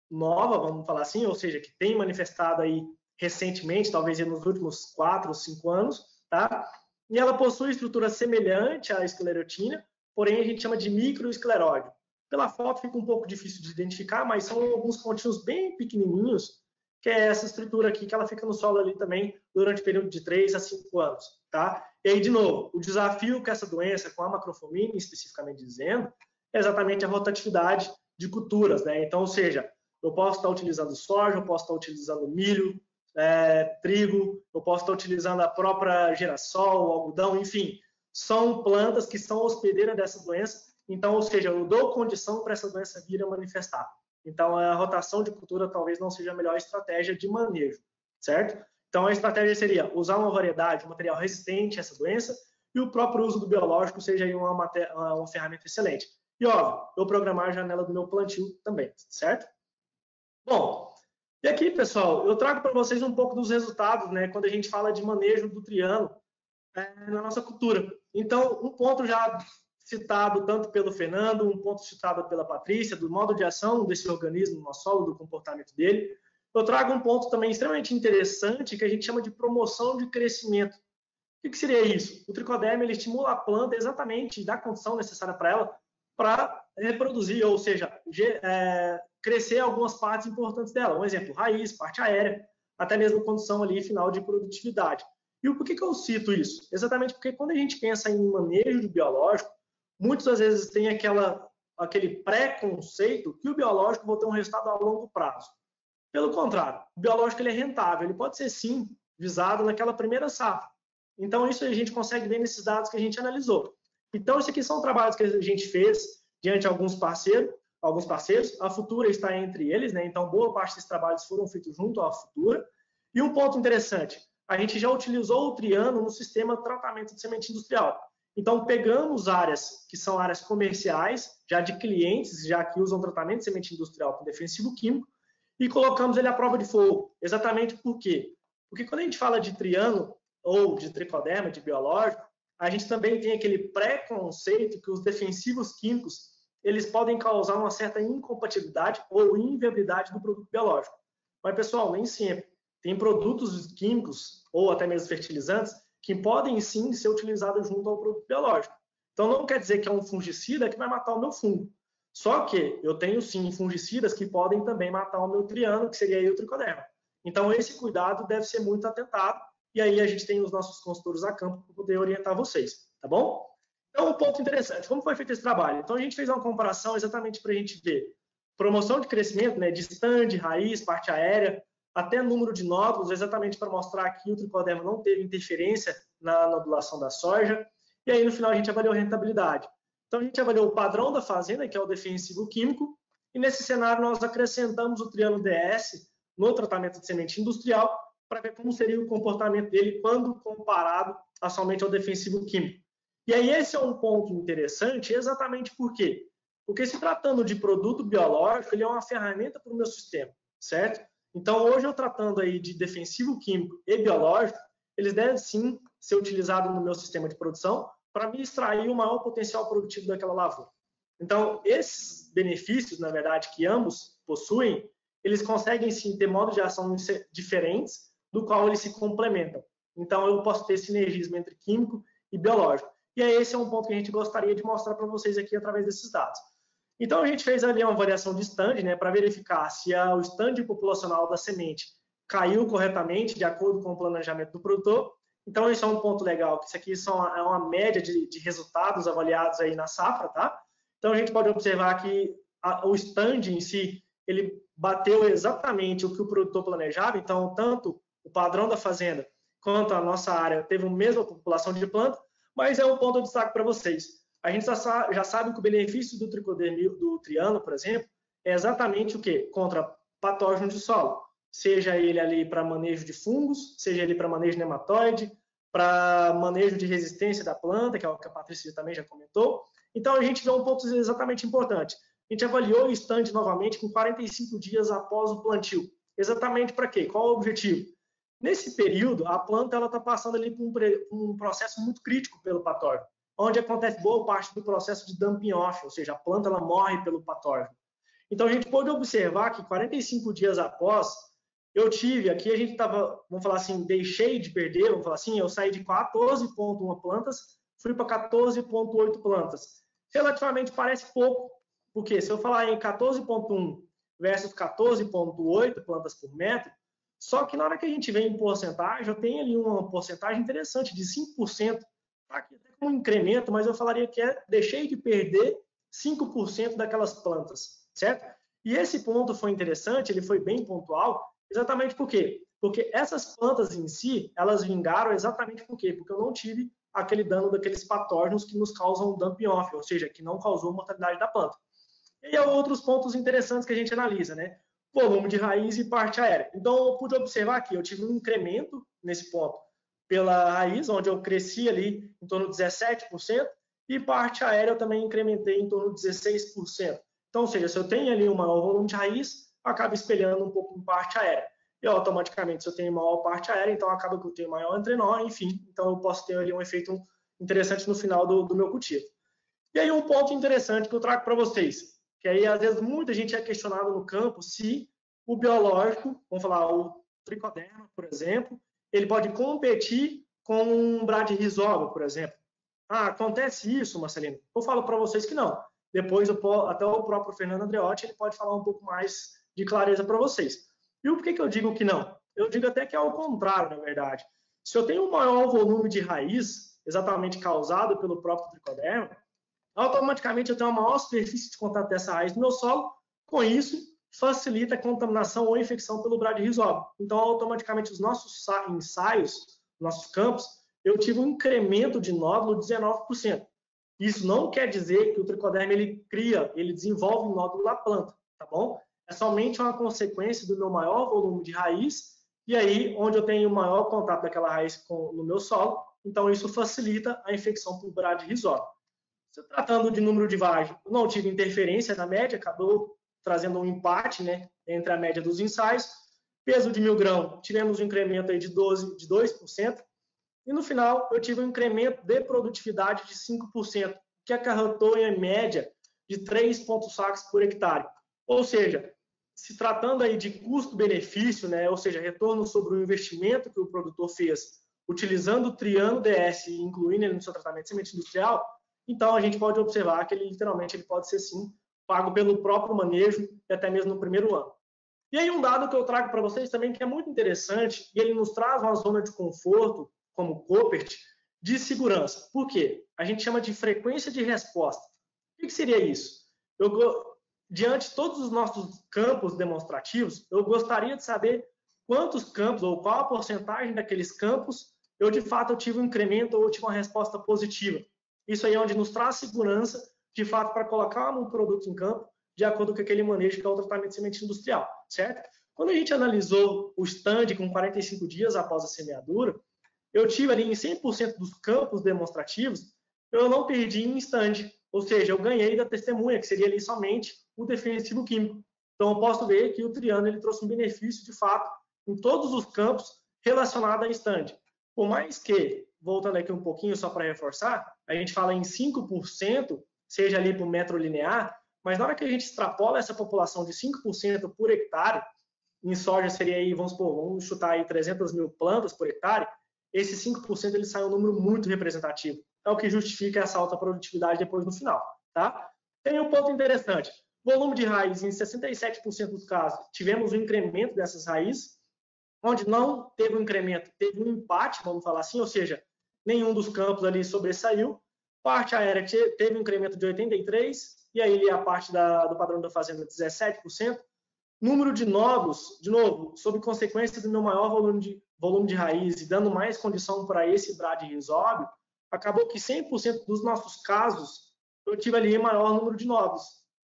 nova, vamos falar assim, ou seja, que tem manifestado aí recentemente, talvez nos últimos quatro ou cinco anos, tá? E ela possui estrutura semelhante à esclerotina, porém a gente chama de microescleróide. Pela foto fica um pouco difícil de identificar, mas são alguns pontinhos bem pequenininhos que é essa estrutura aqui, que ela fica no solo ali também durante o período de 3 a 5 anos, tá? E aí, de novo, o desafio com essa doença, com a macrofomina especificamente dizendo, é exatamente a rotatividade de culturas, né? Então, ou seja, eu posso estar utilizando soja, eu posso estar utilizando milho, é, trigo, eu posso estar utilizando a própria girassol, algodão, enfim, são plantas que são hospedeiras dessa doença, então, ou seja, eu dou condição para essa doença vir a manifestar. Então, a rotação de cultura talvez não seja a melhor estratégia de manejo, certo? Então, a estratégia seria usar uma variedade, um material resistente a essa doença e o próprio uso do biológico seja uma, uma ferramenta excelente. E, ó, eu programar a janela do meu plantio também, certo? Bom, e aqui, pessoal, eu trago para vocês um pouco dos resultados, né, quando a gente fala de manejo do triano é, na nossa cultura. Então, um ponto já citado tanto pelo Fernando, um ponto citado pela Patrícia, do modo de ação desse organismo no solo, do comportamento dele. Eu trago um ponto também extremamente interessante que a gente chama de promoção de crescimento. O que, seria isso? O tricoderma ele estimula a planta exatamente dá a condição necessária para ela para reproduzir, ou seja, é, crescer algumas partes importantes dela. Um exemplo, raiz, parte aérea, até mesmo condição ali final de produtividade. E por que, que eu cito isso? Exatamente porque quando a gente pensa em manejo biológico, muitas vezes tem aquela, aquele preconceito que o biológico vai ter um resultado a longo prazo. Pelo contrário, o biológico ele é rentável, ele pode ser sim visado naquela primeira safra. Então, isso a gente consegue ver nesses dados que a gente analisou. Então, isso aqui são trabalhos que a gente fez diante de alguns parceiros, alguns parceiros. A Futura está entre eles, né? Então, boa parte desses trabalhos foram feitos junto à Futura. E um ponto interessante, a gente já utilizou o Triano no sistema de tratamento de semente industrial. Então, pegamos áreas que são áreas comerciais, já de clientes, já que usam tratamento de semente industrial com defensivo químico, e colocamos ele à prova de fogo. Exatamente por quê? Porque quando a gente fala de triano, ou de tricoderma, de biológico, a gente também tem aquele preconceito que os defensivos químicos eles podem causar uma certa incompatibilidade ou inviabilidade do produto biológico. Mas, pessoal, nem sempre. Tem produtos químicos, ou até mesmo fertilizantes, que podem sim ser utilizadas junto ao produto biológico. Então não quer dizer que é um fungicida que vai matar o meu fungo. Só que eu tenho sim fungicidas que podem também matar o meu triano, que seria o tricoderma. Então esse cuidado deve ser muito atentado e aí a gente tem os nossos consultores a campo para poder orientar vocês, tá bom? Então, um ponto interessante, como foi feito esse trabalho? Então, a gente fez uma comparação exatamente para a gente ver promoção de crescimento, né, de stand, raiz, parte aérea, até número de nódulos, exatamente para mostrar que o tricoderma não teve interferência na nodulação da soja. E aí, no final, a gente avaliou a rentabilidade. Então, a gente avaliou o padrão da fazenda, que é o defensivo químico, e nesse cenário nós acrescentamos o triângulo DS no tratamento de semente industrial para ver como seria o comportamento dele quando comparado a somente ao defensivo químico. E aí esse é um ponto interessante, exatamente por quê? Porque se tratando de produto biológico, ele é uma ferramenta para o meu sistema, certo? Então, hoje eu tratando aí de defensivo químico e biológico, eles devem sim ser utilizados no meu sistema de produção para me extrair o maior potencial produtivo daquela lavoura. Então, esses benefícios, na verdade, que ambos possuem, eles conseguem sim ter modos de ação diferentes, do qual eles se complementam. Então, eu posso ter sinergismo entre químico e biológico. E aí, esse é um ponto que a gente gostaria de mostrar para vocês aqui através desses dados. Então, a gente fez ali uma variação de stand, né, para verificar se a, o stand populacional da semente caiu corretamente, de acordo com o planejamento do produtor. Então, isso é um ponto legal, que isso aqui são, é uma média de, de resultados avaliados aí na safra, tá? Então, a gente pode observar que a, o stand em si, ele bateu exatamente o que o produtor planejava, então, tanto o padrão da fazenda quanto a nossa área teve a mesma população de planta, mas é um ponto de destaque para vocês. A gente já sabe que o benefício do tricodermil, do triano, por exemplo, é exatamente o quê? Contra patógenos de solo. Seja ele ali para manejo de fungos, seja ele para manejo de nematóide, para manejo de resistência da planta, que é o que a Patrícia também já comentou. Então, a gente vê um ponto exatamente importante. A gente avaliou o stand novamente com 45 dias após o plantio. Exatamente para quê? Qual o objetivo? Nesse período, a planta está passando ali por um, um, processo muito crítico pelo patógeno, onde acontece boa parte do processo de dumping off, ou seja, a planta ela morre pelo patógeno. Então, a gente pode observar que 45 dias após, eu tive, aqui a gente estava, vamos falar assim, deixei de perder, vamos falar assim, eu saí de 14,1 plantas, fui para 14,8 plantas. Relativamente parece pouco, porque se eu falar em 14,1 versus 14,8 plantas por metro, só que na hora que a gente vê em porcentagem, eu tenho ali uma porcentagem interessante de 5%, tá aqui até como um incremento, mas eu falaria que é, deixei de perder 5% daquelas plantas, certo? E esse ponto foi interessante, ele foi bem pontual, exatamente por quê? Porque essas plantas em si, elas vingaram exatamente por quê? Porque eu não tive aquele dano daqueles patógenos que nos causam dumping off, ou seja, que não causou mortalidade da planta. E há outros pontos interessantes que a gente analisa, né? volume de raiz e parte aérea. Então, eu pude observar aqui, eu tive um incremento nesse ponto pela raiz, onde eu cresci ali em torno de 17%, e parte aérea eu também incrementei em torno de 16%. Então, ou seja, se eu tenho ali um maior volume de raiz, acaba espelhando um pouco em parte aérea. E automaticamente, se eu tenho maior parte aérea, então acaba que eu tenho maior entrenó, enfim, então eu posso ter ali um efeito interessante no final do, do meu cultivo. E aí um ponto interessante que eu trago para vocês que aí às vezes muita gente é questionado no campo se o biológico, vamos falar o tricoderma, por exemplo, ele pode competir com um bradyrhizoma, por exemplo. Ah, acontece isso, Marcelino? Eu falo para vocês que não. Depois até o próprio Fernando Andreotti ele pode falar um pouco mais de clareza para vocês. E por que, que eu digo que não? Eu digo até que é o contrário, na verdade. Se eu tenho um maior volume de raiz, exatamente causado pelo próprio tricoderma, automaticamente eu tenho uma maior superfície de contato dessa raiz no meu solo, com isso facilita a contaminação ou infecção pelo bradyrhizoma. Então, automaticamente, os nossos ensaios, nossos campos, eu tive um incremento de nódulo de 19%. Isso não quer dizer que o tricoderma ele cria, ele desenvolve um nódulo na planta, tá bom? É somente uma consequência do meu maior volume de raiz e aí onde eu tenho maior contato daquela raiz com, no meu solo, então isso facilita a infecção por bradyrhizoma. Se tratando de número de vagens, não tive interferência na média, acabou trazendo um empate né, entre a média dos ensaios. Peso de mil grão, tivemos um incremento aí de, 12, de 2%. E no final, eu tive um incremento de produtividade de 5%, que acarretou em média de 3 pontos sacos por hectare. Ou seja, se tratando aí de custo-benefício, né, ou seja, retorno sobre o investimento que o produtor fez utilizando o Triano DS e incluindo ele no seu tratamento de semente industrial, então a gente pode observar que ele literalmente ele pode ser sim pago pelo próprio manejo e até mesmo no primeiro ano. E aí um dado que eu trago para vocês também que é muito interessante e ele nos traz uma zona de conforto como Copert de segurança. Por quê? A gente chama de frequência de resposta. O que seria isso? Eu, diante de todos os nossos campos demonstrativos, eu gostaria de saber quantos campos ou qual a porcentagem daqueles campos eu de fato eu tive um incremento ou tive uma resposta positiva. Isso aí é onde nos traz segurança, de fato, para colocar um produto em campo de acordo com aquele manejo que é o tratamento de semente industrial, certo? Quando a gente analisou o stand com 45 dias após a semeadura, eu tive ali em 100% dos campos demonstrativos, eu não perdi em stand, ou seja, eu ganhei da testemunha, que seria ali somente o defensivo químico. Então, eu posso ver que o Triano ele trouxe um benefício, de fato, em todos os campos relacionados a stand. Por mais que, voltando aqui um pouquinho só para reforçar, a gente fala em 5%, seja ali por metro linear, mas na hora que a gente extrapola essa população de 5% por hectare, em soja seria aí, vamos supor, vamos chutar aí 300 mil plantas por hectare, esse 5% ele sai um número muito representativo. É o que justifica essa alta produtividade depois no final, tá? Tem um ponto interessante. Volume de raiz, em 67% dos casos, tivemos um incremento dessas raízes, onde não teve um incremento, teve um empate, vamos falar assim, ou seja, nenhum dos campos ali sobressaiu. Parte aérea teve um incremento de 83%, e aí a parte da, do padrão da fazenda 17%. Número de novos, de novo, sob consequência do meu maior volume de, volume de raiz e dando mais condição para esse brad risóbio, acabou que 100% dos nossos casos eu tive ali maior número de novos.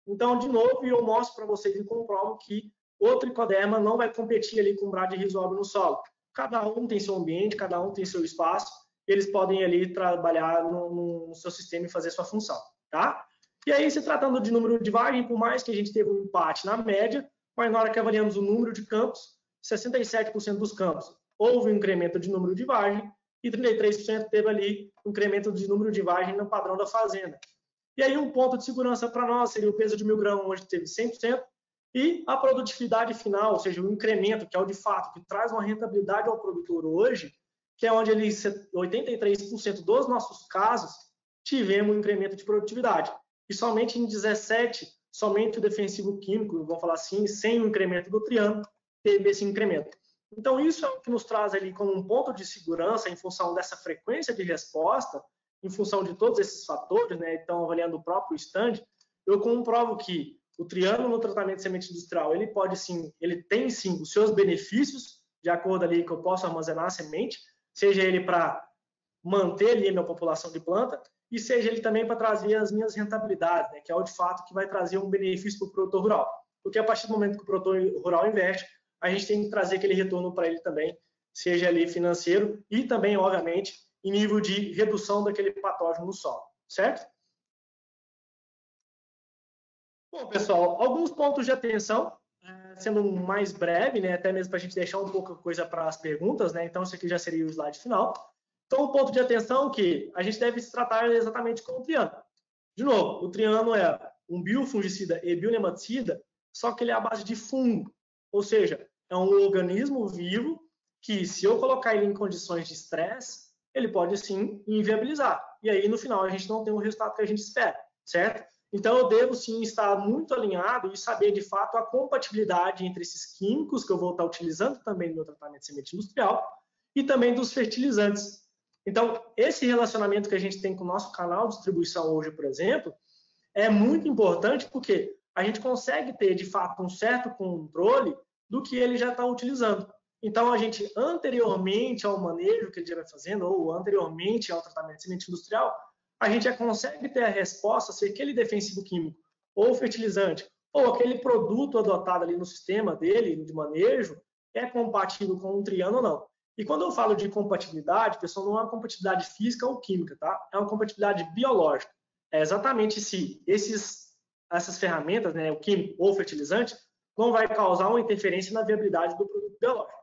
Então, de novo, eu mostro para vocês e comprovo que o tricoderma não vai competir ali com o brad risóbio no solo. Cada um tem seu ambiente, cada um tem seu espaço, eles podem ali trabalhar no, no seu sistema e fazer sua função, tá? E aí, se tratando de número de vagem, por mais que a gente teve um empate na média, mas na hora que avaliamos o número de campos, 67% dos campos houve um incremento de número de vagem e 33% teve ali um incremento de número de vagem no padrão da fazenda. E aí um ponto de segurança para nós seria o peso de mil grãos, onde teve 100%, e a produtividade final, ou seja, o incremento, que é o de fato, que traz uma rentabilidade ao produtor hoje, que é onde ele 83% dos nossos casos tivemos um incremento de produtividade. E somente em 17, somente o defensivo químico, vamos falar assim, sem o incremento do triângulo, teve esse incremento. Então, isso é o que nos traz ali como um ponto de segurança em função dessa frequência de resposta, em função de todos esses fatores, né? Então, avaliando o próprio stand, eu comprovo que o triângulo no tratamento de semente industrial, ele pode sim, ele tem sim os seus benefícios, de acordo ali que eu posso armazenar a semente, seja ele para manter ali a minha população de planta, e seja ele também para trazer as minhas rentabilidades, né, que é o de fato que vai trazer um benefício para o produtor rural. Porque a partir do momento que o produtor rural investe, a gente tem que trazer aquele retorno para ele também, seja ali financeiro e também, obviamente, em nível de redução daquele patógeno no solo, certo? Bom, pessoal, alguns pontos de atenção sendo mais breve, né, até mesmo para a gente deixar um pouco coisa para as perguntas, né, então esse aqui já seria o slide final. Então, o um ponto de atenção que a gente deve se tratar exatamente como o triano. De novo, o triano é um biofungicida e bionematicida, só que ele é à base de fungo, ou seja, é um organismo vivo que, se eu colocar ele em condições de estresse, ele pode sim inviabilizar. E aí, no final, a gente não tem o resultado que a gente espera, certo? Então, eu devo sim estar muito alinhado e saber de fato a compatibilidade entre esses químicos que eu vou estar utilizando também no meu tratamento de semente industrial e também dos fertilizantes. Então, esse relacionamento que a gente tem com o nosso canal de distribuição hoje, por exemplo, é muito importante porque a gente consegue ter de fato um certo controle do que ele já está utilizando. Então, a gente, anteriormente ao manejo que ele já vai fazendo, ou anteriormente ao tratamento de semente industrial, a gente já consegue ter a resposta se aquele defensivo químico ou fertilizante ou aquele produto adotado ali no sistema dele de manejo é compatível com um triano ou não. E quando eu falo de compatibilidade, pessoal, não é uma compatibilidade física ou química, tá? É uma compatibilidade biológica. É exatamente se esses, essas ferramentas, né, o químico ou fertilizante, não vai causar uma interferência na viabilidade do produto biológico.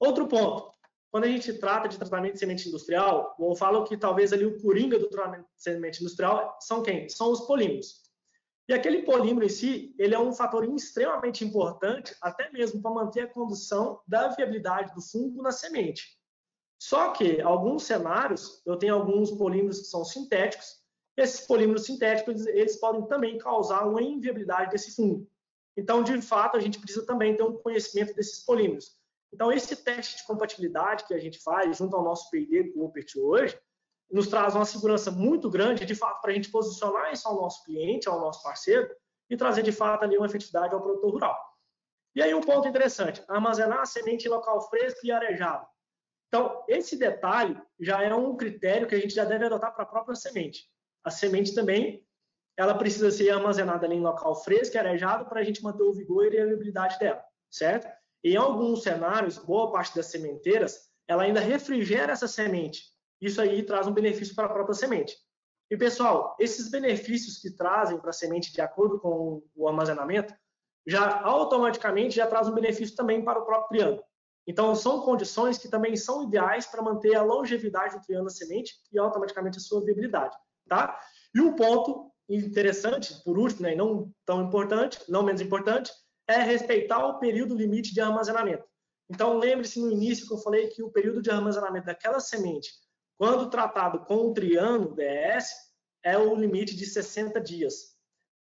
Outro ponto, quando a gente trata de tratamento de semente industrial, eu falo que talvez ali o coringa do tratamento de semente industrial são quem? São os polímeros. E aquele polímero em si, ele é um fator extremamente importante, até mesmo para manter a condução da viabilidade do fungo na semente. Só que, alguns cenários, eu tenho alguns polímeros que são sintéticos, esses polímeros sintéticos, eles podem também causar uma inviabilidade desse fungo. Então, de fato, a gente precisa também ter um conhecimento desses polímeros. Então, esse teste de compatibilidade que a gente faz junto ao nosso P&D Coopert hoje, nos traz uma segurança muito grande, de fato, para a gente posicionar isso ao nosso cliente, ao nosso parceiro, e trazer, de fato, ali uma efetividade ao produtor rural. E aí, um ponto interessante, armazenar a semente em local fresco e arejado. Então, esse detalhe já é um critério que a gente já deve adotar para a própria semente a semente também ela precisa ser armazenada ali em local fresco e arejado para a gente manter o vigor e a viabilidade dela, certo? Em alguns cenários, boa parte das sementeiras, ela ainda refrigera essa semente. Isso aí traz um benefício para a própria semente. E, pessoal, esses benefícios que trazem para a semente de acordo com o armazenamento, já automaticamente já traz um benefício também para o próprio triângulo. Então, são condições que também são ideais para manter a longevidade do triângulo da semente e automaticamente a sua viabilidade tá? E um ponto interessante, por último, né, e não tão importante, não menos importante, é respeitar o período limite de armazenamento. Então, lembre-se no início que eu falei que o período de armazenamento daquela semente, quando tratado com o triângulo DS, é o limite de 60 dias.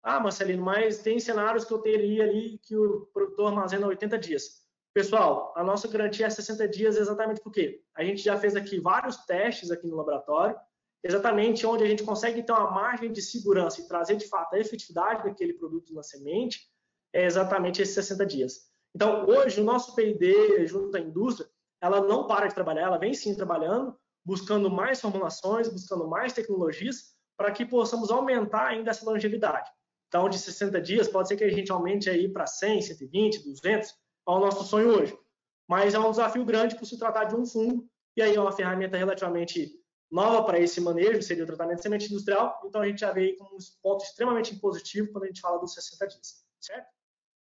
Ah, Marcelino, mas tem cenários que eu teria ali que o produtor armazena 80 dias. Pessoal, a nossa garantia é 60 dias exatamente porque a gente já fez aqui vários testes aqui no laboratório, exatamente onde a gente consegue ter uma margem de segurança e trazer de fato a efetividade daquele produto na semente, é exatamente esses 60 dias. Então, hoje, o nosso P&D junto à indústria, ela não para de trabalhar, ela vem sim trabalhando, buscando mais formulações, buscando mais tecnologias, para que possamos aumentar ainda essa longevidade. Então, de 60 dias, pode ser que a gente aumente aí para 100, 120, 200, é o nosso sonho hoje. Mas é um desafio grande por se tratar de um fungo, e aí é uma ferramenta relativamente nova para esse manejo, seria o tratamento de semente industrial, então a gente já vê como um ponto extremamente positivo quando a gente fala dos 60 dias, certo?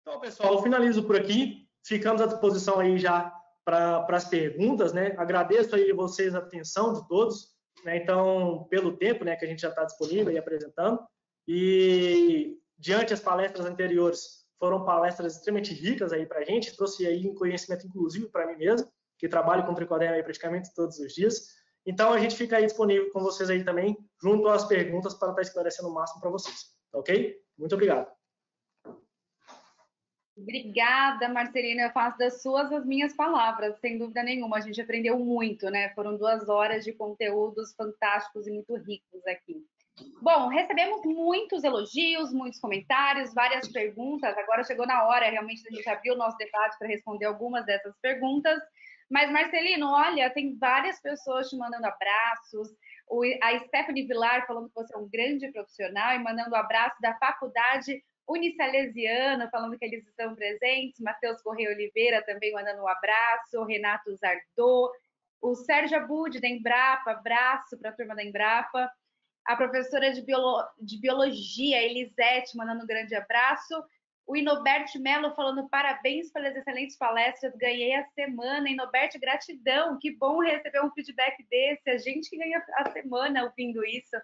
Então, pessoal, eu finalizo por aqui, ficamos à disposição aí já para as perguntas, né? Agradeço aí vocês a atenção de todos, né? Então, pelo tempo, né, que a gente já está disponível e apresentando, e diante as palestras anteriores, foram palestras extremamente ricas aí para a gente, trouxe aí conhecimento inclusive para mim mesmo, que trabalho com tricodéia aí praticamente todos os dias, então, a gente fica aí disponível com vocês aí também, junto às perguntas, para estar esclarecendo o máximo para vocês. Tá ok? Muito obrigado. Obrigada, Marcelina. Eu faço das suas as minhas palavras, sem dúvida nenhuma. A gente aprendeu muito, né? Foram duas horas de conteúdos fantásticos e muito ricos aqui. Bom, recebemos muitos elogios, muitos comentários, várias perguntas. Agora chegou na hora realmente a gente abrir o nosso debate para responder algumas dessas perguntas. Mas, Marcelino, olha, tem várias pessoas te mandando abraços. A Stephanie Vilar falando que você é um grande profissional e mandando um abraço da Faculdade Unisalesiana, falando que eles estão presentes. Matheus Correia Oliveira também mandando um abraço. Renato Zardô. O Sérgio Abud, da Embrapa, abraço para a turma da Embrapa. A professora de, biolo, de Biologia, Elisete, mandando um grande abraço. O Inoberto Melo falando parabéns pelas excelentes palestras, ganhei a semana. Inoberto, gratidão, que bom receber um feedback desse, a gente que ganha a semana ouvindo isso.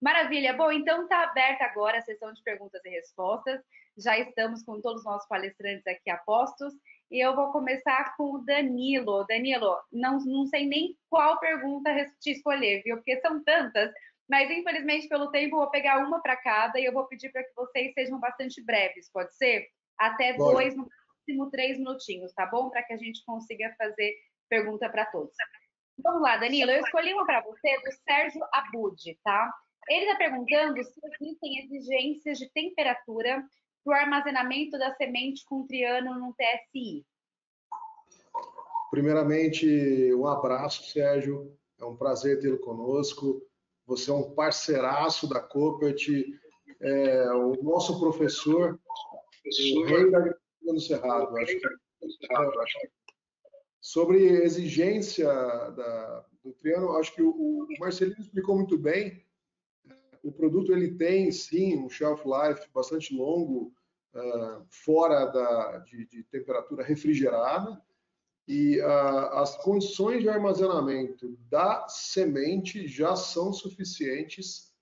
Maravilha, bom, então está aberta agora a sessão de perguntas e respostas. Já estamos com todos os nossos palestrantes aqui apostos e eu vou começar com o Danilo. Danilo, não, não sei nem qual pergunta te escolher, viu? Porque são tantas. Mas, infelizmente, pelo tempo, eu vou pegar uma para cada e eu vou pedir para que vocês sejam bastante breves, pode ser? Até Bora. dois, no máximo três minutinhos, tá bom? Para que a gente consiga fazer pergunta para todos. Vamos lá, Danilo. Eu escolhi uma para você do Sérgio Abud, tá? Ele está perguntando se existem exigências de temperatura para o armazenamento da semente com triano no TSI. Primeiramente, um abraço, Sérgio. É um prazer tê-lo conosco. Você é um parceiraço da Copert, é, o nosso professor, o rei da agricultura no Cerrado. Acho que, é, sobre exigência da, do Triano, acho que o, o, Marcelino explicou muito bem. O produto ele tem sim um shelf life bastante longo, uh, fora da, de, de temperatura refrigerada e uh, as condições de armazenamento da semente já são suficientes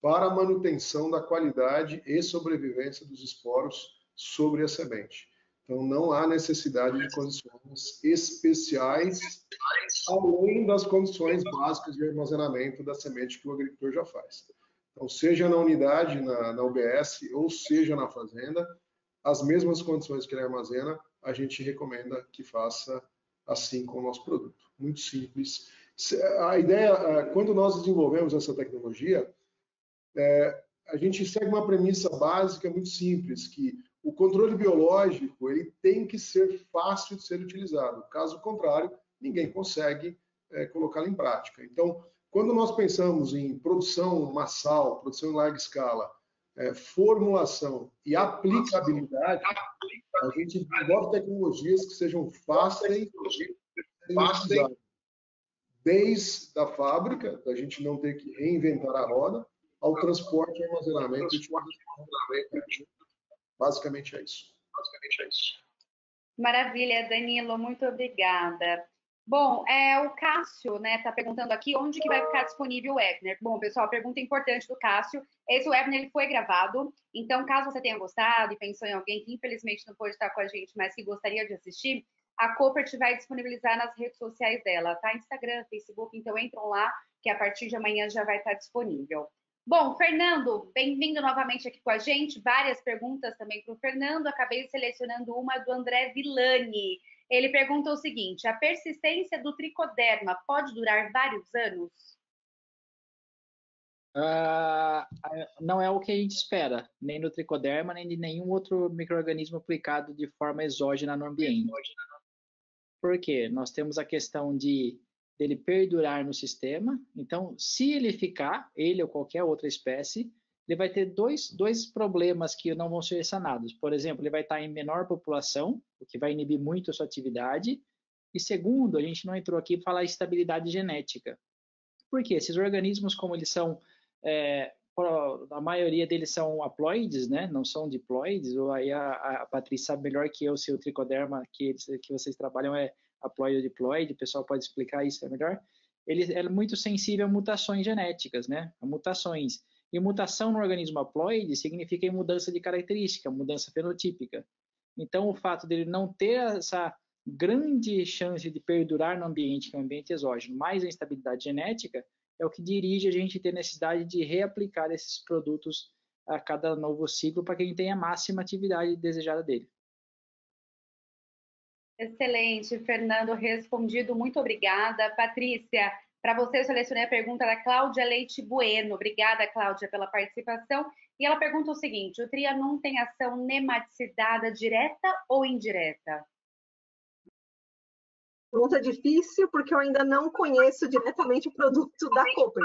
para a manutenção da qualidade e sobrevivência dos esporos sobre a semente. Então, não há necessidade de condições especiais além das condições básicas de armazenamento da semente que o agricultor já faz. Então, seja na unidade, na, na UBS, ou seja na fazenda, as mesmas condições que ele armazena, a gente recomenda que faça assim com o nosso produto. Muito simples. A ideia, quando nós desenvolvemos essa tecnologia, é, a gente segue uma premissa básica muito simples, que o controle biológico ele tem que ser fácil de ser utilizado. Caso contrário, ninguém consegue é, colocá-lo em prática. Então, quando nós pensamos em produção massal, produção em larga escala, é, formulação e aplicabilidade, a gente desenvolve tecnologias que sejam fáceis de. Desde a fábrica, a gente não ter que reinventar a roda, ao transporte e armazenamento. Basicamente é isso. Basicamente é isso. Maravilha, Danilo, muito obrigada. Bom, é, o Cássio né, está perguntando aqui onde que vai ficar disponível o webinar. Bom, pessoal, pergunta importante do Cássio. Esse webinar ele foi gravado, então caso você tenha gostado e pensou em alguém que infelizmente não pôde estar com a gente, mas que gostaria de assistir, a Copert vai disponibilizar nas redes sociais dela, tá? Instagram, Facebook, então entram lá, que a partir de amanhã já vai estar disponível. Bom, Fernando, bem-vindo novamente aqui com a gente. Várias perguntas também para o Fernando. Acabei selecionando uma do André Villani. Ele pergunta o seguinte: a persistência do tricoderma pode durar vários anos? Uh, não é o que a gente espera, nem no tricoderma, nem de nenhum outro microorganismo aplicado de forma exógena no ambiente. Por quê? Nós temos a questão de dele perdurar no sistema. Então, se ele ficar, ele ou qualquer outra espécie, ele vai ter dois, dois problemas que não vão ser sanados. Por exemplo, ele vai estar em menor população, o que vai inibir muito a sua atividade. E segundo, a gente não entrou aqui para falar estabilidade genética. Por quê? Esses organismos, como eles são, é, a maioria deles são haploides, né? não são diploides, ou aí a, a Patrícia sabe melhor que eu se o tricoderma que, que vocês trabalham é haploide ou diploide, o pessoal pode explicar isso é melhor, ele é muito sensível a mutações genéticas, né? A mutações. E mutação no organismo haploide significa mudança de característica, mudança fenotípica. Então, o fato dele não ter essa grande chance de perdurar no ambiente, que é um ambiente exógeno, mais a instabilidade genética, é o que dirige a gente ter necessidade de reaplicar esses produtos a cada novo ciclo para que gente tenha a máxima atividade desejada dele. Excelente, Fernando, respondido. Muito obrigada. Patrícia, para você eu selecionei a pergunta da Cláudia Leite Bueno. Obrigada, Cláudia, pela participação. E ela pergunta o seguinte: o Trianon tem ação nematicida direta ou indireta? Pergunta difícil, porque eu ainda não conheço diretamente o produto da Cooper.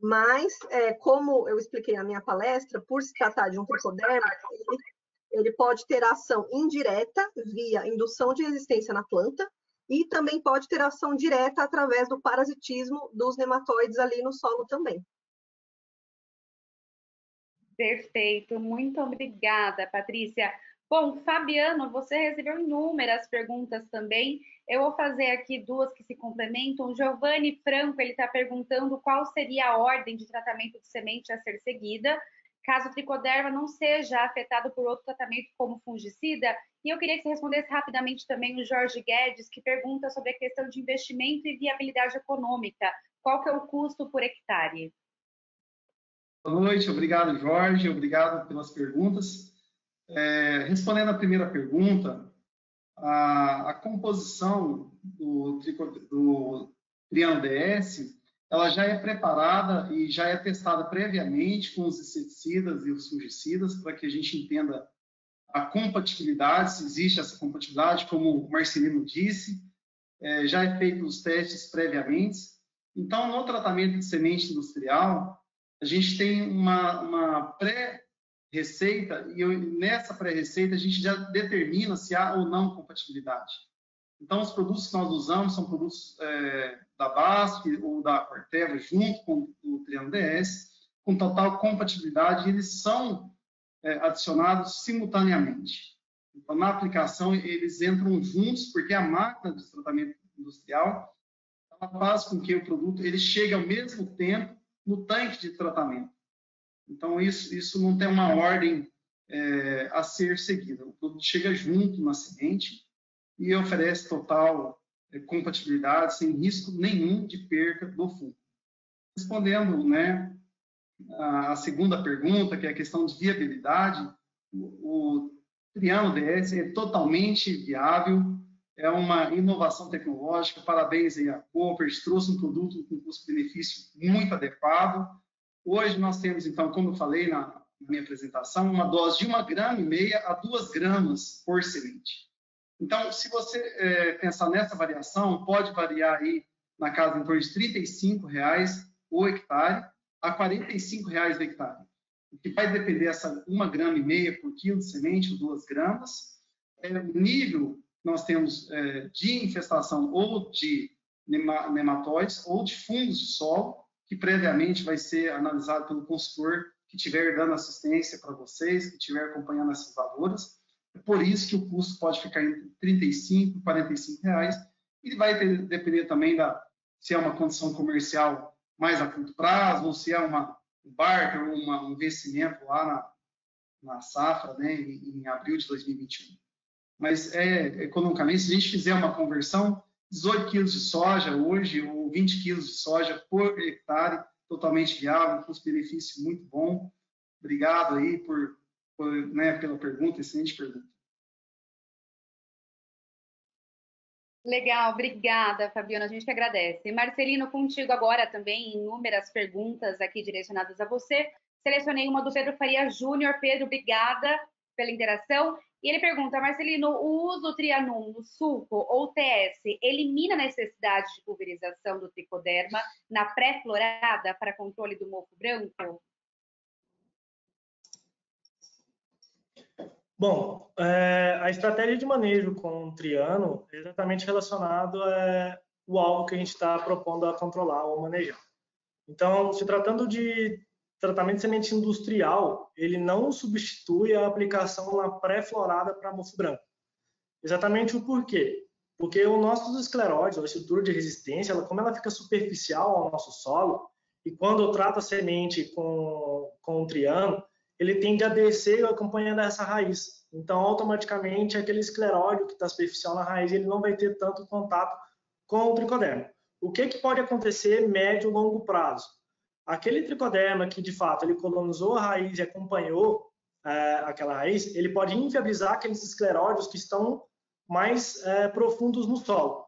Mas, é, como eu expliquei na minha palestra, por se tratar de um tricoderma, ele ele pode ter ação indireta via indução de resistência na planta e também pode ter ação direta através do parasitismo dos nematóides ali no solo também. Perfeito, muito obrigada, Patrícia. Bom, Fabiano, você recebeu inúmeras perguntas também. Eu vou fazer aqui duas que se complementam. Giovanni Franco, ele está perguntando qual seria a ordem de tratamento de semente a ser seguida caso o tricoderma não seja afetado por outro tratamento como fungicida. E eu queria que você respondesse rapidamente também o Jorge Guedes, que pergunta sobre a questão de investimento e viabilidade econômica. Qual que é o custo por hectare? Boa noite, obrigado Jorge, obrigado pelas perguntas. É, respondendo à primeira pergunta, a, a composição do, do Triano DS ela já é preparada e já é testada previamente com os inseticidas e os fungicidas para que a gente entenda a compatibilidade, se existe essa compatibilidade, como o Marcelino disse, é, já é feito os testes previamente. Então, no tratamento de semente industrial, a gente tem uma, uma pré-receita e eu, nessa pré-receita a gente já determina se há ou não compatibilidade. Então, os produtos que nós usamos são produtos é, da BASF ou da Corteva, junto com o Triângulo DS, com total compatibilidade, eles são é, adicionados simultaneamente. Então, na aplicação, eles entram juntos, porque a máquina de tratamento industrial faz com que o produto ele chegue ao mesmo tempo no tanque de tratamento. Então, isso, isso não tem uma ordem é, a ser seguida. O produto chega junto na semente, e oferece total é, compatibilidade sem risco nenhum de perca do fungo. Respondendo né, a segunda pergunta, que é a questão de viabilidade, o, Triano DS é totalmente viável, é uma inovação tecnológica, parabéns aí a Cooper, trouxe um produto com custo-benefício muito adequado. Hoje nós temos, então, como eu falei na, na minha apresentação, uma dose de uma grama e meia a duas gramas por semente. Então, se você é, pensar nessa variação, pode variar aí na casa em torno de R$ reais o hectare a R$ reais o hectare. O que vai depender dessa uma grama e meia por quilo de semente, duas gramas, é o nível nós temos é, de infestação ou de nematóides ou de fungos de solo, que previamente vai ser analisado pelo consultor que estiver dando assistência para vocês, que estiver acompanhando essas lavouras. É por isso que o custo pode ficar entre 35 e 45 reais e vai depender também da se é uma condição comercial mais a curto prazo ou se é uma um uma, um investimento lá na, na safra, né, em, em abril de 2021 mas é, economicamente, se a gente fizer uma conversão, 18 quilos de soja hoje, ou 20 quilos de soja por hectare, totalmente viável, custo-benefício muito bom. Obrigado aí por, por né, pela pergunta, excelente pergunta. Legal, obrigada, Fabiana. A gente que agradece. Marcelino, contigo agora também inúmeras perguntas aqui direcionadas a você. Selecionei uma do Pedro Faria Júnior. Pedro, obrigada pela interação. E ele pergunta, Marcelino, o uso Trianum no suco ou TS elimina a necessidade de pulverização do tricoderma na pré-florada para controle do mofo branco? Bom, é, a estratégia de manejo com o triano é exatamente relacionado ao é, alvo que a gente está propondo a controlar ou manejar. Então, se tratando de tratamento de semente industrial, ele não substitui a aplicação na pré-florada para mofo branco. Exatamente o porquê. Porque o nosso escleróide, a estrutura de resistência, ela, como ela fica superficial ao nosso solo, e quando eu trato a semente com, com um triano, ele tende a descer acompanhando essa raiz. Então, automaticamente, aquele escleróide que está superficial na raiz, ele não vai ter tanto contato com o tricoderma. O que, que pode acontecer médio e longo prazo? aquele tricoderma que de fato ele colonizou a raiz e acompanhou é, aquela raiz, ele pode inviabilizar aqueles escleróides que estão mais é, profundos no solo.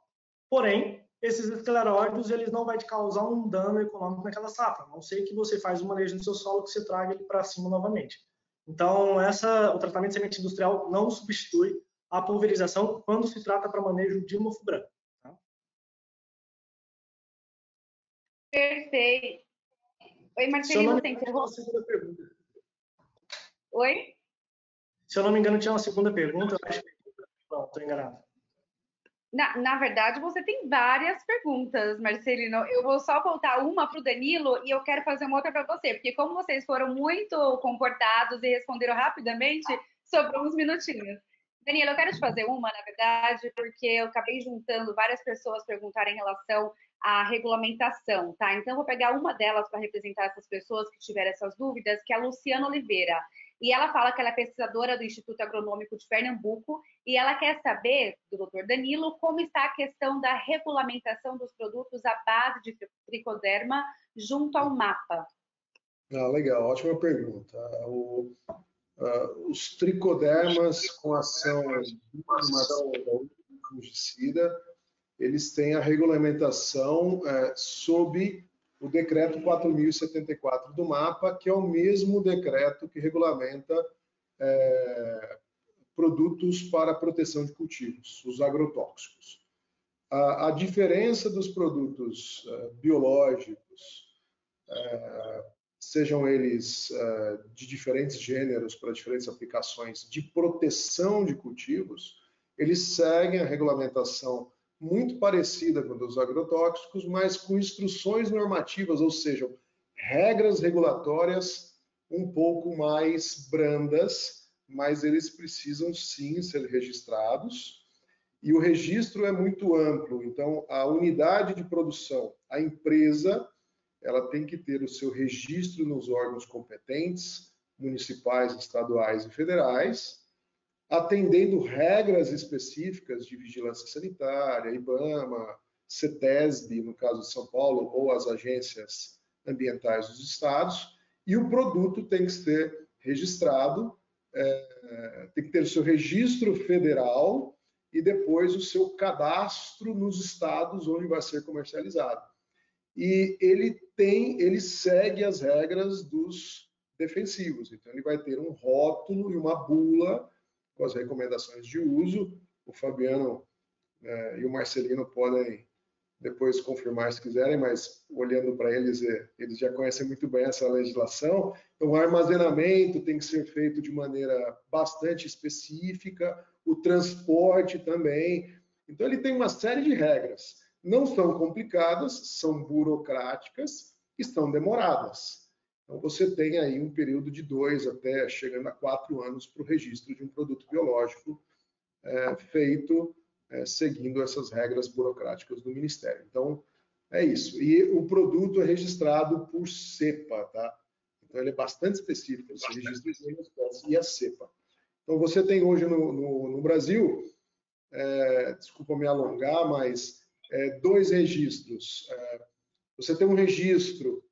Porém, esses escleróides eles não vai te causar um dano econômico naquela safra, a não ser que você faz um manejo no seu solo que você traga ele para cima novamente. Então, essa, o tratamento de semente industrial não substitui a pulverização quando se trata para manejo de mofo branco. Tá? Perfeito. Oi, Marcelino, você encerrou? Oi? Se eu não me engano, tinha uma segunda pergunta. Eu acho que... Não, estou enganado. Na, na verdade, você tem várias perguntas, Marcelino. Eu vou só voltar uma para o Danilo e eu quero fazer uma outra para você, porque como vocês foram muito comportados e responderam rapidamente, sobrou uns minutinhos. Danilo, eu quero te fazer uma, na verdade, porque eu acabei juntando várias pessoas perguntarem em relação a regulamentação, tá? Então, vou pegar uma delas para representar essas pessoas que tiveram essas dúvidas, que é a Luciana Oliveira. E ela fala que ela é pesquisadora do Instituto Agronômico de Pernambuco e ela quer saber do doutor Danilo como está a questão da regulamentação dos produtos à base de tricoderma junto ao MAPA. Ah, legal, ótima pergunta. O, uh, os tricodermas com ação de fungicida eles têm a regulamentação é, sob o decreto 4074 do MAPA, que é o mesmo decreto que regulamenta é, produtos para proteção de cultivos, os agrotóxicos. A, a diferença dos produtos é, biológicos, é, sejam eles é, de diferentes gêneros para diferentes aplicações de proteção de cultivos, eles seguem a regulamentação muito parecida com a dos agrotóxicos, mas com instruções normativas, ou seja, regras regulatórias um pouco mais brandas, mas eles precisam sim ser registrados. E o registro é muito amplo, então a unidade de produção, a empresa, ela tem que ter o seu registro nos órgãos competentes, municipais, estaduais e federais, atendendo regras específicas de vigilância sanitária, IBAMA, CETESB, no caso de São Paulo, ou as agências ambientais dos estados, e o produto tem que ser registrado, é, tem que ter o seu registro federal e depois o seu cadastro nos estados onde vai ser comercializado. E ele tem, ele segue as regras dos defensivos. Então ele vai ter um rótulo e uma bula com as recomendações de uso. O Fabiano é, e o Marcelino podem depois confirmar se quiserem, mas olhando para eles, é, eles já conhecem muito bem essa legislação. Então, o armazenamento tem que ser feito de maneira bastante específica, o transporte também. Então, ele tem uma série de regras. Não são complicadas, são burocráticas, estão demoradas. Então, você tem aí um período de dois até chegando a quatro anos para o registro de um produto biológico é, feito é, seguindo essas regras burocráticas do Ministério. Então, é isso. E o produto é registrado por CEPA, tá? Então, ele é bastante específico, esse registro e a CEPA. Então, você tem hoje no, no, no Brasil, é, desculpa me alongar, mas é, dois registros. É, você tem um registro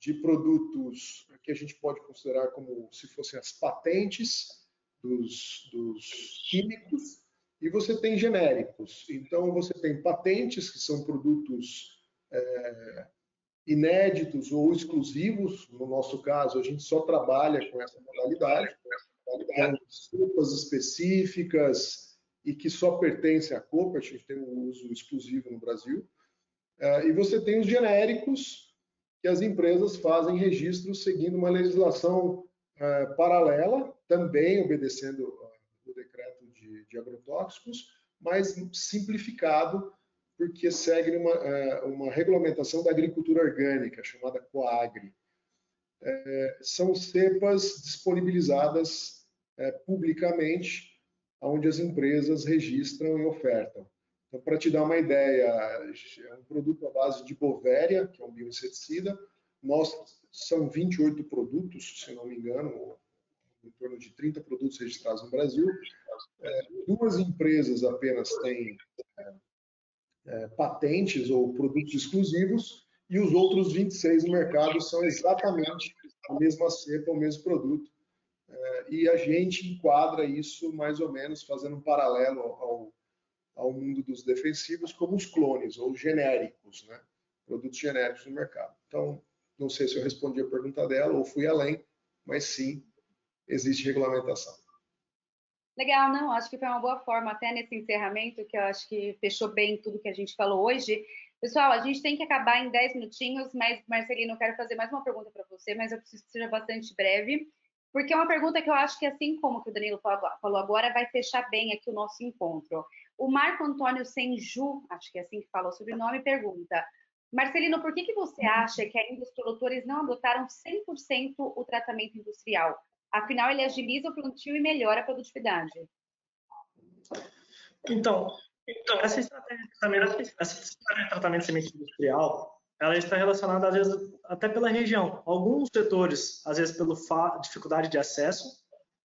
de produtos que a gente pode considerar como se fossem as patentes dos, dos químicos, e você tem genéricos. Então, você tem patentes, que são produtos é, inéditos ou exclusivos. No nosso caso, a gente só trabalha com essa modalidade, com desculpas específicas e que só pertencem à COPA, a gente tem um uso exclusivo no Brasil. É, e você tem os genéricos, que as empresas fazem registro seguindo uma legislação é, paralela, também obedecendo de agrotóxicos, mas simplificado, porque segue uma, é, uma regulamentação da agricultura orgânica, chamada COAGRI. É, são cepas disponibilizadas é, publicamente, onde as empresas registram e ofertam. Então, para te dar uma ideia, é um produto à base de bovéria, que é um bioinseticida. Nós são 28 produtos, se não me engano, em torno de 30 produtos registrados no Brasil. É, duas empresas apenas têm é, é, patentes ou produtos exclusivos e os outros 26 no mercado são exatamente a mesma cepa, o mesmo produto. É, e a gente enquadra isso mais ou menos fazendo um paralelo ao, ao mundo dos defensivos como os clones ou genéricos, né? produtos genéricos no mercado. Então, não sei se eu respondi a pergunta dela ou fui além, mas sim, existe regulamentação. Legal, não, acho que foi uma boa forma, até nesse encerramento, que eu acho que fechou bem tudo que a gente falou hoje. Pessoal, a gente tem que acabar em 10 minutinhos, mas, Marcelino, eu quero fazer mais uma pergunta para você, mas eu preciso que seja bastante breve, porque é uma pergunta que eu acho que, assim como que o Danilo falou agora, vai fechar bem aqui o nosso encontro. O Marco Antônio Senju, acho que é assim que fala o sobrenome, pergunta: Marcelino, por que, que você acha que ainda os produtores não adotaram 100% o tratamento industrial? Afinal, ele agiliza o plantio e melhora a produtividade. Então, então essa estratégia de tratamento, essa estratégia de tratamento de semente industrial, ela está relacionada às vezes até pela região. Alguns setores, às vezes pela dificuldade de acesso.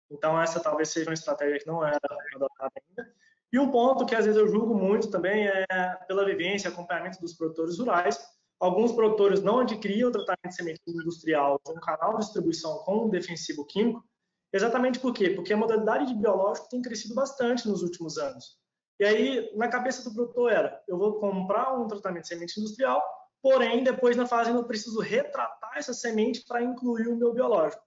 Então essa talvez seja uma estratégia que não era adotada ainda. E um ponto que às vezes eu julgo muito também é pela vivência, acompanhamento dos produtores rurais, Alguns produtores não adquiriam tratamento de semente industrial com um canal de distribuição com um defensivo químico, exatamente por quê? Porque a modalidade de biológico tem crescido bastante nos últimos anos. E aí, na cabeça do produtor era, eu vou comprar um tratamento de semente industrial, porém, depois na fase eu preciso retratar essa semente para incluir o meu biológico.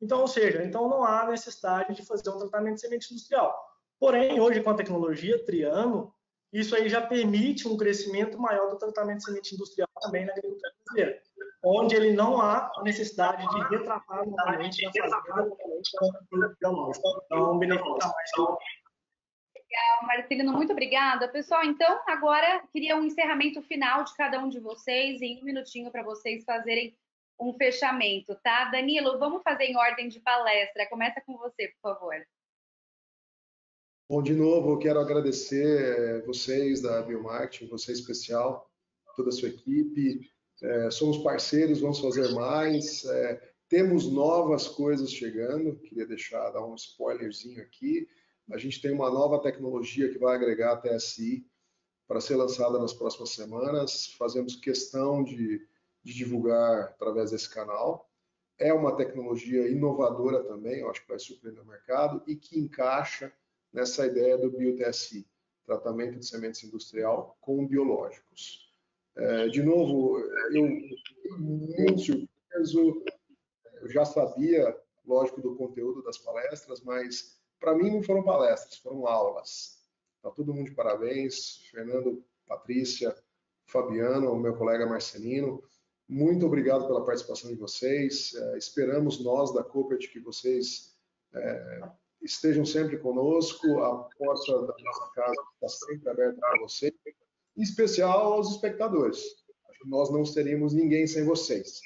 Então, ou seja, então não há necessidade de fazer um tratamento de semente industrial. Porém, hoje com a tecnologia Triano, isso aí já permite um crescimento maior do tratamento de semente industrial também na agricultura brasileira, onde ele não há a necessidade de retratar novamente na fazenda produto biológico. Então, beneficia mais Legal, Marcelino, muito obrigada. Pessoal, então, agora queria um encerramento final de cada um de vocês, em um minutinho para vocês fazerem um fechamento, tá? Danilo, vamos fazer em ordem de palestra. Começa com você, por favor. Bom, de novo, eu quero agradecer eh, vocês da Biomarketing, você especial, toda a sua equipe. É, somos parceiros, vamos fazer mais. É, temos novas coisas chegando, queria deixar, dar um spoilerzinho aqui. A gente tem uma nova tecnologia que vai agregar a TSI para ser lançada nas próximas semanas. Fazemos questão de, de divulgar através desse canal. É uma tecnologia inovadora também, eu acho que vai surpreender o mercado e que encaixa nessa ideia do BioTSI, tratamento de sementes industrial com biológicos. É, de novo, eu muito surpreso, eu já sabia, lógico, do conteúdo das palestras, mas para mim não foram palestras, foram aulas. Tá todo mundo de parabéns, Fernando, Patrícia, Fabiano, o meu colega Marcelino. Muito obrigado pela participação de vocês. É, esperamos nós da Coopert que vocês é, estejam sempre conosco. A porta da nossa casa está sempre aberta para vocês, em especial aos espectadores. Nós não seríamos ninguém sem vocês.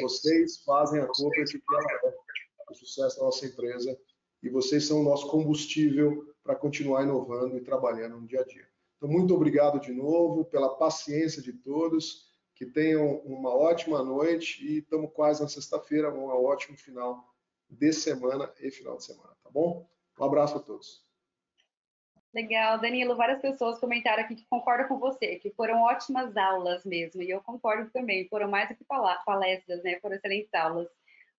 Vocês fazem a Coopert que é o sucesso da nossa empresa e vocês são o nosso combustível para continuar inovando e trabalhando no dia a dia. Então, muito obrigado de novo pela paciência de todos, que tenham uma ótima noite e estamos quase na sexta-feira, um ótimo final de semana e final de semana, bom? Um abraço a todos. Legal, Danilo, várias pessoas comentaram aqui que concordam com você, que foram ótimas aulas mesmo, e eu concordo também, foram mais do que palestras, né, foram excelentes aulas.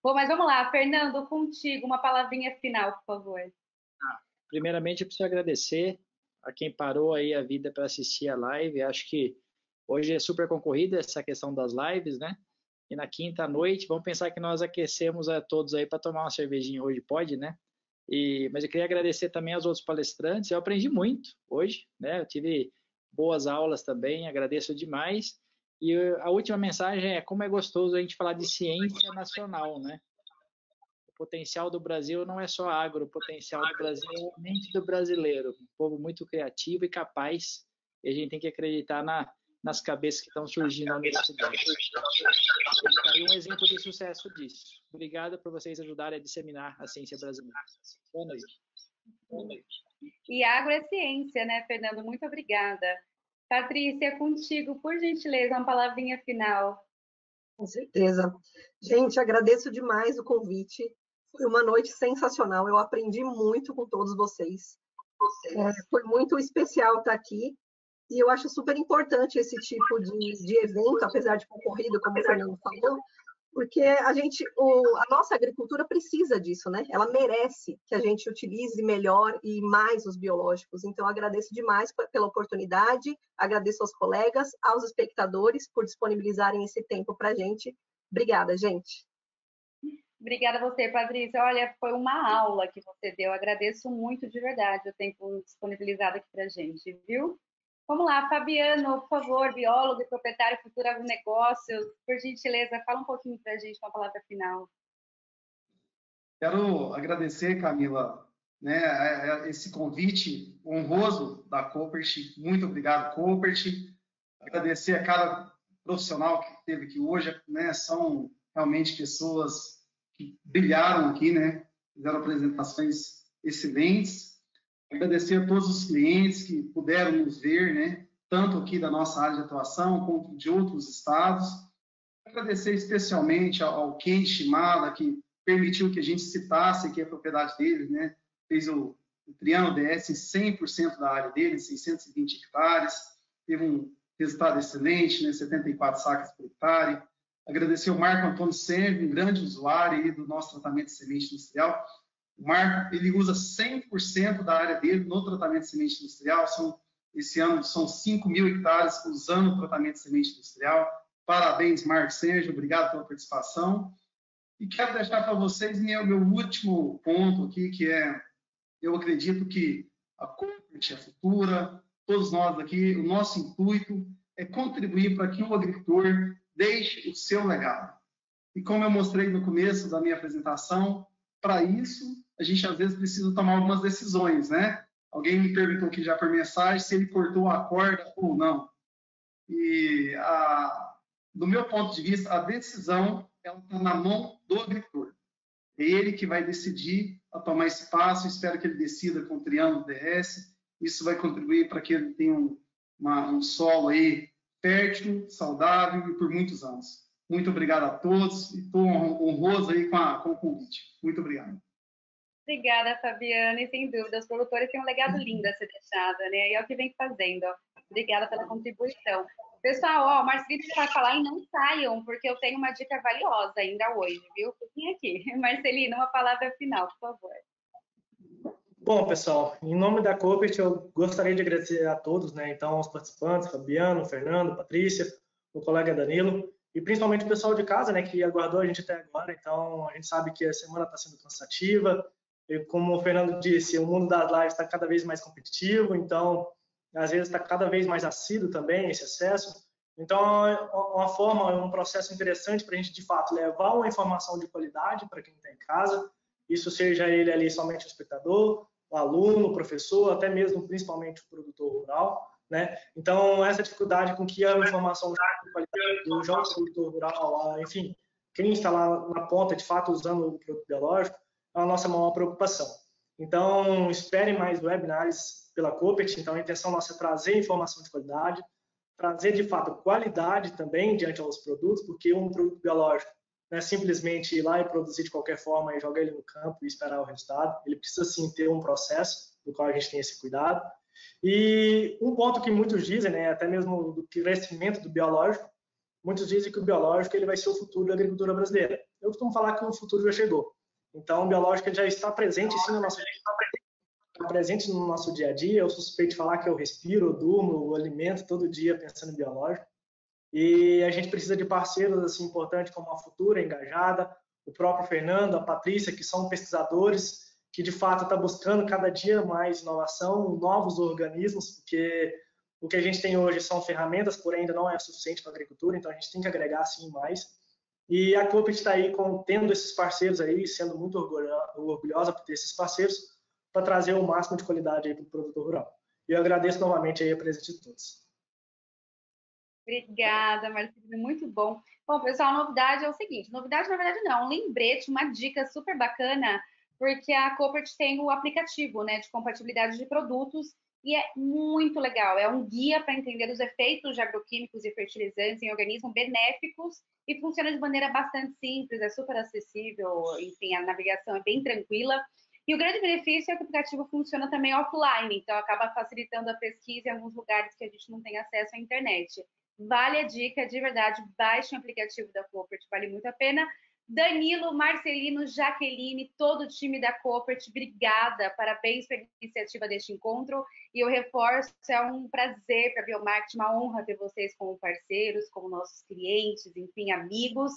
Bom, mas vamos lá, Fernando, contigo, uma palavrinha final, por favor. Ah, primeiramente, eu preciso agradecer a quem parou aí a vida para assistir a live. Acho que hoje é super concorrida essa questão das lives, né? E na quinta noite, vamos pensar que nós aquecemos a todos aí para tomar uma cervejinha hoje, pode, né? E, mas eu queria agradecer também aos outros palestrantes. Eu aprendi muito hoje, né? Eu tive boas aulas também, agradeço demais. E a última mensagem é como é gostoso a gente falar de ciência nacional, né? O potencial do Brasil não é só agro, o potencial do Brasil é a mente do brasileiro, um povo muito criativo e capaz. E a gente tem que acreditar na, nas cabeças que estão surgindo na universidade. E um exemplo de sucesso disso. Obrigado por vocês ajudarem a disseminar a ciência brasileira. Boa noite. Boa noite. E agro é ciência, né, Fernando? Muito obrigada. Patrícia, contigo, por gentileza, uma palavrinha final. Com certeza. Gente, agradeço demais o convite. Foi uma noite sensacional. Eu aprendi muito com todos vocês. É, foi muito especial estar aqui. E eu acho super importante esse tipo de, de evento, apesar de concorrido, como o Fernando falou, porque a gente, o, a nossa agricultura precisa disso, né? Ela merece que a gente utilize melhor e mais os biológicos. Então, agradeço demais pela oportunidade, agradeço aos colegas, aos espectadores por disponibilizarem esse tempo para a gente. Obrigada, gente. Obrigada a você, Patrícia. Olha, foi uma aula que você deu. Agradeço muito de verdade o tempo disponibilizado aqui para a gente, viu? Vamos lá, Fabiano, por favor, biólogo e proprietário futuro agronegócios, por gentileza, fala um pouquinho para a gente com a palavra final. Quero agradecer, Camila, né, esse convite honroso da Copert. Muito obrigado, Copert. Agradecer a cada profissional que esteve aqui hoje, né, são realmente pessoas que brilharam aqui, né, fizeram apresentações excelentes. Agradecer a todos os clientes que puderam nos ver, né? tanto aqui da nossa área de atuação, quanto de outros estados. Agradecer especialmente ao Ken Shimada, que permitiu que a gente citasse aqui a propriedade dele, né? fez o, o Triângulo DS em 100% da área dele, 620 hectares, teve um resultado excelente, né? 74 sacas por hectare. Agradecer ao Marco Antônio Serve, um grande usuário do nosso tratamento de semente industrial, o Marco ele usa 100% da área dele no tratamento de semente industrial. São, esse ano são 5 mil hectares usando o tratamento de semente industrial. Parabéns, Marco Sérgio, obrigado pela participação. E quero deixar para vocês meu, meu último ponto aqui, que é, eu acredito que a Corporate, a Futura, todos nós aqui, o nosso intuito é contribuir para que o agricultor deixe o seu legado. E como eu mostrei no começo da minha apresentação, para isso, a gente às vezes precisa tomar algumas decisões, né? Alguém me perguntou aqui já por mensagem se ele cortou a corda ou não. E, a, do meu ponto de vista, a decisão está na mão do agricultor. É ele que vai decidir a tomar esse passo. Espero que ele decida com o triângulo DS. Isso vai contribuir para que ele tenha um, uma, um solo aí fértil, saudável e por muitos anos. Muito obrigado a todos e estou honroso aí com, a, com o convite. Muito obrigado. Obrigada, Fabiana, e sem dúvida, os produtores têm um legado lindo a ser deixado, né? E é o que vem fazendo. Obrigada pela contribuição. Pessoal, ó, o Marcelino vai falar e não saiam, porque eu tenho uma dica valiosa ainda hoje, viu? Fiquem aqui. Marcelino, uma palavra final, por favor. Bom, pessoal, em nome da Copert, eu gostaria de agradecer a todos, né? Então, os participantes, Fabiano, Fernando, Patrícia, o colega Danilo, e principalmente o pessoal de casa, né, que aguardou a gente até agora. Então, a gente sabe que a semana está sendo cansativa, e como o Fernando disse, o mundo das lives está cada vez mais competitivo, então, às vezes está cada vez mais assíduo também esse acesso. Então, é uma forma, um processo interessante para a gente, de fato, levar uma informação de qualidade para quem está em casa, isso seja ele ali somente o espectador, o aluno, o professor, até mesmo, principalmente, o produtor rural. Né? Então, essa dificuldade com que a informação de qualidade do jovem produtor rural, enfim, quem está lá na ponta, de fato, usando o produto biológico, é a nossa maior preocupação. Então, esperem mais webinars pela Copet. Então, a intenção nossa é trazer informação de qualidade, trazer, de fato, qualidade também diante aos produtos, porque um produto biológico não é simplesmente ir lá e produzir de qualquer forma e jogar ele no campo e esperar o resultado. Ele precisa, sim, ter um processo do qual a gente tem esse cuidado. E um ponto que muitos dizem, né, até mesmo do crescimento do biológico, muitos dizem que o biológico ele vai ser o futuro da agricultura brasileira. Eu costumo falar que o futuro já chegou. Então, o biológico já está presente sim no nosso presente no nosso dia a dia. Eu suspeito de falar que eu respiro, eu durmo, eu alimento todo dia pensando em biológico. E a gente precisa de parceiros assim importantes como a Futura Engajada, o próprio Fernando, a Patrícia, que são pesquisadores que de fato está buscando cada dia mais inovação, novos organismos, porque o que a gente tem hoje são ferramentas, porém ainda não é suficiente para a agricultura, então a gente tem que agregar sim mais. E a Coop está aí com, tendo esses parceiros aí, sendo muito orgulhosa por ter esses parceiros, para trazer o máximo de qualidade para o produtor rural. E eu agradeço novamente aí a presença de todos. Obrigada, Marcelo, muito bom. Bom, pessoal, a novidade é o seguinte, novidade na verdade não, um lembrete, uma dica super bacana porque a Copert tem o aplicativo né, de compatibilidade de produtos e é muito legal. É um guia para entender os efeitos de agroquímicos e fertilizantes em organismos benéficos e funciona de maneira bastante simples, é super acessível, enfim, a navegação é bem tranquila. E o grande benefício é que o aplicativo funciona também offline, então acaba facilitando a pesquisa em alguns lugares que a gente não tem acesso à internet. Vale a dica, de verdade, baixe o aplicativo da Copert, vale muito a pena. Danilo, Marcelino, Jaqueline, todo o time da Copert, obrigada, parabéns pela iniciativa deste encontro. E eu reforço, é um prazer para a Biomarket, uma honra ter vocês como parceiros, como nossos clientes, enfim, amigos.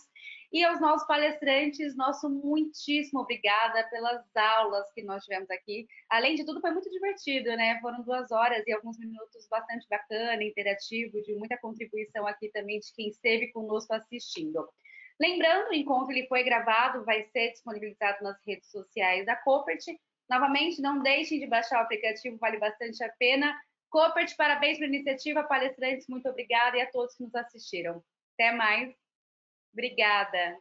E aos nossos palestrantes, nosso muitíssimo obrigada pelas aulas que nós tivemos aqui. Além de tudo, foi muito divertido, né? Foram duas horas e alguns minutos bastante bacana, interativo, de muita contribuição aqui também de quem esteve conosco assistindo. Lembrando, o encontro ele foi gravado, vai ser disponibilizado nas redes sociais da Copert. Novamente, não deixem de baixar o aplicativo, vale bastante a pena. Copert, parabéns pela iniciativa, palestrantes, muito obrigada e a todos que nos assistiram. Até mais. Obrigada.